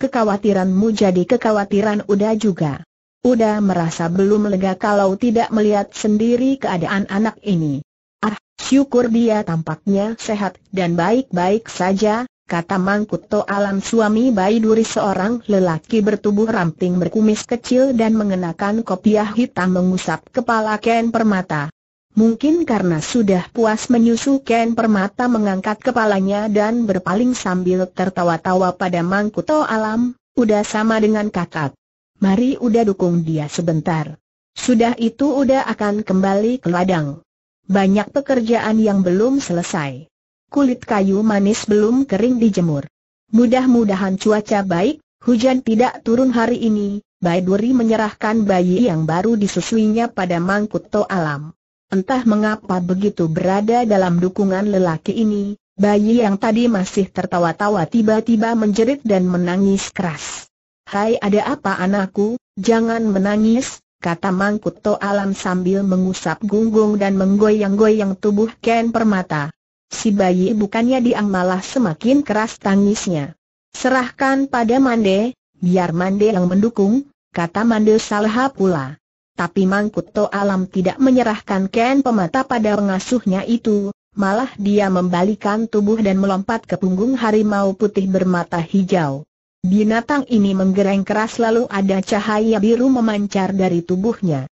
kekhawatiranmu jadi kekhawatiran Uda juga. Uda merasa belum lega kalau tidak melihat sendiri keadaan anak ini. Ah, syukur dia tampaknya sehat dan baik-baik saja, kata Mangkuto Alam suami Bayi Duri seorang lelaki bertubuh ramping berkumis kecil dan mengenakan kopiah hitam mengusap kepala Ken Permata. Mungkin karena sudah puas menyusu Ken Permata mengangkat kepalanya dan berpaling sambil tertawa-tawa pada Mangkuto Alam, udah sama dengan kakak. Mari udah dukung dia sebentar. Sudah itu udah akan kembali ke ladang. Banyak pekerjaan yang belum selesai kulit kayu manis belum kering dijemur. Mudah-mudahan cuaca baik, hujan tidak turun hari ini, Baiduri menyerahkan bayi yang baru disusuinya pada Mangkuto Alam. Entah mengapa begitu berada dalam dukungan lelaki ini, bayi yang tadi masih tertawa-tawa tiba-tiba menjerit dan menangis keras. Hai ada apa anakku, jangan menangis, kata Mangkuto Alam sambil mengusap gunggung dan menggoyang-goyang tubuh Ken Permata. Si bayi bukannya diam malah semakin keras tangisnya. Serahkan pada Mande, biar Mande yang mendukung, kata Mande salah pula. Tapi Mangkuto Alam tidak menyerahkan Ken pemata pada pengasuhnya itu, malah dia membalikan tubuh dan melompat ke punggung harimau putih bermata hijau. Binatang ini menggereng keras lalu ada cahaya biru memancar dari tubuhnya.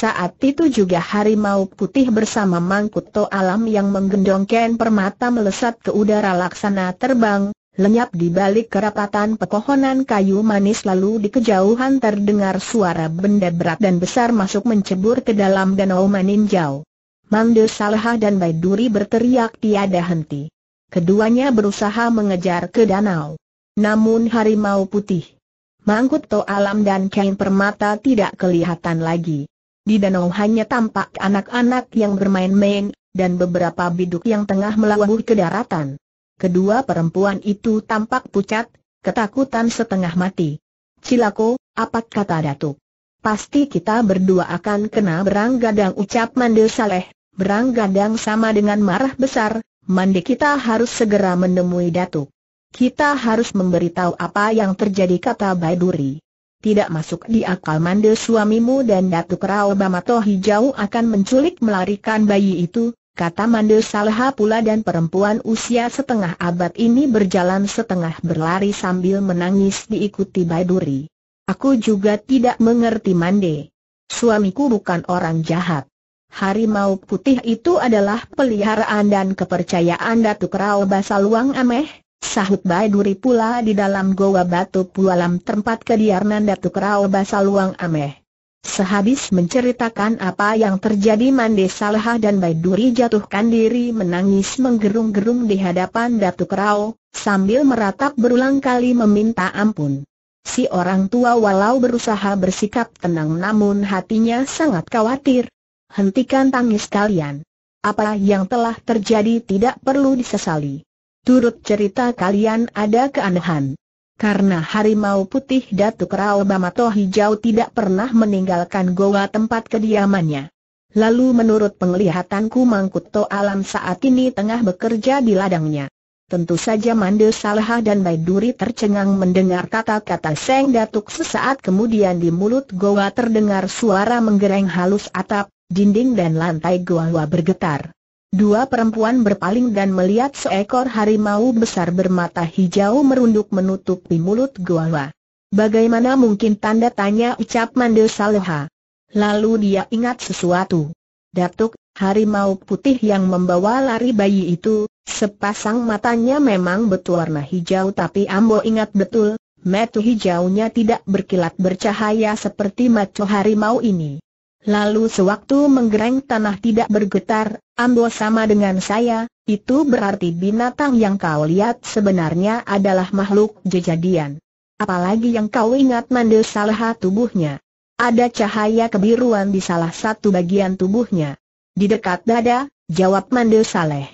Saat itu juga harimau putih bersama Mangkuto Alam yang menggendongkan permata melesat ke udara laksana terbang, lenyap di balik kerapatan pepohonan kayu manis lalu di kejauhan terdengar suara benda berat dan besar masuk mencebur ke dalam danau meninjau. Mangde Salha dan Baiduri berteriak tiada henti. Keduanya berusaha mengejar ke danau. Namun harimau putih, Mangkuto Alam dan Kain Permata tidak kelihatan lagi. Di danau hanya tampak anak-anak yang bermain-main, dan beberapa biduk yang tengah melabuh ke daratan. Kedua perempuan itu tampak pucat, ketakutan setengah mati. Cilako, apa kata Datuk? Pasti kita berdua akan kena beranggadang ucap Mande Saleh, beranggadang sama dengan marah besar, Mande kita harus segera menemui Datuk. Kita harus memberitahu apa yang terjadi kata Baiduri tidak masuk di akal mande suamimu dan Datuk Rao Bamato Hijau akan menculik melarikan bayi itu, kata mande Salha pula dan perempuan usia setengah abad ini berjalan setengah berlari sambil menangis diikuti Baiduri. Aku juga tidak mengerti mande. Suamiku bukan orang jahat. Harimau putih itu adalah peliharaan dan kepercayaan Datuk Rao Basaluang Ameh, Sahut Baiduri pula di dalam goa batu pualam tempat kediaman Datuk Rao Basaluang Ameh. Sehabis menceritakan apa yang terjadi Mande Salha dan Baiduri jatuhkan diri menangis menggerung-gerung di hadapan Datuk Rao, sambil meratap berulang kali meminta ampun. Si orang tua walau berusaha bersikap tenang namun hatinya sangat khawatir. Hentikan tangis kalian. Apa yang telah terjadi tidak perlu disesali. Turut cerita kalian ada keanehan. Karena harimau putih Datuk Rao Bamato Hijau tidak pernah meninggalkan goa tempat kediamannya. Lalu menurut penglihatanku Mangkuto Alam saat ini tengah bekerja di ladangnya. Tentu saja Mande Salha dan Baiduri tercengang mendengar kata-kata Seng Datuk sesaat kemudian di mulut goa terdengar suara menggereng halus atap, dinding dan lantai goa bergetar. Dua perempuan berpaling dan melihat seekor harimau besar bermata hijau merunduk menutupi mulut Gua. Bagaimana mungkin tanda tanya ucap Mande Saleha. Lalu dia ingat sesuatu. Datuk, harimau putih yang membawa lari bayi itu, sepasang matanya memang betul warna hijau tapi Ambo ingat betul, metu hijaunya tidak berkilat bercahaya seperti maco harimau ini. Lalu sewaktu menggereng tanah tidak bergetar, Ambo sama dengan saya, itu berarti binatang yang kau lihat sebenarnya adalah makhluk jejadian. Apalagi yang kau ingat mande salah tubuhnya. Ada cahaya kebiruan di salah satu bagian tubuhnya. Di dekat dada, jawab mande saleh.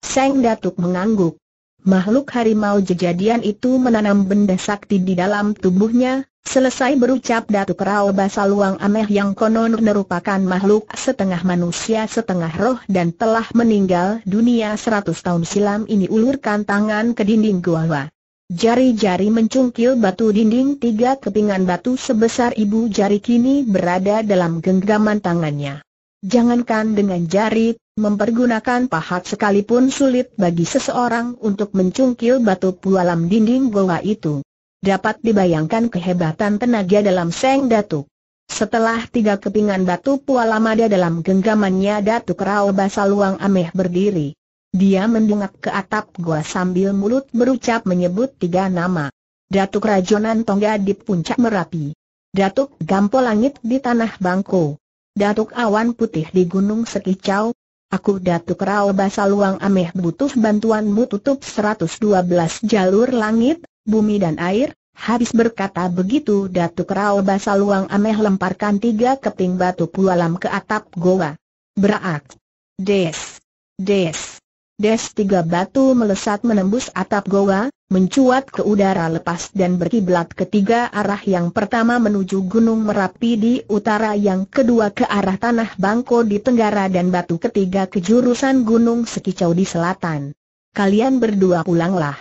Seng Datuk mengangguk. Makhluk harimau jejadian itu menanam benda sakti di dalam tubuhnya, Selesai berucap Datuk Rao Basaluang Ameh yang konon merupakan makhluk setengah manusia setengah roh dan telah meninggal dunia seratus tahun silam ini ulurkan tangan ke dinding gua. Jari-jari mencungkil batu dinding tiga kepingan batu sebesar ibu jari kini berada dalam genggaman tangannya. Jangankan dengan jari, Mempergunakan pahat sekalipun sulit bagi seseorang untuk mencungkil batu pualam dinding goa itu. Dapat dibayangkan kehebatan tenaga dalam Seng Datuk. Setelah tiga kepingan batu pualam ada dalam genggamannya Datuk Rao Basaluang Ameh berdiri. Dia mendungak ke atap gua sambil mulut berucap menyebut tiga nama. Datuk Rajonan Tongga di puncak Merapi. Datuk Gampo Langit di Tanah Bangko. Datuk Awan Putih di Gunung Sekicau, Aku Datuk Rao Basaluang Ameh butuh bantuanmu tutup 112 jalur langit, bumi dan air. Habis berkata begitu Datuk Rao Basaluang Ameh lemparkan tiga keping batu pualam ke atap goa. Berak. Des. Des. Des tiga batu melesat menembus atap goa, mencuat ke udara lepas dan berkiblat ketiga arah yang pertama menuju Gunung Merapi di utara yang kedua ke arah Tanah Bangko di tenggara dan batu ketiga ke jurusan Gunung Sekicau di selatan. Kalian berdua pulanglah.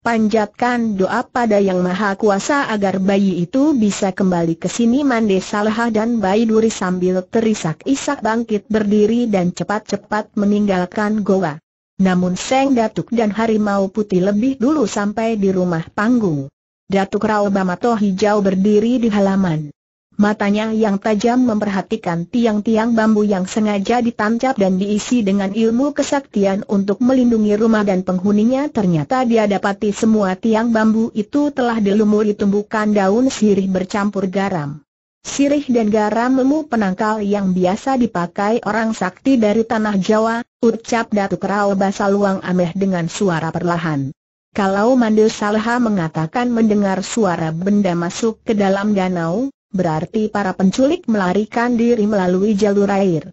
Panjatkan doa pada Yang Maha Kuasa agar bayi itu bisa kembali ke sini Mande Salha dan Bayi Duri sambil terisak-isak bangkit berdiri dan cepat-cepat meninggalkan goa. Namun Seng Datuk dan Harimau Putih lebih dulu sampai di rumah panggung. Datuk Rao Bamato hijau berdiri di halaman. Matanya yang tajam memperhatikan tiang-tiang bambu yang sengaja ditancap dan diisi dengan ilmu kesaktian untuk melindungi rumah dan penghuninya ternyata dia dapati semua tiang bambu itu telah dilumuri tumbukan daun sirih bercampur garam. Sirih dan garam lemu penangkal yang biasa dipakai orang sakti dari tanah Jawa, ucap Datuk Rao Basaluang Ameh dengan suara perlahan. Kalau Mandil Salha mengatakan mendengar suara benda masuk ke dalam danau, berarti para penculik melarikan diri melalui jalur air.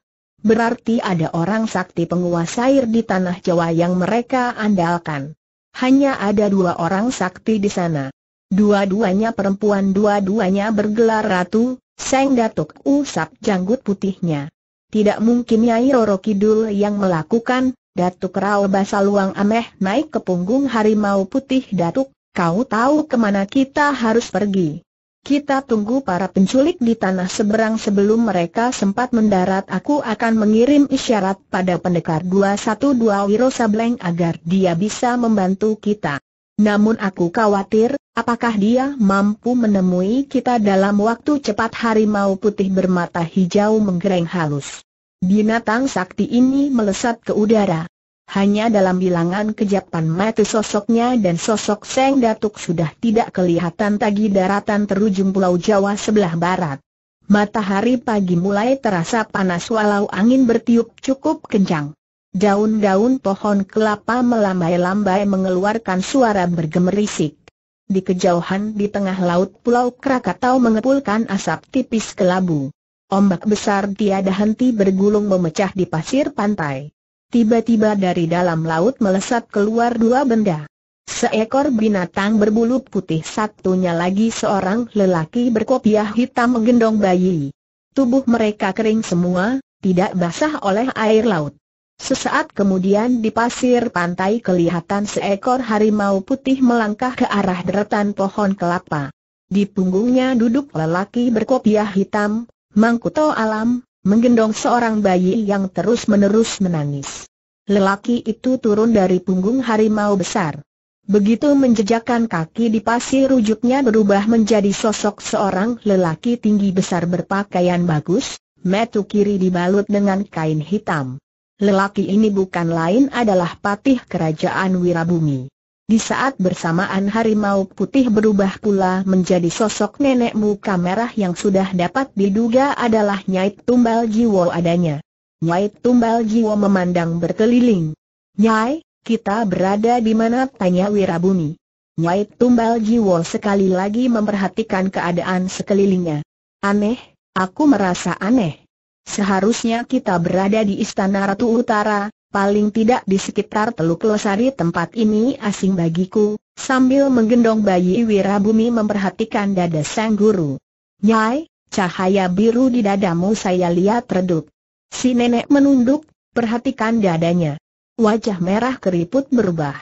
Berarti ada orang sakti penguasa air di tanah Jawa yang mereka andalkan. Hanya ada dua orang sakti di sana. Dua-duanya perempuan dua-duanya bergelar ratu, Seng Datuk usap janggut putihnya. Tidak mungkin Nyai Roro Kidul yang melakukan, Datuk Rao Basaluang Ameh naik ke punggung harimau putih Datuk, kau tahu ke mana kita harus pergi. Kita tunggu para penculik di tanah seberang sebelum mereka sempat mendarat aku akan mengirim isyarat pada pendekar 212 Wiro Sableng agar dia bisa membantu kita. Namun aku khawatir, apakah dia mampu menemui kita dalam waktu cepat harimau putih bermata hijau menggereng halus. Binatang sakti ini melesat ke udara. Hanya dalam bilangan kejapan mata sosoknya dan sosok Seng Datuk sudah tidak kelihatan tagi daratan terujung pulau Jawa sebelah barat. Matahari pagi mulai terasa panas walau angin bertiup cukup kencang. Daun-daun pohon kelapa melambai-lambai mengeluarkan suara bergemerisik. Di kejauhan di tengah laut Pulau Krakatau mengepulkan asap tipis kelabu. Ombak besar tiada henti bergulung memecah di pasir pantai. Tiba-tiba dari dalam laut melesat keluar dua benda. Seekor binatang berbulu putih satunya lagi seorang lelaki berkopiah hitam menggendong bayi. Tubuh mereka kering semua, tidak basah oleh air laut. Sesaat kemudian di pasir pantai kelihatan seekor harimau putih melangkah ke arah deretan pohon kelapa. Di punggungnya duduk lelaki berkopiah hitam, mangkuto alam, menggendong seorang bayi yang terus-menerus menangis. Lelaki itu turun dari punggung harimau besar. Begitu menjejakkan kaki di pasir rujuknya berubah menjadi sosok seorang lelaki tinggi besar berpakaian bagus, metu kiri dibalut dengan kain hitam. Lelaki ini bukan lain adalah patih kerajaan Wirabumi. Di saat bersamaan harimau putih berubah pula menjadi sosok nenek muka merah yang sudah dapat diduga adalah Nyai Tumbal Jiwo adanya. Nyai Tumbal Jiwo memandang berkeliling. Nyai, kita berada di mana? Tanya Wirabumi. Nyai Tumbal Jiwo sekali lagi memperhatikan keadaan sekelilingnya. Aneh, aku merasa aneh. Seharusnya kita berada di Istana Ratu Utara, paling tidak di sekitar Teluk Losari tempat ini asing bagiku, sambil menggendong bayi Wirabumi memperhatikan dada sang guru. Nyai, cahaya biru di dadamu saya lihat redup. Si nenek menunduk, perhatikan dadanya. Wajah merah keriput berubah.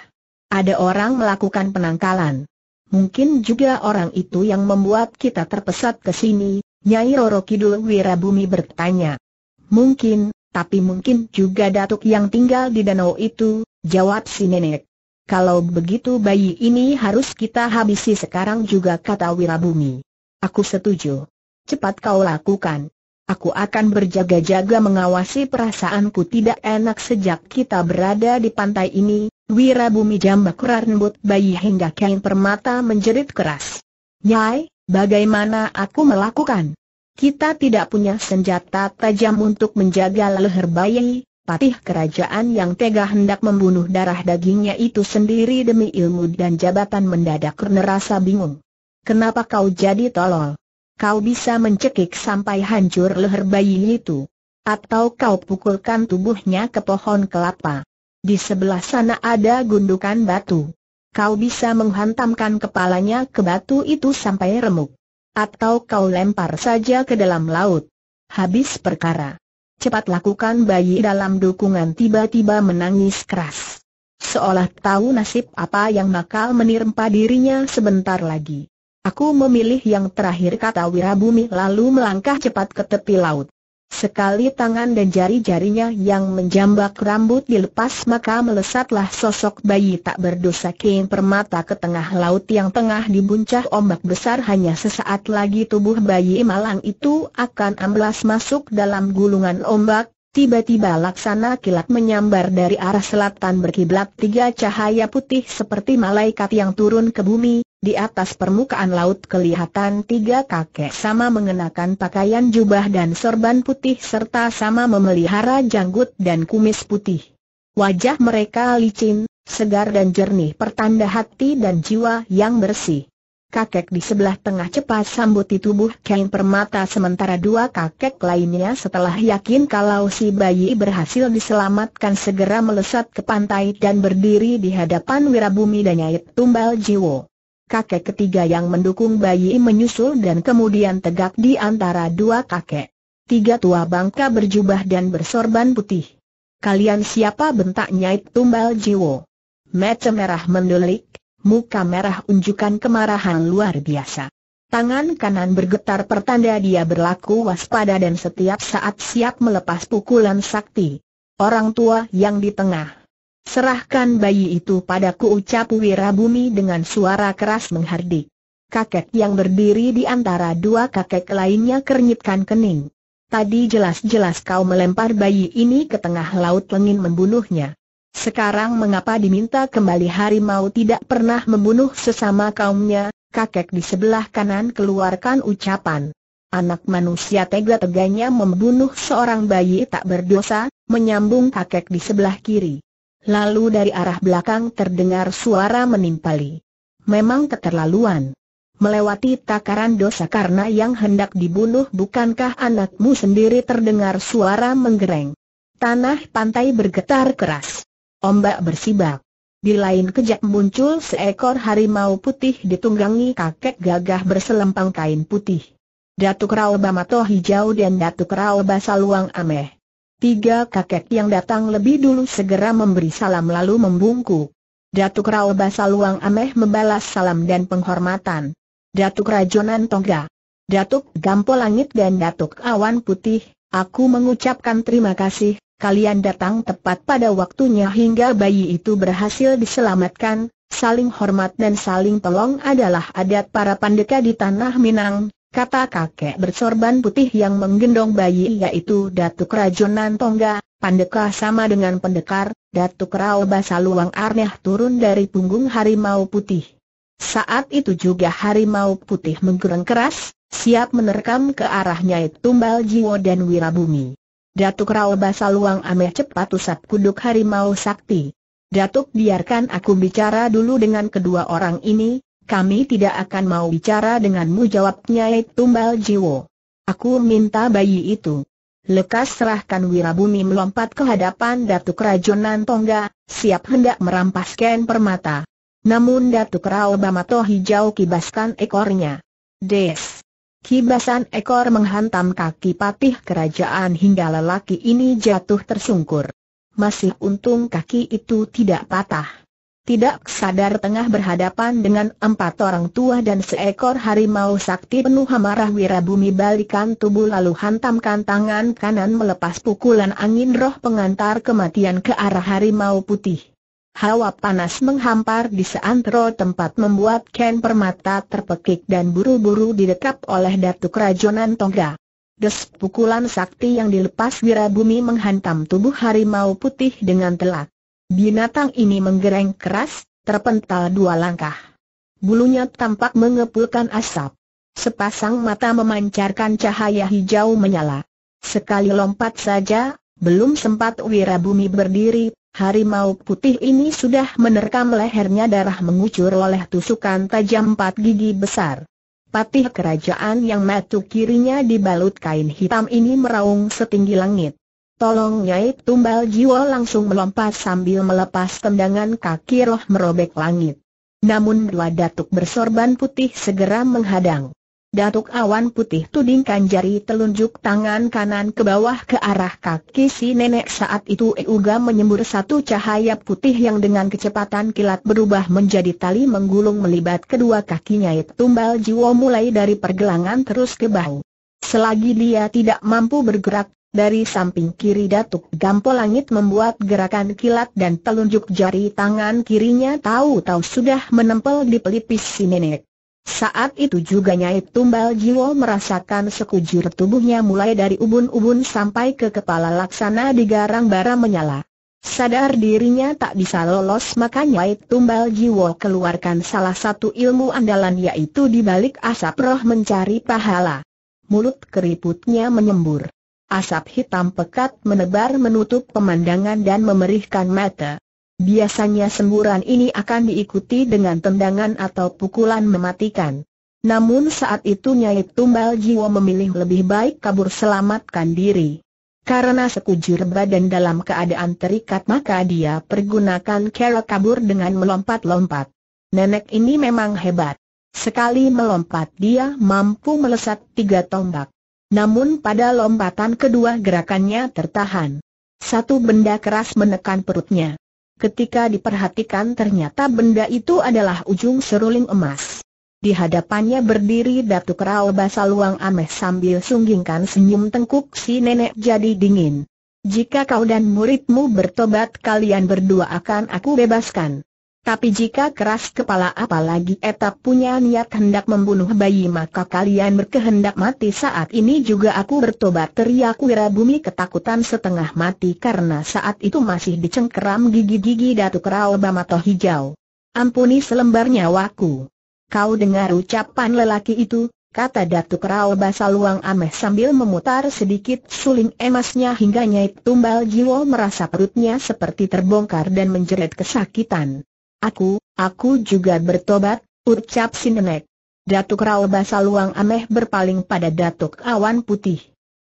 Ada orang melakukan penangkalan. Mungkin juga orang itu yang membuat kita terpesat ke sini, Nyai Roro Kidul Wirabumi bertanya. Mungkin, tapi mungkin juga datuk yang tinggal di danau itu, jawab si nenek. Kalau begitu bayi ini harus kita habisi sekarang juga kata Wirabumi. Aku setuju. Cepat kau lakukan. Aku akan berjaga-jaga mengawasi perasaanku tidak enak sejak kita berada di pantai ini, Wirabumi jambak rambut bayi hingga kain permata menjerit keras. Nyai, bagaimana aku melakukan? Kita tidak punya senjata tajam untuk menjaga leher bayi, patih kerajaan yang tega hendak membunuh darah dagingnya itu sendiri demi ilmu dan jabatan mendadak rasa bingung. Kenapa kau jadi tolol? Kau bisa mencekik sampai hancur leher bayi itu. Atau kau pukulkan tubuhnya ke pohon kelapa. Di sebelah sana ada gundukan batu. Kau bisa menghantamkan kepalanya ke batu itu sampai remuk atau kau lempar saja ke dalam laut. Habis perkara. Cepat lakukan bayi dalam dukungan tiba-tiba menangis keras. Seolah tahu nasib apa yang bakal menirempa dirinya sebentar lagi. Aku memilih yang terakhir kata Wirabumi lalu melangkah cepat ke tepi laut. Sekali tangan dan jari-jarinya yang menjambak rambut dilepas maka melesatlah sosok bayi tak berdosa King Permata ke tengah laut yang tengah dibuncah ombak besar. Hanya sesaat lagi tubuh bayi malang itu akan amblas masuk dalam gulungan ombak, Tiba-tiba laksana kilat menyambar dari arah selatan berkiblat tiga cahaya putih seperti malaikat yang turun ke bumi, di atas permukaan laut kelihatan tiga kakek sama mengenakan pakaian jubah dan sorban putih serta sama memelihara janggut dan kumis putih. Wajah mereka licin, segar dan jernih pertanda hati dan jiwa yang bersih kakek di sebelah tengah cepat sambut di tubuh Kain Permata sementara dua kakek lainnya setelah yakin kalau si bayi berhasil diselamatkan segera melesat ke pantai dan berdiri di hadapan Wirabumi dan Nyait Tumbal Jiwo. Kakek ketiga yang mendukung bayi menyusul dan kemudian tegak di antara dua kakek. Tiga tua bangka berjubah dan bersorban putih. Kalian siapa bentak Nyait Tumbal Jiwo? Mata merah mendelik, muka merah unjukkan kemarahan luar biasa. Tangan kanan bergetar pertanda dia berlaku waspada dan setiap saat siap melepas pukulan sakti. Orang tua yang di tengah. Serahkan bayi itu padaku ucap Wirabumi dengan suara keras menghardik. Kakek yang berdiri di antara dua kakek lainnya kernyitkan kening. Tadi jelas-jelas kau melempar bayi ini ke tengah laut ingin membunuhnya. Sekarang mengapa diminta kembali harimau tidak pernah membunuh sesama kaumnya, kakek di sebelah kanan keluarkan ucapan. Anak manusia tega-teganya membunuh seorang bayi tak berdosa, menyambung kakek di sebelah kiri. Lalu dari arah belakang terdengar suara menimpali. Memang keterlaluan. Melewati takaran dosa karena yang hendak dibunuh bukankah anakmu sendiri terdengar suara menggereng. Tanah pantai bergetar keras. Ombak bersibak. Di lain kejap muncul seekor harimau putih ditunggangi kakek gagah berselempang kain putih. Datuk Rao Bamato Hijau dan Datuk Rao Basaluang Ameh. Tiga kakek yang datang lebih dulu segera memberi salam lalu membungkuk. Datuk Rao Basaluang Ameh membalas salam dan penghormatan. Datuk Rajonan Tongga. Datuk Gampo Langit dan Datuk Awan Putih, aku mengucapkan terima kasih, kalian datang tepat pada waktunya hingga bayi itu berhasil diselamatkan, saling hormat dan saling tolong adalah adat para pandeka di tanah Minang, kata kakek bersorban putih yang menggendong bayi yaitu Datuk Rajonan Tongga, pandeka sama dengan pendekar, Datuk Rao Basaluang Arneh turun dari punggung harimau putih. Saat itu juga harimau putih menggereng keras, siap menerkam ke arahnya Tumbal Jiwo dan Wirabumi. Datuk Rao Basaluang Ameh cepat usap kuduk harimau sakti. Datuk biarkan aku bicara dulu dengan kedua orang ini, kami tidak akan mau bicara denganmu jawabnya Tumbal Jiwo. Aku minta bayi itu. Lekas serahkan Wirabumi melompat ke hadapan Datuk Rajonan Tongga, siap hendak merampas Ken Permata. Namun Datuk Rao Bamato hijau kibaskan ekornya. Des! Kibasan ekor menghantam kaki patih kerajaan hingga lelaki ini jatuh tersungkur. Masih untung kaki itu tidak patah. Tidak sadar tengah berhadapan dengan empat orang tua dan seekor harimau sakti penuh amarah wirabumi balikan tubuh lalu hantamkan tangan kanan melepas pukulan angin roh pengantar kematian ke arah harimau putih. Hawa panas menghampar di seantero tempat membuat Ken Permata terpekik dan buru-buru didekap oleh Datuk Rajonan Tongga. Des pukulan sakti yang dilepas wirabumi menghantam tubuh harimau putih dengan telak. Binatang ini menggereng keras, terpental dua langkah. Bulunya tampak mengepulkan asap. Sepasang mata memancarkan cahaya hijau menyala. Sekali lompat saja, belum sempat Wirabumi berdiri, harimau putih ini sudah menerkam lehernya darah mengucur oleh tusukan tajam empat gigi besar. Patih kerajaan yang matu kirinya dibalut kain hitam ini meraung setinggi langit. Tolong Nyai Tumbal Jiwa langsung melompat sambil melepas tendangan kaki roh merobek langit. Namun dua datuk bersorban putih segera menghadang. Datuk awan putih tudingkan jari telunjuk tangan kanan ke bawah ke arah kaki si nenek saat itu Euga menyembur satu cahaya putih yang dengan kecepatan kilat berubah menjadi tali menggulung melibat kedua kakinya Tumbal jiwa mulai dari pergelangan terus ke bahu. Selagi dia tidak mampu bergerak, dari samping kiri Datuk Gampo Langit membuat gerakan kilat dan telunjuk jari tangan kirinya tahu-tahu sudah menempel di pelipis si nenek. Saat itu juga Nyai Tumbal Jiwo merasakan sekujur tubuhnya mulai dari ubun-ubun sampai ke kepala laksana digarang bara menyala. Sadar dirinya tak bisa lolos maka Nyai Tumbal Jiwo keluarkan salah satu ilmu andalan yaitu di balik asap roh mencari pahala. Mulut keriputnya menyembur. Asap hitam pekat menebar menutup pemandangan dan memerihkan mata. Biasanya semburan ini akan diikuti dengan tendangan atau pukulan mematikan. Namun saat itu Nyai Tumbal Jiwa memilih lebih baik kabur selamatkan diri. Karena sekujur badan dalam keadaan terikat maka dia pergunakan cara kabur dengan melompat-lompat. Nenek ini memang hebat. Sekali melompat dia mampu melesat tiga tombak. Namun pada lompatan kedua gerakannya tertahan. Satu benda keras menekan perutnya. Ketika diperhatikan ternyata benda itu adalah ujung seruling emas. Di hadapannya berdiri Datuk Rao Basaluang Ameh sambil sunggingkan senyum tengkuk si nenek jadi dingin. Jika kau dan muridmu bertobat kalian berdua akan aku bebaskan. Tapi jika keras kepala apalagi etap punya niat hendak membunuh bayi maka kalian berkehendak mati saat ini juga aku bertobat teriak Wirabumi ketakutan setengah mati karena saat itu masih dicengkeram gigi-gigi Datuk Rao Bamato hijau. Ampuni selembar nyawaku. Kau dengar ucapan lelaki itu, kata Datuk Rao Basaluang Ameh sambil memutar sedikit suling emasnya hingga Nyai Tumbal Jiwo merasa perutnya seperti terbongkar dan menjerit kesakitan. Aku, aku juga bertobat, ucap si nenek. Datuk Rao Basaluang Ameh berpaling pada Datuk Awan Putih.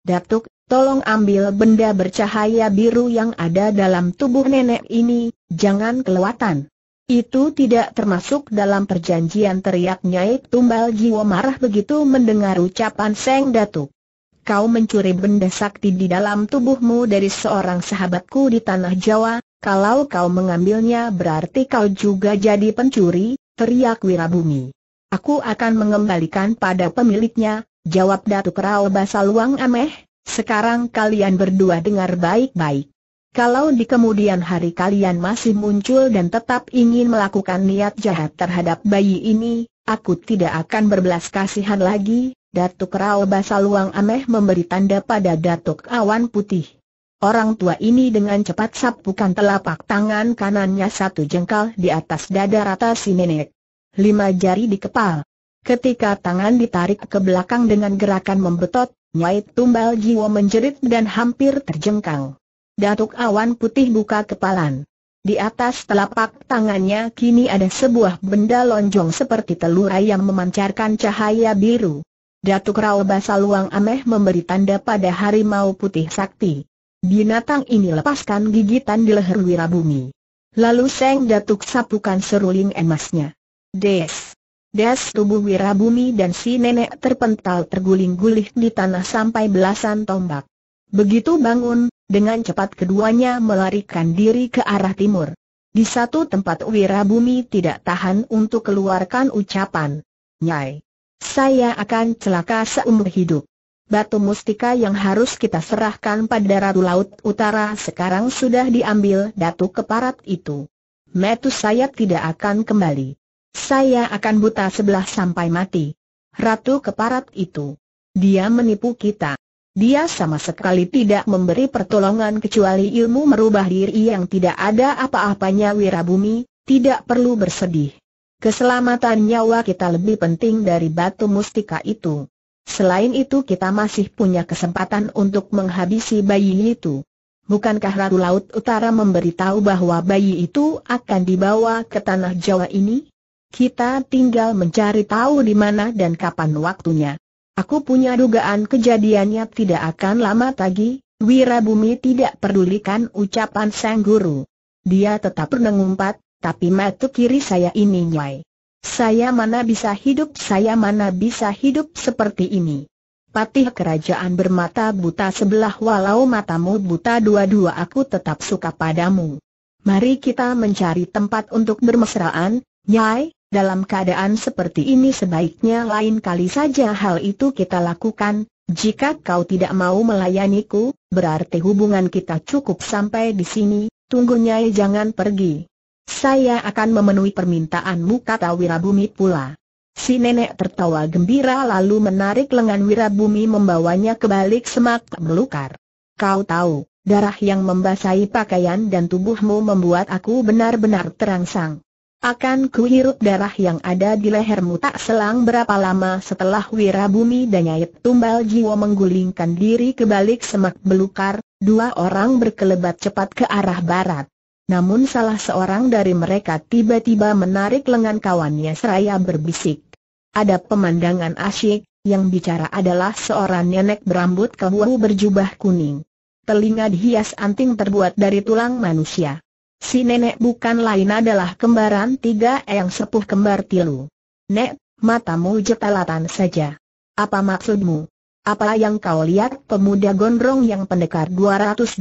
Datuk, tolong ambil benda bercahaya biru yang ada dalam tubuh nenek ini, jangan kelewatan. Itu tidak termasuk dalam perjanjian teriak Nyai Tumbal Jiwa marah begitu mendengar ucapan Seng Datuk. Kau mencuri benda sakti di dalam tubuhmu dari seorang sahabatku di Tanah Jawa, kalau kau mengambilnya berarti kau juga jadi pencuri, teriak Wirabumi. Aku akan mengembalikan pada pemiliknya, jawab Datuk Rao Basaluang Ameh, sekarang kalian berdua dengar baik-baik. Kalau di kemudian hari kalian masih muncul dan tetap ingin melakukan niat jahat terhadap bayi ini, aku tidak akan berbelas kasihan lagi, Datuk Rao Basaluang Ameh memberi tanda pada Datuk Awan Putih. Orang tua ini dengan cepat sapukan telapak tangan kanannya satu jengkal di atas dada rata si nenek. Lima jari di kepal. Ketika tangan ditarik ke belakang dengan gerakan membetot, Nyai Tumbal Jiwa menjerit dan hampir terjengkang. Datuk awan putih buka kepalan. Di atas telapak tangannya kini ada sebuah benda lonjong seperti telur ayam memancarkan cahaya biru. Datuk Rao Basaluang Ameh memberi tanda pada harimau putih sakti. Binatang ini lepaskan gigitan di leher Wirabumi. Lalu Seng Datuk sapukan seruling emasnya. Des. Des tubuh Wirabumi dan si nenek terpental terguling-gulih di tanah sampai belasan tombak. Begitu bangun, dengan cepat keduanya melarikan diri ke arah timur. Di satu tempat Wirabumi tidak tahan untuk keluarkan ucapan. Nyai. Saya akan celaka seumur hidup. Batu mustika yang harus kita serahkan pada Ratu Laut Utara sekarang sudah diambil Datu Keparat itu. Metu saya tidak akan kembali. Saya akan buta sebelah sampai mati. Ratu Keparat itu. Dia menipu kita. Dia sama sekali tidak memberi pertolongan kecuali ilmu merubah diri yang tidak ada apa-apanya Wirabumi, tidak perlu bersedih. Keselamatan nyawa kita lebih penting dari batu mustika itu. Selain itu kita masih punya kesempatan untuk menghabisi bayi itu. Bukankah Ratu Laut Utara memberitahu bahwa bayi itu akan dibawa ke tanah Jawa ini? Kita tinggal mencari tahu di mana dan kapan waktunya. Aku punya dugaan kejadiannya tidak akan lama lagi, Wirabumi tidak pedulikan ucapan sang guru. Dia tetap mengumpat, tapi mata kiri saya ini nyai. Saya mana bisa hidup saya mana bisa hidup seperti ini. Patih kerajaan bermata buta sebelah walau matamu buta dua-dua aku tetap suka padamu. Mari kita mencari tempat untuk bermesraan, Nyai, dalam keadaan seperti ini sebaiknya lain kali saja hal itu kita lakukan, jika kau tidak mau melayaniku, berarti hubungan kita cukup sampai di sini, tunggu Nyai jangan pergi. Saya akan memenuhi permintaanmu kata Wirabumi pula. Si nenek tertawa gembira lalu menarik lengan Wirabumi membawanya ke balik semak belukar. Kau tahu, darah yang membasahi pakaian dan tubuhmu membuat aku benar-benar terangsang. Akan kuhirup darah yang ada di lehermu tak selang berapa lama setelah Wirabumi dan Nyait Tumbal Jiwa menggulingkan diri ke balik semak belukar, dua orang berkelebat cepat ke arah barat. Namun salah seorang dari mereka tiba-tiba menarik lengan kawannya seraya berbisik. Ada pemandangan asyik, yang bicara adalah seorang nenek berambut kebu berjubah kuning. Telinga dihias anting terbuat dari tulang manusia. Si nenek bukan lain adalah kembaran tiga yang sepuh kembar tilu. Nek, matamu jetalatan saja. Apa maksudmu? Apa yang kau lihat pemuda gondrong yang pendekar 212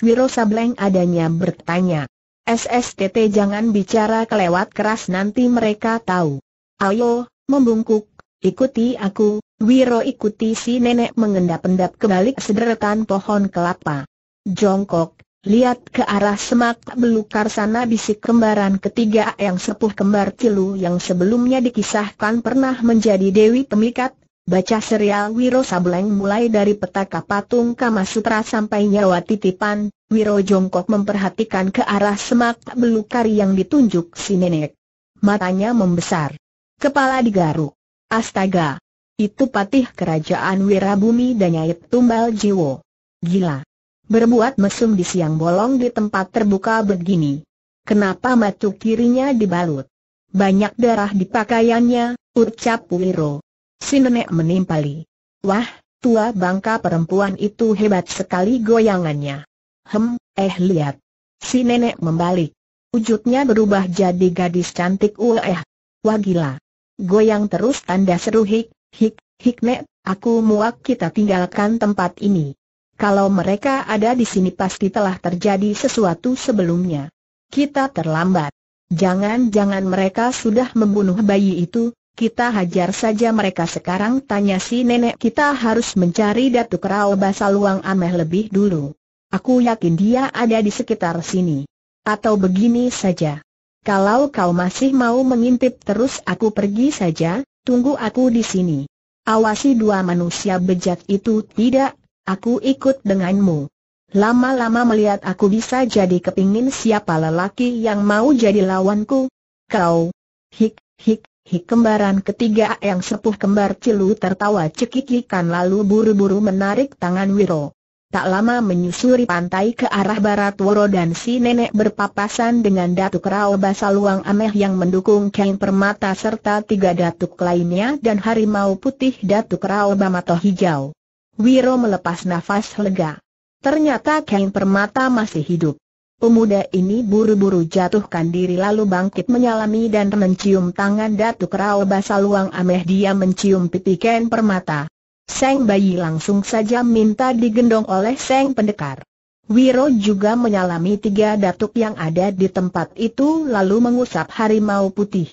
Wiro Sableng adanya bertanya. SSTT jangan bicara kelewat keras nanti mereka tahu. Ayo, membungkuk, ikuti aku, Wiro ikuti si nenek mengendap-endap ke balik sederetan pohon kelapa. Jongkok, lihat ke arah semak belukar sana bisik kembaran ketiga yang sepuh kembar tilu yang sebelumnya dikisahkan pernah menjadi Dewi Pemikat, Baca serial Wiro Sableng mulai dari petaka patung Kamasutra sampai nyawa titipan, Wiro jongkok memperhatikan ke arah semak belukar yang ditunjuk si nenek. Matanya membesar. Kepala digaruk. Astaga! Itu patih kerajaan Wirabumi dan Nyait Tumbal Jiwo. Gila! Berbuat mesum di siang bolong di tempat terbuka begini. Kenapa matu kirinya dibalut? Banyak darah di pakaiannya, ucap Wiro. Si nenek menimpali. Wah, tua bangka perempuan itu hebat sekali goyangannya. Hem, eh lihat. Si nenek membalik. Wujudnya berubah jadi gadis cantik eh. Wah gila. Goyang terus tanda seru hik, hik, hik nek, aku muak kita tinggalkan tempat ini. Kalau mereka ada di sini pasti telah terjadi sesuatu sebelumnya. Kita terlambat. Jangan-jangan mereka sudah membunuh bayi itu, kita hajar saja mereka sekarang tanya si nenek kita harus mencari Datuk Rao Basaluang Ameh lebih dulu. Aku yakin dia ada di sekitar sini. Atau begini saja. Kalau kau masih mau mengintip terus aku pergi saja, tunggu aku di sini. Awasi dua manusia bejat itu tidak, aku ikut denganmu. Lama-lama melihat aku bisa jadi kepingin siapa lelaki yang mau jadi lawanku. Kau, hik, hik, Hi kembaran ketiga yang sepuh kembar Cilu tertawa cekikikan lalu buru-buru menarik tangan Wiro. Tak lama menyusuri pantai ke arah barat Woro dan si nenek berpapasan dengan Datuk Rao Basaluang Ameh yang mendukung Keng Permata serta tiga datuk lainnya dan harimau putih Datuk Rao Bamato Hijau. Wiro melepas nafas lega. Ternyata Keng Permata masih hidup. Pemuda ini buru-buru jatuhkan diri lalu bangkit menyalami dan mencium tangan Datuk Rao Basaluang Ameh dia mencium pipi Ken Permata. Seng bayi langsung saja minta digendong oleh Seng pendekar. Wiro juga menyalami tiga datuk yang ada di tempat itu lalu mengusap harimau putih.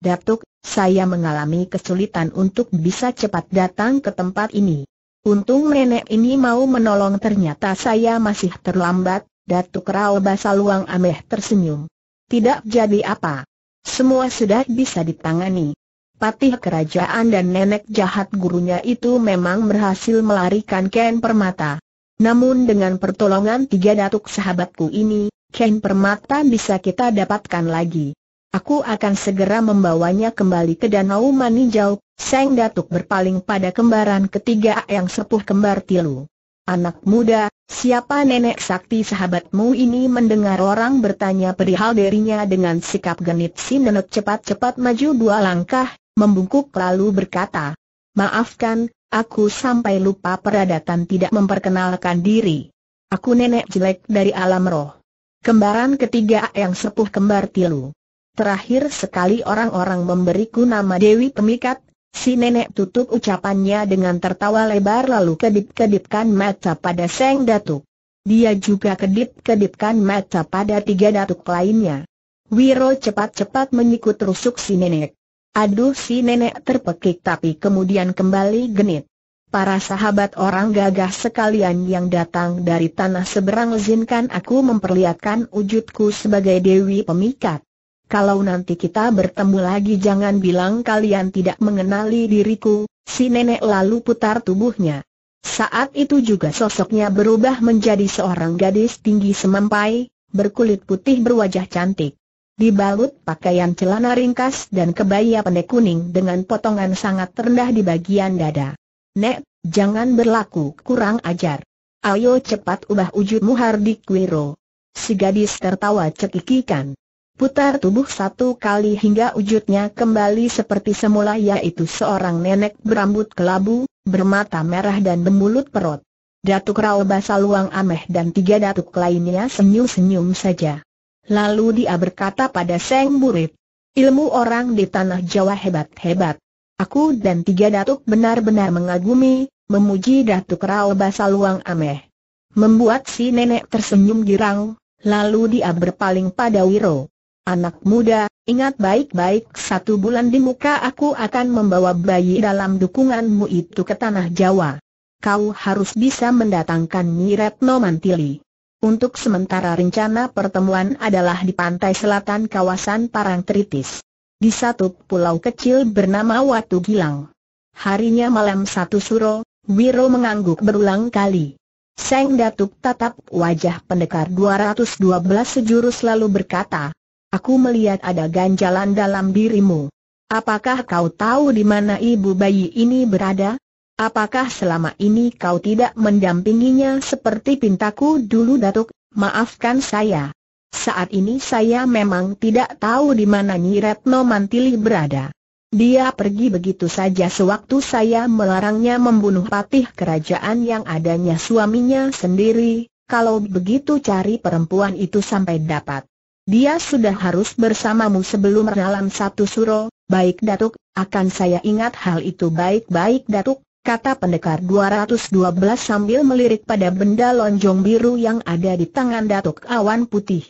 Datuk, saya mengalami kesulitan untuk bisa cepat datang ke tempat ini. Untung nenek ini mau menolong ternyata saya masih terlambat, Datuk Rao Basaluang Ameh tersenyum. Tidak jadi apa. Semua sudah bisa ditangani. Patih kerajaan dan nenek jahat gurunya itu memang berhasil melarikan Ken Permata. Namun dengan pertolongan tiga datuk sahabatku ini, Ken Permata bisa kita dapatkan lagi. Aku akan segera membawanya kembali ke Danau Maninjau, Seng Datuk berpaling pada kembaran ketiga yang sepuh kembar Tilu. Anak muda, siapa nenek sakti sahabatmu ini mendengar orang bertanya perihal dirinya dengan sikap genit si nenek cepat-cepat maju dua langkah, membungkuk lalu berkata, Maafkan, aku sampai lupa peradatan tidak memperkenalkan diri. Aku nenek jelek dari alam roh. Kembaran ketiga yang sepuh kembar Tilu. Terakhir sekali orang-orang memberiku nama Dewi Pemikat, si nenek tutup ucapannya dengan tertawa lebar lalu kedip-kedipkan mata pada Seng Datuk. Dia juga kedip-kedipkan mata pada tiga datuk lainnya. Wiro cepat-cepat menyikut rusuk si nenek. Aduh si nenek terpekik tapi kemudian kembali genit. Para sahabat orang gagah sekalian yang datang dari tanah seberang izinkan aku memperlihatkan wujudku sebagai Dewi Pemikat. Kalau nanti kita bertemu lagi jangan bilang kalian tidak mengenali diriku, si nenek lalu putar tubuhnya. Saat itu juga sosoknya berubah menjadi seorang gadis tinggi semampai, berkulit putih berwajah cantik. Dibalut pakaian celana ringkas dan kebaya pendek kuning dengan potongan sangat rendah di bagian dada. Nek, jangan berlaku kurang ajar. Ayo cepat ubah wujudmu Hardik Wiro. Si gadis tertawa cekikikan putar tubuh satu kali hingga wujudnya kembali seperti semula yaitu seorang nenek berambut kelabu, bermata merah dan bermulut perut. Datuk Rao Basaluang Ameh dan tiga datuk lainnya senyum-senyum saja. Lalu dia berkata pada Seng Burit, ilmu orang di tanah Jawa hebat-hebat. Aku dan tiga datuk benar-benar mengagumi, memuji Datuk Rao Basaluang Ameh. Membuat si nenek tersenyum girang, lalu dia berpaling pada Wiro. Anak muda, ingat baik-baik satu bulan di muka aku akan membawa bayi dalam dukunganmu itu ke tanah Jawa. Kau harus bisa mendatangkan Miretno Mantili. Untuk sementara rencana pertemuan adalah di pantai selatan kawasan Parangtritis. Di satu pulau kecil bernama Watu Gilang. Harinya malam satu suro, Wiro mengangguk berulang kali. Seng Datuk tatap wajah pendekar 212 sejurus lalu berkata, Aku melihat ada ganjalan dalam dirimu. Apakah kau tahu di mana ibu bayi ini berada? Apakah selama ini kau tidak mendampinginya seperti pintaku dulu Datuk? Maafkan saya. Saat ini saya memang tidak tahu di mana Nyi Retno Mantili berada. Dia pergi begitu saja sewaktu saya melarangnya membunuh patih kerajaan yang adanya suaminya sendiri, kalau begitu cari perempuan itu sampai dapat. Dia sudah harus bersamamu sebelum renalan satu suro, baik Datuk, akan saya ingat hal itu baik-baik Datuk, kata pendekar 212 sambil melirik pada benda lonjong biru yang ada di tangan Datuk awan putih.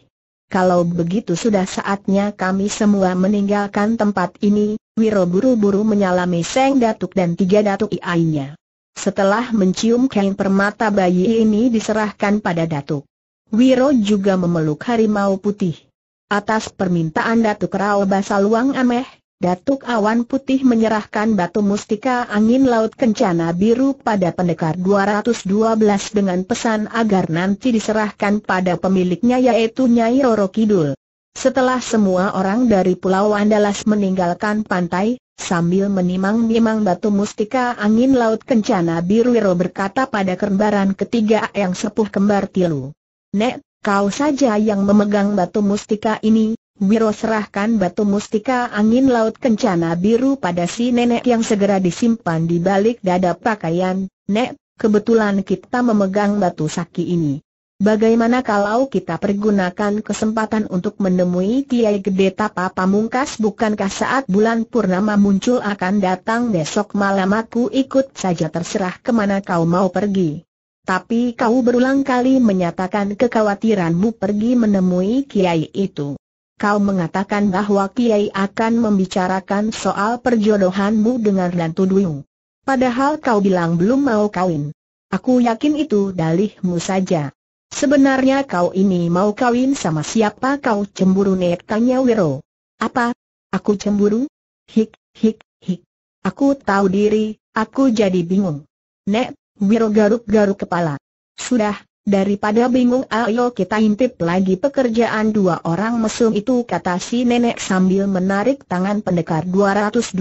Kalau begitu sudah saatnya kami semua meninggalkan tempat ini, Wiro buru-buru menyalami Seng Datuk dan tiga Datuk lainnya. Setelah mencium kain permata bayi ini diserahkan pada Datuk. Wiro juga memeluk harimau putih. Atas permintaan Datuk Rao Basaluang Ameh, Datuk Awan Putih menyerahkan batu mustika angin laut kencana biru pada pendekar 212 dengan pesan agar nanti diserahkan pada pemiliknya yaitu Nyai Roro Kidul. Setelah semua orang dari Pulau Andalas meninggalkan pantai, sambil menimang-nimang batu mustika angin laut kencana biru Roro berkata pada kembaran ketiga yang sepuh kembar Tilu. Nek, Kau saja yang memegang batu mustika ini, Wiro serahkan batu mustika angin laut kencana biru pada si nenek yang segera disimpan di balik dada pakaian, Nek, kebetulan kita memegang batu saki ini. Bagaimana kalau kita pergunakan kesempatan untuk menemui Kiai Gede Tapa Pamungkas bukankah saat bulan purnama muncul akan datang besok malam aku ikut saja terserah ke mana kau mau pergi. Tapi kau berulang kali menyatakan kekhawatiranmu pergi menemui Kiai itu. Kau mengatakan bahwa Kiai akan membicarakan soal perjodohanmu dengan Dantu Duyung. Padahal kau bilang belum mau kawin. Aku yakin itu dalihmu saja. Sebenarnya kau ini mau kawin sama siapa kau cemburu tanya Wiro. Apa? Aku cemburu? Hik, hik, hik. Aku tahu diri, aku jadi bingung. Nek, Wiro garuk-garuk kepala. Sudah, Daripada bingung ayo kita intip lagi pekerjaan dua orang mesum itu kata si nenek sambil menarik tangan pendekar 212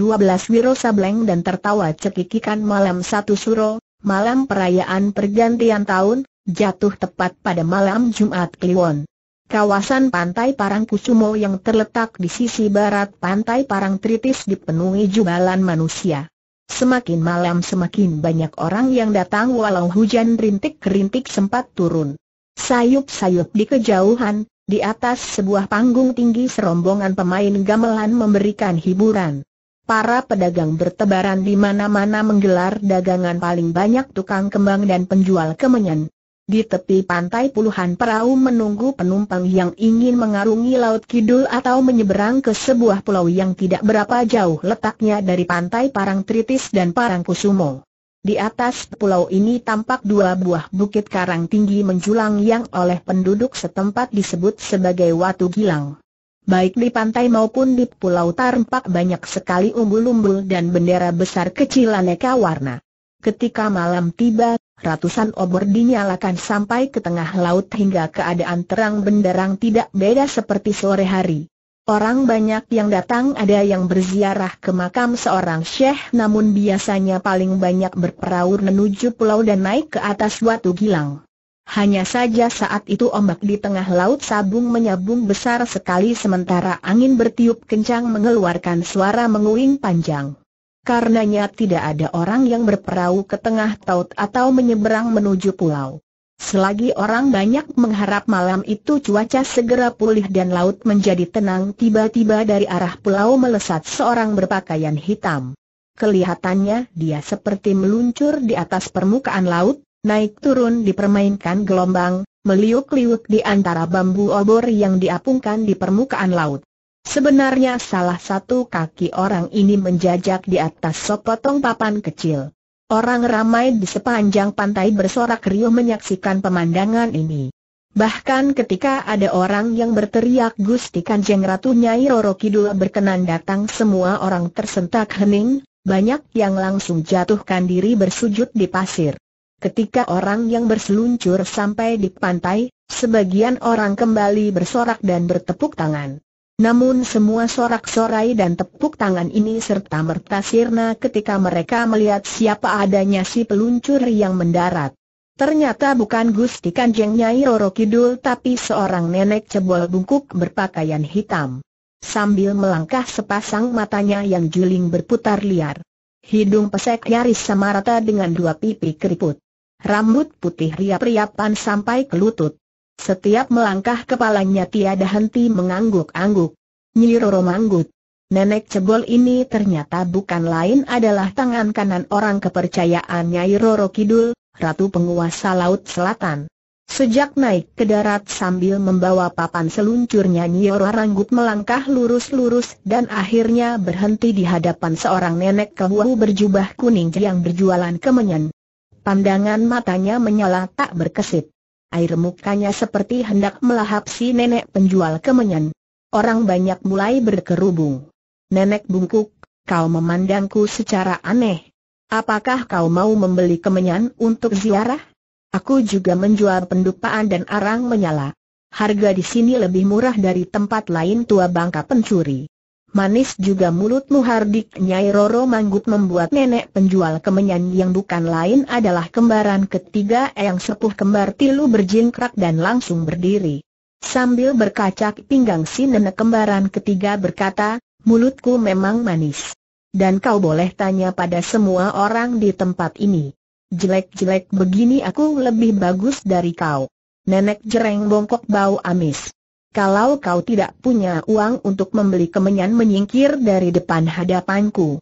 Wiro Sableng dan tertawa cekikikan malam satu suro, malam perayaan pergantian tahun, jatuh tepat pada malam Jumat Kliwon. Kawasan pantai Parangkusumo yang terletak di sisi barat pantai Parangtritis dipenuhi jubalan manusia. Semakin malam semakin banyak orang yang datang walau hujan rintik-rintik sempat turun. Sayup-sayup di kejauhan, di atas sebuah panggung tinggi serombongan pemain gamelan memberikan hiburan. Para pedagang bertebaran di mana-mana menggelar dagangan paling banyak tukang kembang dan penjual kemenyan. Di tepi pantai puluhan perahu menunggu penumpang yang ingin mengarungi laut kidul atau menyeberang ke sebuah pulau yang tidak berapa jauh letaknya dari pantai Parangtritis dan Parangkusumo. Di atas pulau ini tampak dua buah bukit karang tinggi menjulang yang oleh penduduk setempat disebut sebagai Watu Gilang. Baik di pantai maupun di pulau tampak banyak sekali umbul-umbul dan bendera besar kecil aneka warna. Ketika malam tiba, ratusan obor dinyalakan sampai ke tengah laut hingga keadaan terang benderang tidak beda seperti sore hari. Orang banyak yang datang ada yang berziarah ke makam seorang syekh namun biasanya paling banyak berperahu menuju pulau dan naik ke atas Watu Gilang. Hanya saja saat itu ombak di tengah laut sabung menyabung besar sekali sementara angin bertiup kencang mengeluarkan suara menguing panjang. Karenanya tidak ada orang yang berperahu ke tengah laut atau menyeberang menuju pulau. Selagi orang banyak mengharap malam itu cuaca segera pulih dan laut menjadi tenang tiba-tiba dari arah pulau melesat seorang berpakaian hitam. Kelihatannya dia seperti meluncur di atas permukaan laut, naik turun dipermainkan gelombang, meliuk-liuk di antara bambu obor yang diapungkan di permukaan laut. Sebenarnya salah satu kaki orang ini menjajak di atas sepotong papan kecil. Orang ramai di sepanjang pantai bersorak riuh menyaksikan pemandangan ini. Bahkan ketika ada orang yang berteriak Gusti Kanjeng Ratu Nyai Roro Kidul berkenan datang semua orang tersentak hening, banyak yang langsung jatuhkan diri bersujud di pasir. Ketika orang yang berseluncur sampai di pantai, sebagian orang kembali bersorak dan bertepuk tangan. Namun semua sorak-sorai dan tepuk tangan ini serta merta sirna ketika mereka melihat siapa adanya si peluncur yang mendarat. Ternyata bukan Gusti Kanjeng Nyai Roro Kidul tapi seorang nenek cebol bungkuk berpakaian hitam. Sambil melangkah sepasang matanya yang juling berputar liar. Hidung pesek nyaris sama rata dengan dua pipi keriput. Rambut putih riap-riapan sampai ke lutut. Setiap melangkah kepalanya tiada henti mengangguk-angguk. Nyi Roro manggut. Nenek cebol ini ternyata bukan lain adalah tangan kanan orang kepercayaan Nyai Roro Kidul, Ratu Penguasa Laut Selatan. Sejak naik ke darat sambil membawa papan seluncurnya Nyi Roro Ranggut melangkah lurus-lurus dan akhirnya berhenti di hadapan seorang nenek kewu berjubah kuning yang berjualan kemenyan. Pandangan matanya menyala tak berkesit. Air mukanya seperti hendak melahap si nenek penjual kemenyan. Orang banyak mulai berkerubung. Nenek bungkuk, kau memandangku secara aneh. Apakah kau mau membeli kemenyan untuk ziarah? Aku juga menjual pendupaan dan arang menyala. Harga di sini lebih murah dari tempat lain tua bangka pencuri. Manis juga mulutmu hardik Nyai Roro Manggut membuat nenek penjual kemenyan yang bukan lain adalah kembaran ketiga yang sepuh kembar tilu berjingkrak dan langsung berdiri. Sambil berkacak pinggang si nenek kembaran ketiga berkata, mulutku memang manis. Dan kau boleh tanya pada semua orang di tempat ini. Jelek-jelek begini aku lebih bagus dari kau. Nenek jereng bongkok bau amis. Kalau kau tidak punya uang untuk membeli kemenyan menyingkir dari depan hadapanku.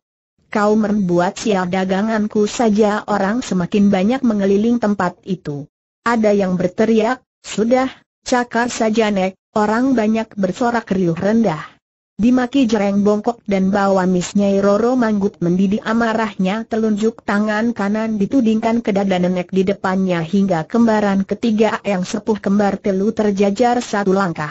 kau membuat sial daganganku saja orang semakin banyak mengeliling tempat itu. Ada yang berteriak, sudah, cakar saja Nek, orang banyak bersorak riuh rendah. Dimaki jereng bongkok dan bawa misnya Roro Manggut mendidih amarahnya telunjuk tangan kanan ditudingkan ke dada nenek di depannya hingga kembaran ketiga yang sepuh kembar telu terjajar satu langkah.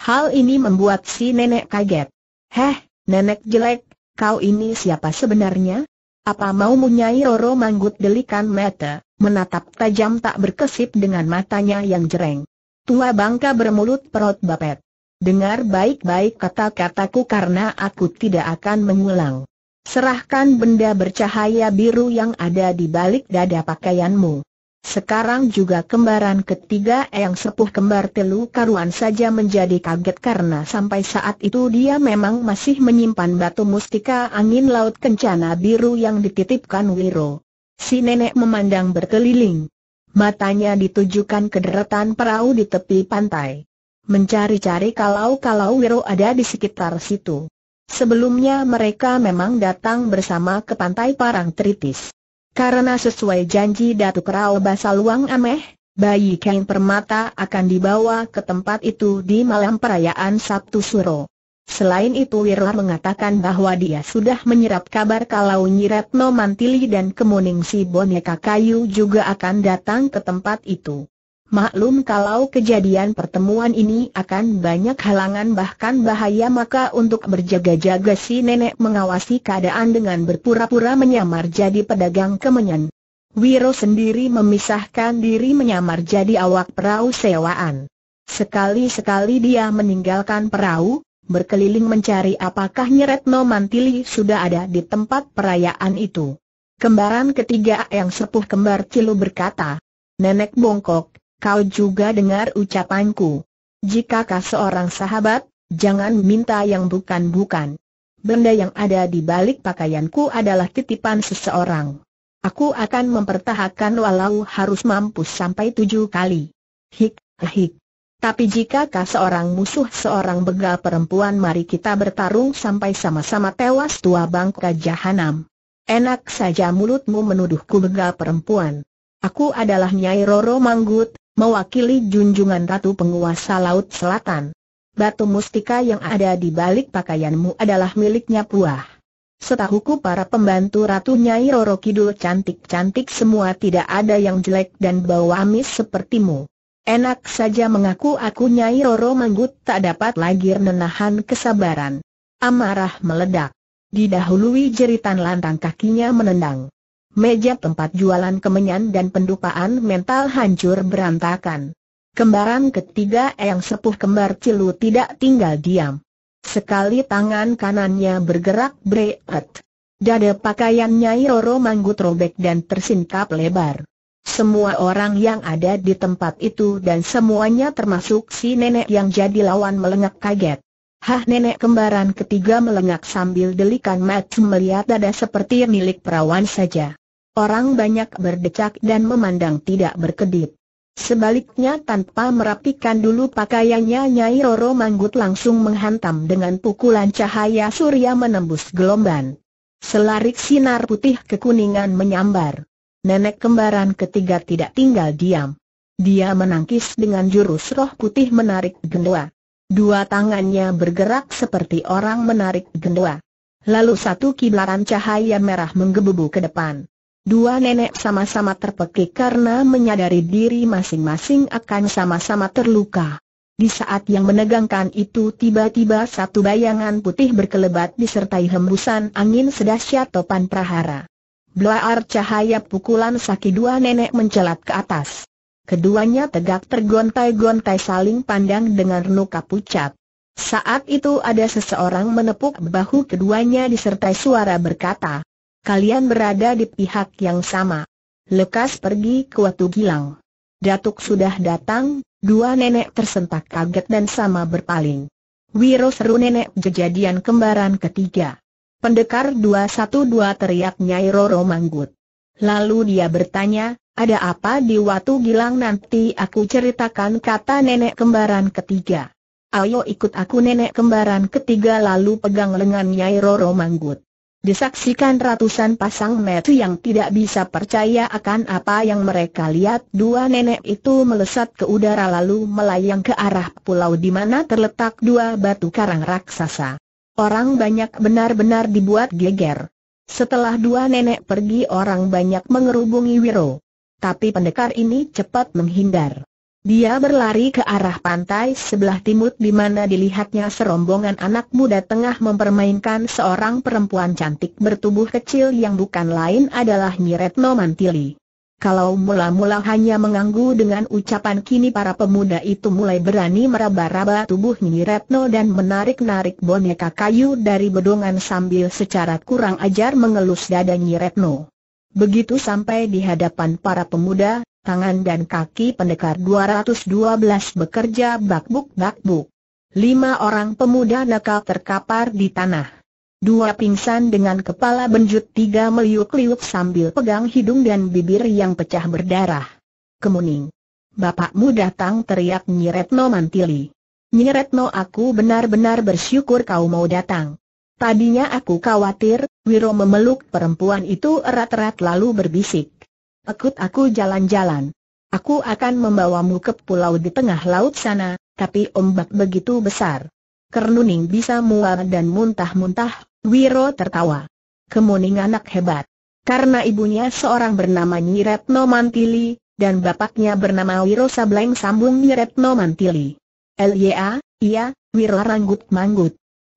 Hal ini membuat si nenek kaget. Heh, nenek jelek, kau ini siapa sebenarnya? Apa mau munyai Roro Manggut delikan mata, menatap tajam tak berkesip dengan matanya yang jereng. Tua bangka bermulut perut bapet. Dengar baik-baik kata-kataku karena aku tidak akan mengulang. Serahkan benda bercahaya biru yang ada di balik dada pakaianmu. Sekarang juga kembaran ketiga yang sepuh kembar telu karuan saja menjadi kaget karena sampai saat itu dia memang masih menyimpan batu mustika angin laut kencana biru yang dititipkan Wiro. Si nenek memandang berkeliling. Matanya ditujukan ke deretan perahu di tepi pantai mencari-cari kalau-kalau Wiro ada di sekitar situ. Sebelumnya mereka memang datang bersama ke pantai Parang Tritis. Karena sesuai janji Datuk Rao Basaluang Ameh, bayi kain permata akan dibawa ke tempat itu di malam perayaan Sabtu Suro. Selain itu Wiro mengatakan bahwa dia sudah menyerap kabar kalau Nyiretno Mantili dan Kemuning si boneka kayu juga akan datang ke tempat itu. Maklum kalau kejadian pertemuan ini akan banyak halangan bahkan bahaya maka untuk berjaga-jaga si nenek mengawasi keadaan dengan berpura-pura menyamar jadi pedagang kemenyan. Wiro sendiri memisahkan diri menyamar jadi awak perahu sewaan. Sekali-sekali dia meninggalkan perahu, berkeliling mencari apakah Nyeretno Mantili sudah ada di tempat perayaan itu. Kembaran ketiga yang sepuh kembar Cilu berkata, Nenek bongkok, kau juga dengar ucapanku. Jika kau seorang sahabat, jangan minta yang bukan-bukan. Benda yang ada di balik pakaianku adalah titipan seseorang. Aku akan mempertahankan walau harus mampus sampai tujuh kali. Hik, hik. Tapi jika kau seorang musuh seorang begal perempuan mari kita bertarung sampai sama-sama tewas tua bangka jahanam. Enak saja mulutmu menuduhku begal perempuan. Aku adalah Nyai Roro Manggut, mewakili junjungan ratu penguasa laut selatan. Batu mustika yang ada di balik pakaianmu adalah miliknya puah. Setahuku para pembantu Ratu Nyai Roro Kidul cantik-cantik semua tidak ada yang jelek dan bau amis sepertimu. Enak saja mengaku aku Nyai Roro Manggut tak dapat lagi menahan kesabaran. Amarah meledak. Didahului jeritan lantang kakinya menendang meja tempat jualan kemenyan dan pendupaan mental hancur berantakan. Kembaran ketiga yang sepuh kembar Cilu tidak tinggal diam. Sekali tangan kanannya bergerak berat. Dada pakaiannya Roro manggut robek dan tersingkap lebar. Semua orang yang ada di tempat itu dan semuanya termasuk si nenek yang jadi lawan melengak kaget. Hah nenek kembaran ketiga melengak sambil delikan mata melihat dada seperti milik perawan saja. Orang banyak berdecak dan memandang tidak berkedip. Sebaliknya tanpa merapikan dulu pakaiannya Nyai Roro Manggut langsung menghantam dengan pukulan cahaya surya menembus gelombang. Selarik sinar putih kekuningan menyambar. Nenek kembaran ketiga tidak tinggal diam. Dia menangkis dengan jurus roh putih menarik gendua. Dua tangannya bergerak seperti orang menarik gendua. Lalu satu kibaran cahaya merah menggebu ke depan. Dua nenek sama-sama terpekik karena menyadari diri masing-masing akan sama-sama terluka. Di saat yang menegangkan itu tiba-tiba satu bayangan putih berkelebat disertai hembusan angin sedahsyat topan prahara. Blaar cahaya pukulan saki dua nenek mencelat ke atas. Keduanya tegak tergontai-gontai saling pandang dengan nuka pucat. Saat itu ada seseorang menepuk bahu keduanya disertai suara berkata, Kalian berada di pihak yang sama. Lekas pergi ke Watu Gilang. Datuk sudah datang, dua nenek tersentak kaget dan sama berpaling. Wiro seru nenek kejadian kembaran ketiga. Pendekar 212 teriak Nyai Roro Manggut. Lalu dia bertanya, ada apa di Watu Gilang nanti aku ceritakan kata nenek kembaran ketiga. Ayo ikut aku nenek kembaran ketiga lalu pegang lengan Nyai Roro Manggut. Disaksikan ratusan pasang mata yang tidak bisa percaya akan apa yang mereka lihat, dua nenek itu melesat ke udara lalu melayang ke arah pulau di mana terletak dua batu karang raksasa. Orang banyak benar-benar dibuat geger. Setelah dua nenek pergi orang banyak mengerubungi Wiro. Tapi pendekar ini cepat menghindar. Dia berlari ke arah pantai sebelah timur di mana dilihatnya serombongan anak muda tengah mempermainkan seorang perempuan cantik bertubuh kecil yang bukan lain adalah Nyiretno Mantili. Kalau mula-mula hanya mengganggu dengan ucapan kini para pemuda itu mulai berani meraba-raba tubuh Nyiretno dan menarik-narik boneka kayu dari bedongan sambil secara kurang ajar mengelus dada Nyiretno. Begitu sampai di hadapan para pemuda, tangan dan kaki pendekar 212 bekerja bakbuk-bakbuk. Lima orang pemuda nakal terkapar di tanah. Dua pingsan dengan kepala benjut tiga meliuk-liuk sambil pegang hidung dan bibir yang pecah berdarah. Kemuning. Bapakmu datang teriak Nyiretno Mantili. Nyiretno aku benar-benar bersyukur kau mau datang. Tadinya aku khawatir, Wiro memeluk perempuan itu erat-erat lalu berbisik. Ikut aku jalan-jalan. Aku akan membawamu ke pulau di tengah laut sana, tapi ombak begitu besar. Kernuning bisa mual dan muntah-muntah, Wiro tertawa. Kemuning anak hebat. Karena ibunya seorang bernama Nyiretno Mantili, dan bapaknya bernama Wiro Sableng sambung Nyiretno Mantili. L.Y.A., iya, Wiro ranggut manggut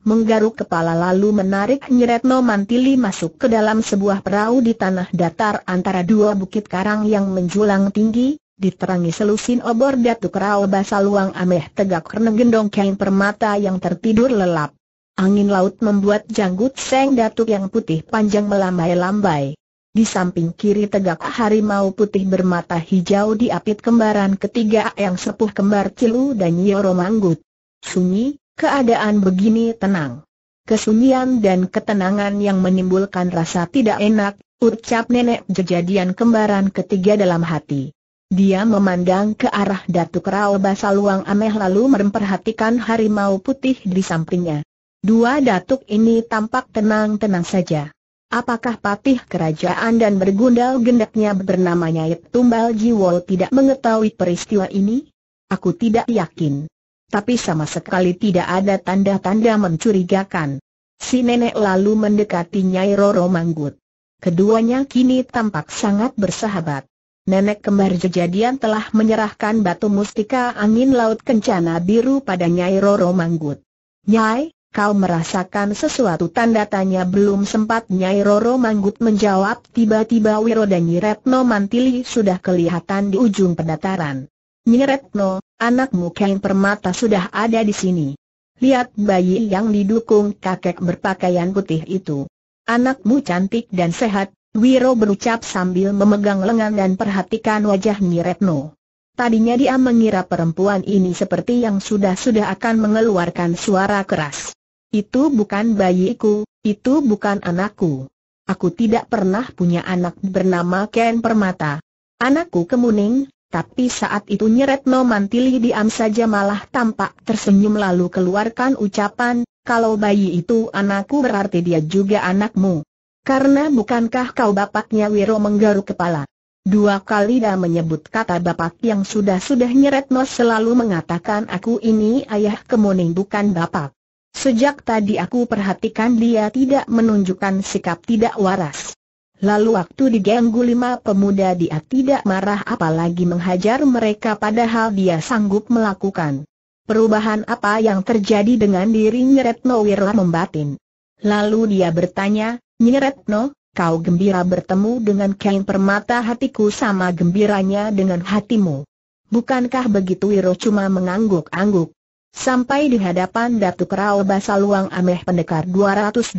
menggaruk kepala lalu menarik Nyiretno Mantili masuk ke dalam sebuah perahu di tanah datar antara dua bukit karang yang menjulang tinggi, diterangi selusin obor datuk rao luang ameh tegak karena gendong kain permata yang tertidur lelap. Angin laut membuat janggut seng datuk yang putih panjang melambai-lambai. Di samping kiri tegak harimau putih bermata hijau diapit kembaran ketiga yang sepuh kembar Cilu dan Nyoro Manggut. Sunyi, Keadaan begini tenang. Kesunyian dan ketenangan yang menimbulkan rasa tidak enak, ucap nenek kejadian kembaran ketiga dalam hati. Dia memandang ke arah Datuk Rao Basaluang Ameh lalu memperhatikan harimau putih di sampingnya. Dua datuk ini tampak tenang-tenang saja. Apakah patih kerajaan dan bergundal gendaknya bernama Nyait Tumbal Jiwo tidak mengetahui peristiwa ini? Aku tidak yakin tapi sama sekali tidak ada tanda-tanda mencurigakan. Si nenek lalu mendekati Nyai Roro Manggut. Keduanya kini tampak sangat bersahabat. Nenek kembar kejadian telah menyerahkan batu mustika angin laut kencana biru pada Nyai Roro Manggut. Nyai, kau merasakan sesuatu tanda tanya belum sempat Nyai Roro Manggut menjawab tiba-tiba Wiro dan Nyiretno Mantili sudah kelihatan di ujung pendataran. Nyiretno, anakmu Kain Permata sudah ada di sini. Lihat bayi yang didukung kakek berpakaian putih itu. Anakmu cantik dan sehat, Wiro berucap sambil memegang lengan dan perhatikan wajah Nyiretno. Tadinya dia mengira perempuan ini seperti yang sudah-sudah akan mengeluarkan suara keras. Itu bukan bayiku, itu bukan anakku. Aku tidak pernah punya anak bernama Ken Permata. Anakku kemuning, tapi saat itu Nyeretno Mantili diam saja malah tampak tersenyum lalu keluarkan ucapan, kalau bayi itu anakku berarti dia juga anakmu. Karena bukankah kau bapaknya Wiro menggaruk kepala. Dua kali dah menyebut kata bapak yang sudah-sudah Nyeretno selalu mengatakan aku ini ayah kemuning bukan bapak. Sejak tadi aku perhatikan dia tidak menunjukkan sikap tidak waras. Lalu waktu diganggu lima pemuda dia tidak marah apalagi menghajar mereka padahal dia sanggup melakukan. Perubahan apa yang terjadi dengan diri Nyeretno Wirla membatin. Lalu dia bertanya, Nyeretno, kau gembira bertemu dengan kain permata hatiku sama gembiranya dengan hatimu. Bukankah begitu Wiro cuma mengangguk-angguk? Sampai di hadapan Datuk Rao Basaluang Ameh Pendekar 212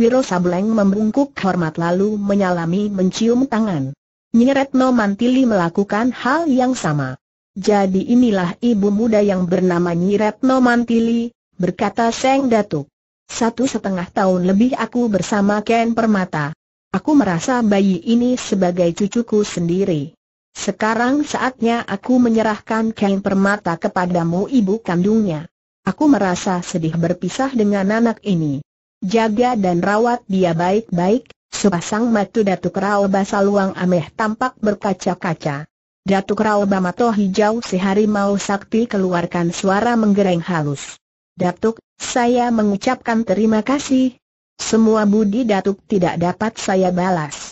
Wiro Sableng membungkuk hormat lalu menyalami mencium tangan. Nyiretno Mantili melakukan hal yang sama. Jadi inilah ibu muda yang bernama Nyiretno Mantili, berkata Seng Datuk. Satu setengah tahun lebih aku bersama Ken Permata. Aku merasa bayi ini sebagai cucuku sendiri. Sekarang saatnya aku menyerahkan kain permata kepadamu ibu kandungnya. Aku merasa sedih berpisah dengan anak ini. jaga dan rawat dia baik-baik, sepasang matu Datuk Rao Basaluang Ameh tampak berkaca-kaca. Datuk Rao Bamato hijau sehari mau sakti keluarkan suara menggereng halus. Datuk, saya mengucapkan terima kasih. Semua budi Datuk tidak dapat saya balas.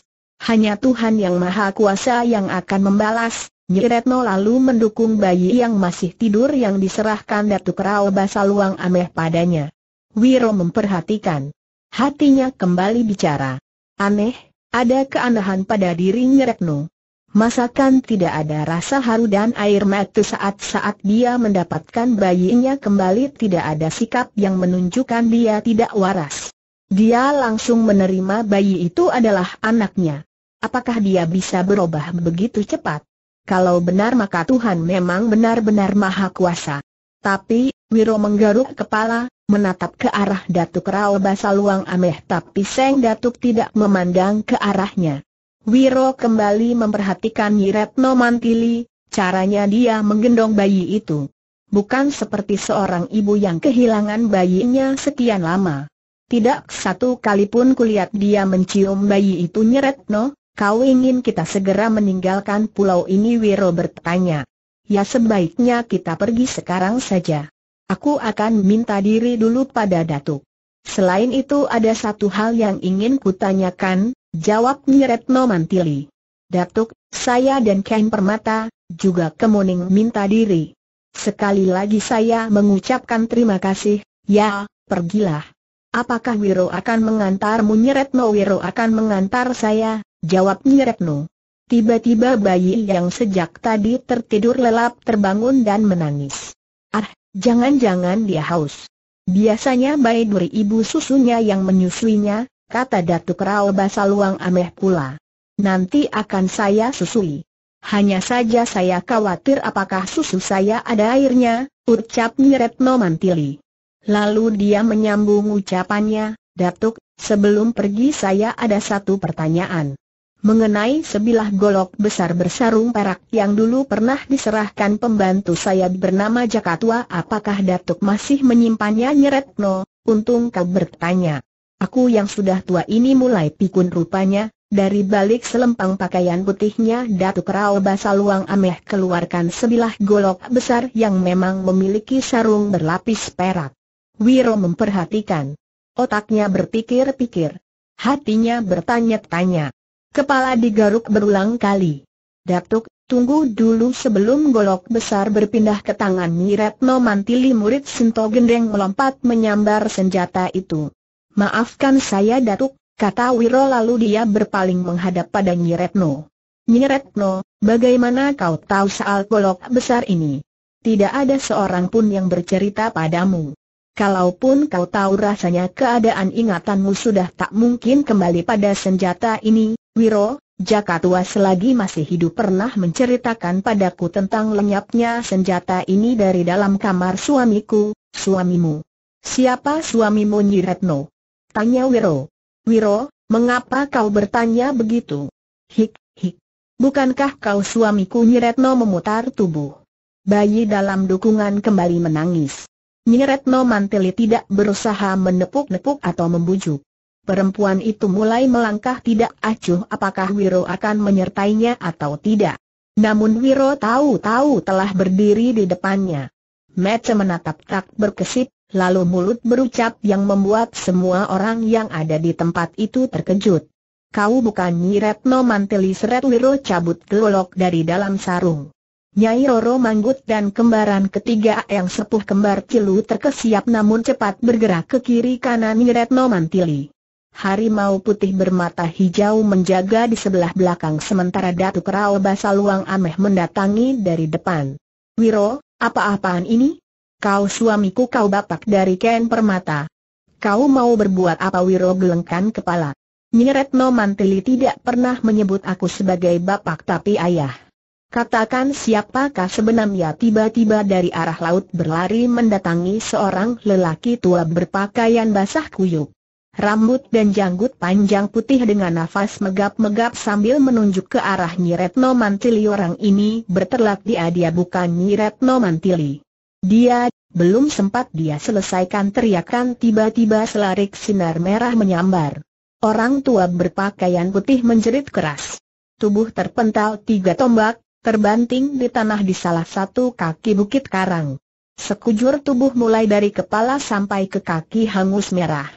Hanya Tuhan yang Maha Kuasa yang akan membalas, Nyi Retno lalu mendukung bayi yang masih tidur yang diserahkan Datuk Rao Basaluang Ameh padanya. Wiro memperhatikan. Hatinya kembali bicara. Aneh, ada keanehan pada diri Nyerekno. Masakan tidak ada rasa haru dan air mata saat-saat dia mendapatkan bayinya kembali tidak ada sikap yang menunjukkan dia tidak waras. Dia langsung menerima bayi itu adalah anaknya. Apakah dia bisa berubah begitu cepat? Kalau benar maka Tuhan memang benar-benar maha kuasa. Tapi, Wiro menggaruk kepala, menatap ke arah Datuk Rao Basaluang Ameh tapi Seng Datuk tidak memandang ke arahnya. Wiro kembali memperhatikan Yiretno Mantili, caranya dia menggendong bayi itu. Bukan seperti seorang ibu yang kehilangan bayinya sekian lama. Tidak satu kali pun kulihat dia mencium bayi itu Nyeretno, kau ingin kita segera meninggalkan pulau ini Wiro bertanya. Ya sebaiknya kita pergi sekarang saja. Aku akan minta diri dulu pada Datuk. Selain itu ada satu hal yang ingin kutanyakan, jawab Nyeretno Mantili. Datuk, saya dan Ken Permata, juga kemuning minta diri. Sekali lagi saya mengucapkan terima kasih, ya, pergilah. Apakah Wiro akan mengantarmu Nyeretno Wiro akan mengantar saya, jawab Nyeretno. Tiba-tiba bayi yang sejak tadi tertidur lelap terbangun dan menangis. Ah, Jangan-jangan dia haus. Biasanya bayi duri ibu susunya yang menyusuinya, kata Datuk Rao Basaluang Ameh pula. Nanti akan saya susui. Hanya saja saya khawatir apakah susu saya ada airnya, ucap Niretno Mantili. Lalu dia menyambung ucapannya, Datuk, sebelum pergi saya ada satu pertanyaan mengenai sebilah golok besar bersarung perak yang dulu pernah diserahkan pembantu saya bernama Jakatua apakah Datuk masih menyimpannya Nyeretno, untung kau bertanya. Aku yang sudah tua ini mulai pikun rupanya, dari balik selempang pakaian putihnya Datuk Rao Basaluang Ameh keluarkan sebilah golok besar yang memang memiliki sarung berlapis perak. Wiro memperhatikan. Otaknya berpikir-pikir. Hatinya bertanya-tanya. Kepala digaruk berulang kali. Datuk, tunggu dulu sebelum golok besar berpindah ke tangan Niretno Mantili murid Sinto Gendeng melompat menyambar senjata itu. Maafkan saya Datuk, kata Wiro lalu dia berpaling menghadap pada Nyiretno. Nyiretno, bagaimana kau tahu soal golok besar ini? Tidak ada seorang pun yang bercerita padamu. Kalaupun kau tahu rasanya keadaan ingatanmu sudah tak mungkin kembali pada senjata ini, Wiro, Jakatua selagi masih hidup pernah menceritakan padaku tentang lenyapnya senjata ini dari dalam kamar suamiku, suamimu. Siapa suamimu Nyiretno? Tanya Wiro. Wiro, mengapa kau bertanya begitu? Hik, hik. Bukankah kau suamiku Nyiretno memutar tubuh? Bayi dalam dukungan kembali menangis. Nyiretno Manteli tidak berusaha menepuk-nepuk atau membujuk. Perempuan itu mulai melangkah tidak acuh apakah Wiro akan menyertainya atau tidak. Namun Wiro tahu-tahu telah berdiri di depannya. Mece menatap tak berkesip, lalu mulut berucap yang membuat semua orang yang ada di tempat itu terkejut. Kau bukan Nyi Retno Manteli Seret Wiro cabut gelolok dari dalam sarung. Nyai Roro Manggut dan kembaran ketiga yang sepuh kembar Cilu terkesiap namun cepat bergerak ke kiri kanan Retno Mantili. Harimau putih bermata hijau menjaga di sebelah belakang sementara Datuk Rao Basaluang Ameh mendatangi dari depan. Wiro, apa-apaan ini? Kau suamiku kau bapak dari Ken Permata. Kau mau berbuat apa Wiro gelengkan kepala. Nyiretno Mantili tidak pernah menyebut aku sebagai bapak tapi ayah. Katakan siapakah sebenarnya tiba-tiba dari arah laut berlari mendatangi seorang lelaki tua berpakaian basah kuyup. Rambut dan janggut panjang putih dengan nafas megap-megap sambil menunjuk ke arah Nyiretno Mantili orang ini berterlak dia dia bukan Nyiretno Mantili. Dia, Belum sempat dia selesaikan teriakan tiba-tiba selarik sinar merah menyambar. Orang tua berpakaian putih menjerit keras. Tubuh terpental tiga tombak, terbanting di tanah di salah satu kaki bukit karang. Sekujur tubuh mulai dari kepala sampai ke kaki hangus merah.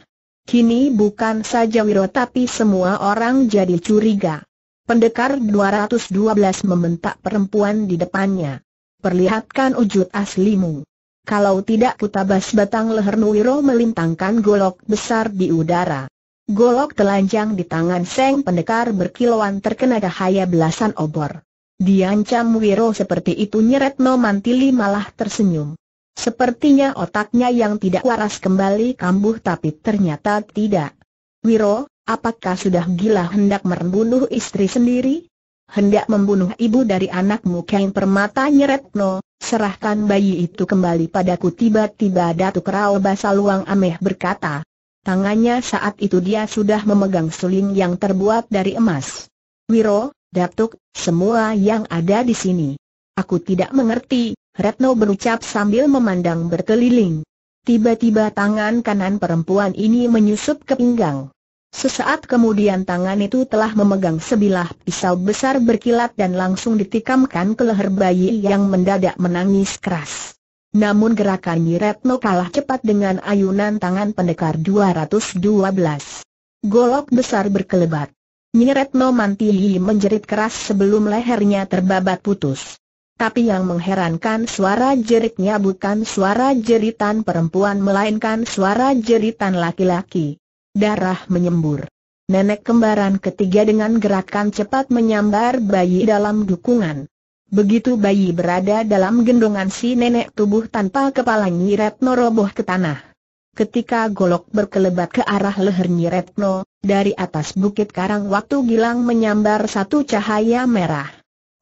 Kini bukan saja Wiro tapi semua orang jadi curiga. Pendekar 212 membentak perempuan di depannya. Perlihatkan wujud aslimu. Kalau tidak kutabas batang leher Nuwiro melintangkan golok besar di udara. Golok telanjang di tangan Seng pendekar berkilauan terkena cahaya belasan obor. Diancam Wiro seperti itu Nyeretno Mantili malah tersenyum. Sepertinya otaknya yang tidak waras kembali kambuh tapi ternyata tidak. Wiro, Apakah sudah gila hendak membunuh istri sendiri? Hendak membunuh ibu dari anakmu Kang Permata Nyeretno, serahkan bayi itu kembali padaku tiba-tiba Datuk Rao Basaluang Ameh berkata. Tangannya saat itu dia sudah memegang suling yang terbuat dari emas. Wiro, Datuk, semua yang ada di sini. Aku tidak mengerti, Retno berucap sambil memandang berkeliling. Tiba-tiba tangan kanan perempuan ini menyusup ke pinggang. Sesaat kemudian tangan itu telah memegang sebilah pisau besar berkilat dan langsung ditikamkan ke leher bayi yang mendadak menangis keras. Namun gerakan Miretno kalah cepat dengan ayunan tangan pendekar 212. Golok besar berkelebat. Nyiretno Mantihi menjerit keras sebelum lehernya terbabat putus. Tapi yang mengherankan suara jeritnya bukan suara jeritan perempuan melainkan suara jeritan laki-laki darah menyembur. Nenek kembaran ketiga dengan gerakan cepat menyambar bayi dalam dukungan. Begitu bayi berada dalam gendongan si nenek tubuh tanpa kepala Nyiretno roboh ke tanah. Ketika golok berkelebat ke arah leher Nyiretno, dari atas bukit karang waktu gilang menyambar satu cahaya merah.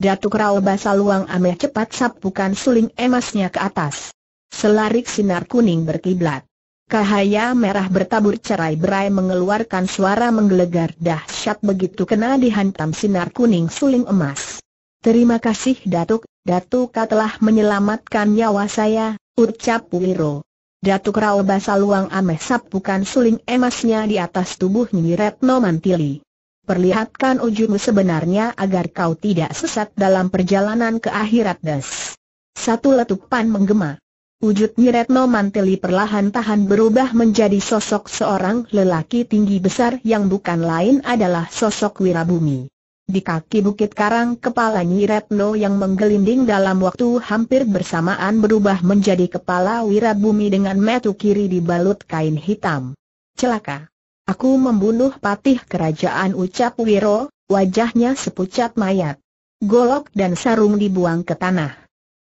Datuk Rao Basaluang Ameh cepat sapukan suling emasnya ke atas. Selarik sinar kuning berkiblat. Cahaya merah bertabur cerai-berai mengeluarkan suara menggelegar dahsyat begitu kena dihantam sinar kuning suling emas. Terima kasih Datuk, Datuk telah menyelamatkan nyawa saya, ucap Wiro. Datuk Rao Basaluang ameh sapukan suling emasnya di atas tubuh Nyi Retno Mantili. Perlihatkan ujungmu sebenarnya agar kau tidak sesat dalam perjalanan ke akhirat des. Satu letupan menggema. Wujud Niretno Manteli perlahan tahan berubah menjadi sosok seorang lelaki tinggi besar yang bukan lain adalah sosok Wirabumi. Di kaki bukit karang kepala Niretno yang menggelinding dalam waktu hampir bersamaan berubah menjadi kepala Wirabumi dengan metu kiri dibalut kain hitam. Celaka! Aku membunuh patih kerajaan ucap Wiro, wajahnya sepucat mayat. Golok dan sarung dibuang ke tanah.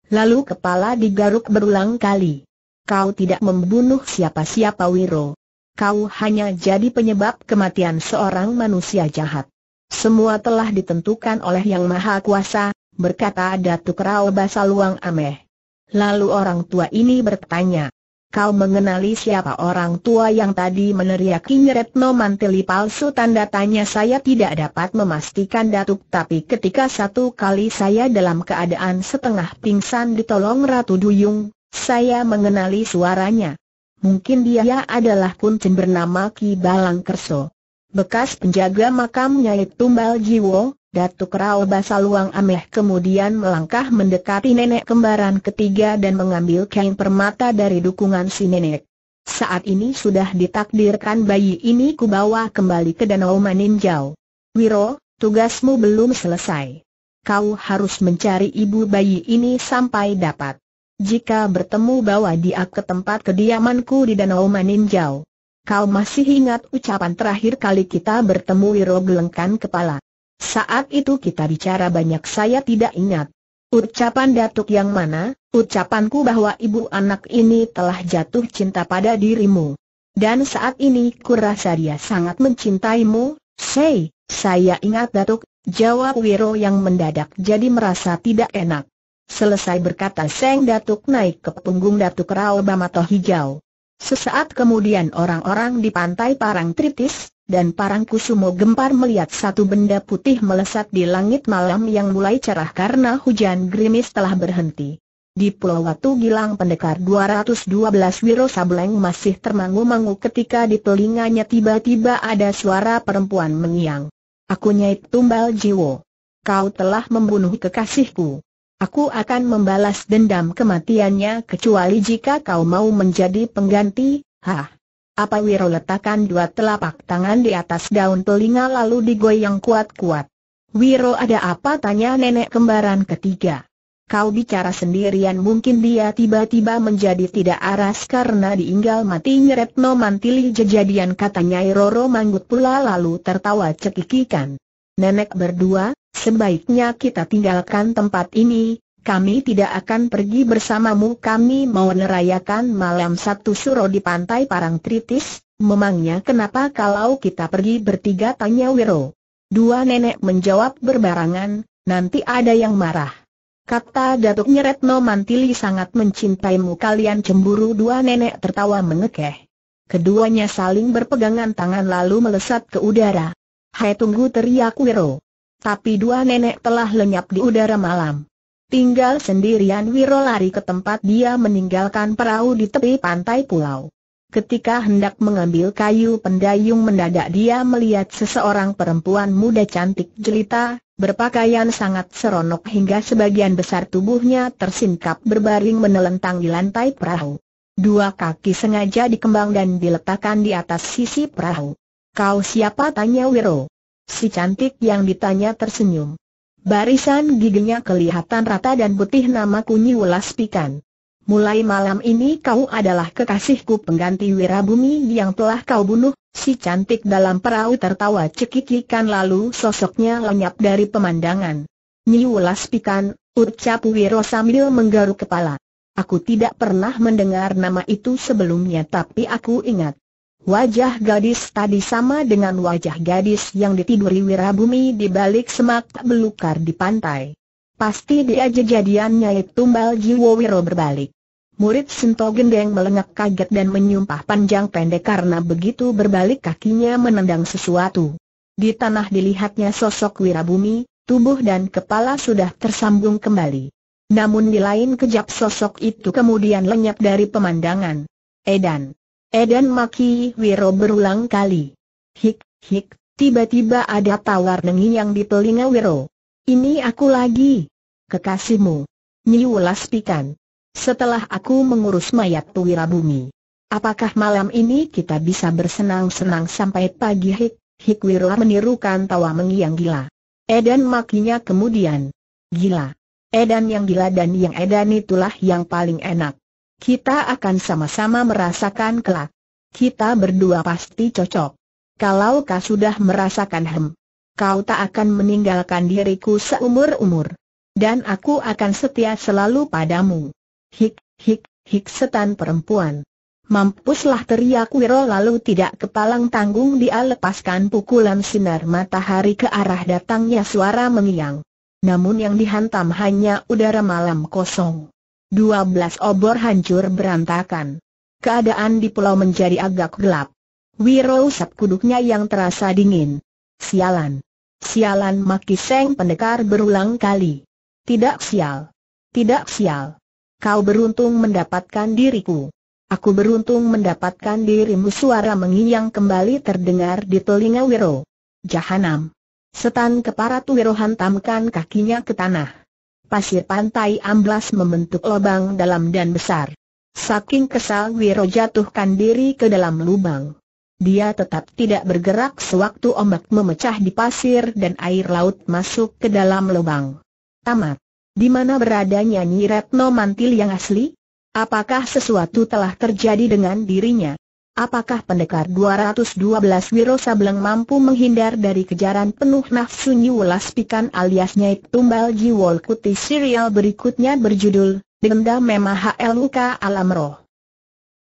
Lalu kepala digaruk berulang kali. Kau tidak membunuh siapa-siapa Wiro. Kau hanya jadi penyebab kematian seorang manusia jahat. Semua telah ditentukan oleh Yang Maha Kuasa, berkata Datuk Rao Basaluang Ameh. Lalu orang tua ini bertanya, Kau mengenali siapa orang tua yang tadi meneriaki Retno manteli palsu tanda tanya saya tidak dapat memastikan Datuk tapi ketika satu kali saya dalam keadaan setengah pingsan ditolong Ratu Duyung, saya mengenali suaranya. Mungkin dia adalah kuncen bernama Ki Balang Kerso. Bekas penjaga makam Nyai Tumbal Jiwo, Datuk Rao Basaluang Ameh kemudian melangkah mendekati nenek kembaran ketiga dan mengambil kain permata dari dukungan si nenek. Saat ini sudah ditakdirkan bayi ini kubawa kembali ke Danau Maninjau. Wiro, tugasmu belum selesai. Kau harus mencari ibu bayi ini sampai dapat. Jika bertemu bawa dia ke tempat kediamanku di Danau Maninjau. Kau masih ingat ucapan terakhir kali kita bertemu Wiro gelengkan kepala. Saat itu kita bicara banyak saya tidak ingat. Ucapan Datuk yang mana, ucapanku bahwa ibu anak ini telah jatuh cinta pada dirimu. Dan saat ini kurasa dia sangat mencintaimu, Sei, saya ingat Datuk, jawab Wiro yang mendadak jadi merasa tidak enak. Selesai berkata Seng Datuk naik ke punggung Datuk Rao Bamato Hijau. Sesaat kemudian orang-orang di pantai Parang Tritis, dan Parang Kusumo gempar melihat satu benda putih melesat di langit malam yang mulai cerah karena hujan gerimis telah berhenti. Di Pulau Watu Gilang pendekar 212 Wiro Sableng masih termangu-mangu ketika di telinganya tiba-tiba ada suara perempuan mengiang. Aku nyait tumbal jiwo. Kau telah membunuh kekasihku. Aku akan membalas dendam kematiannya kecuali jika kau mau menjadi pengganti, hah. Apa Wiro letakkan dua telapak tangan di atas daun telinga lalu digoyang kuat-kuat. Wiro ada apa tanya nenek kembaran ketiga. Kau bicara sendirian mungkin dia tiba-tiba menjadi tidak aras karena diinggal mati Retno Mantili kejadian katanya Roro manggut pula lalu tertawa cekikikan. Nenek berdua, sebaiknya kita tinggalkan tempat ini, kami tidak akan pergi bersamamu kami mau merayakan malam satu suro di pantai Parangtritis, memangnya kenapa kalau kita pergi bertiga tanya Wiro. Dua nenek menjawab berbarangan, nanti ada yang marah. Kata Datuk Nyeretno Mantili sangat mencintaimu kalian cemburu dua nenek tertawa mengekeh. Keduanya saling berpegangan tangan lalu melesat ke udara. Hai tunggu teriak Wiro. Tapi dua nenek telah lenyap di udara malam. Tinggal sendirian Wiro lari ke tempat dia meninggalkan perahu di tepi pantai pulau. Ketika hendak mengambil kayu pendayung mendadak dia melihat seseorang perempuan muda cantik jelita, berpakaian sangat seronok hingga sebagian besar tubuhnya tersingkap berbaring menelentang di lantai perahu. Dua kaki sengaja dikembang dan diletakkan di atas sisi perahu. Kau siapa? tanya Wiro. Si cantik yang ditanya tersenyum. Barisan giginya kelihatan rata dan putih nama kunyi ulas pikan. Mulai malam ini kau adalah kekasihku pengganti Wirabumi yang telah kau bunuh, Si cantik dalam perahu tertawa cekikikan lalu sosoknya lenyap dari pemandangan. Nyiulas pikan, ucap Wiro sambil menggaruk kepala. Aku tidak pernah mendengar nama itu sebelumnya tapi aku ingat. Wajah gadis tadi sama dengan wajah gadis yang ditiduri Wirabumi di balik semak belukar di pantai. Pasti dia jejadiannya itu tumbal jiwa Wiro berbalik. Murid Sinto Gendeng melengak kaget dan menyumpah panjang pendek karena begitu berbalik kakinya menendang sesuatu. Di tanah dilihatnya sosok Wirabumi, tubuh dan kepala sudah tersambung kembali. Namun di lain kejap sosok itu kemudian lenyap dari pemandangan. Edan. Edan maki Wiro berulang kali. Hik, hik, tiba-tiba ada tawar nengi yang di telinga Wiro. Ini aku lagi. Kekasihmu. Niulas pikan. Setelah aku mengurus mayat Wirabumi. Apakah malam ini kita bisa bersenang-senang sampai pagi hik, hik Wira menirukan tawa mengiang gila. Edan makinya kemudian. Gila. Edan yang gila dan yang edan itulah yang paling enak. Kita akan sama-sama merasakan kelak. Kita berdua pasti cocok. Kalau kau sudah merasakan hem, kau tak akan meninggalkan diriku seumur-umur. Dan aku akan setia selalu padamu. Hik, hik, hik setan perempuan. Mampuslah teriak Wiro lalu tidak kepalang tanggung dia lepaskan pukulan sinar matahari ke arah datangnya suara mengiang. Namun yang dihantam hanya udara malam kosong. Dua belas obor hancur berantakan. Keadaan di pulau menjadi agak gelap. Wiro usap kuduknya yang terasa dingin. Sialan. Sialan maki seng pendekar berulang kali. Tidak sial. Tidak sial. Kau beruntung mendapatkan diriku. Aku beruntung mendapatkan dirimu suara mengiang kembali terdengar di telinga Wiro. Jahanam. Setan keparat Wiro hantamkan kakinya ke tanah. Pasir pantai amblas membentuk lubang dalam dan besar. Saking kesal Wiro jatuhkan diri ke dalam lubang. Dia tetap tidak bergerak sewaktu ombak memecah di pasir dan air laut masuk ke dalam lubang. Tamat. Di mana beradanya Nyi Retno Mantil yang asli? Apakah sesuatu telah terjadi dengan dirinya? Apakah pendekar 212 Wiro Sableng mampu menghindar dari kejaran penuh nafsu Nyi Pikan alias Nyai Tumbal Jiwol Kuti serial berikutnya berjudul Denda Memah HLUK Alam Roh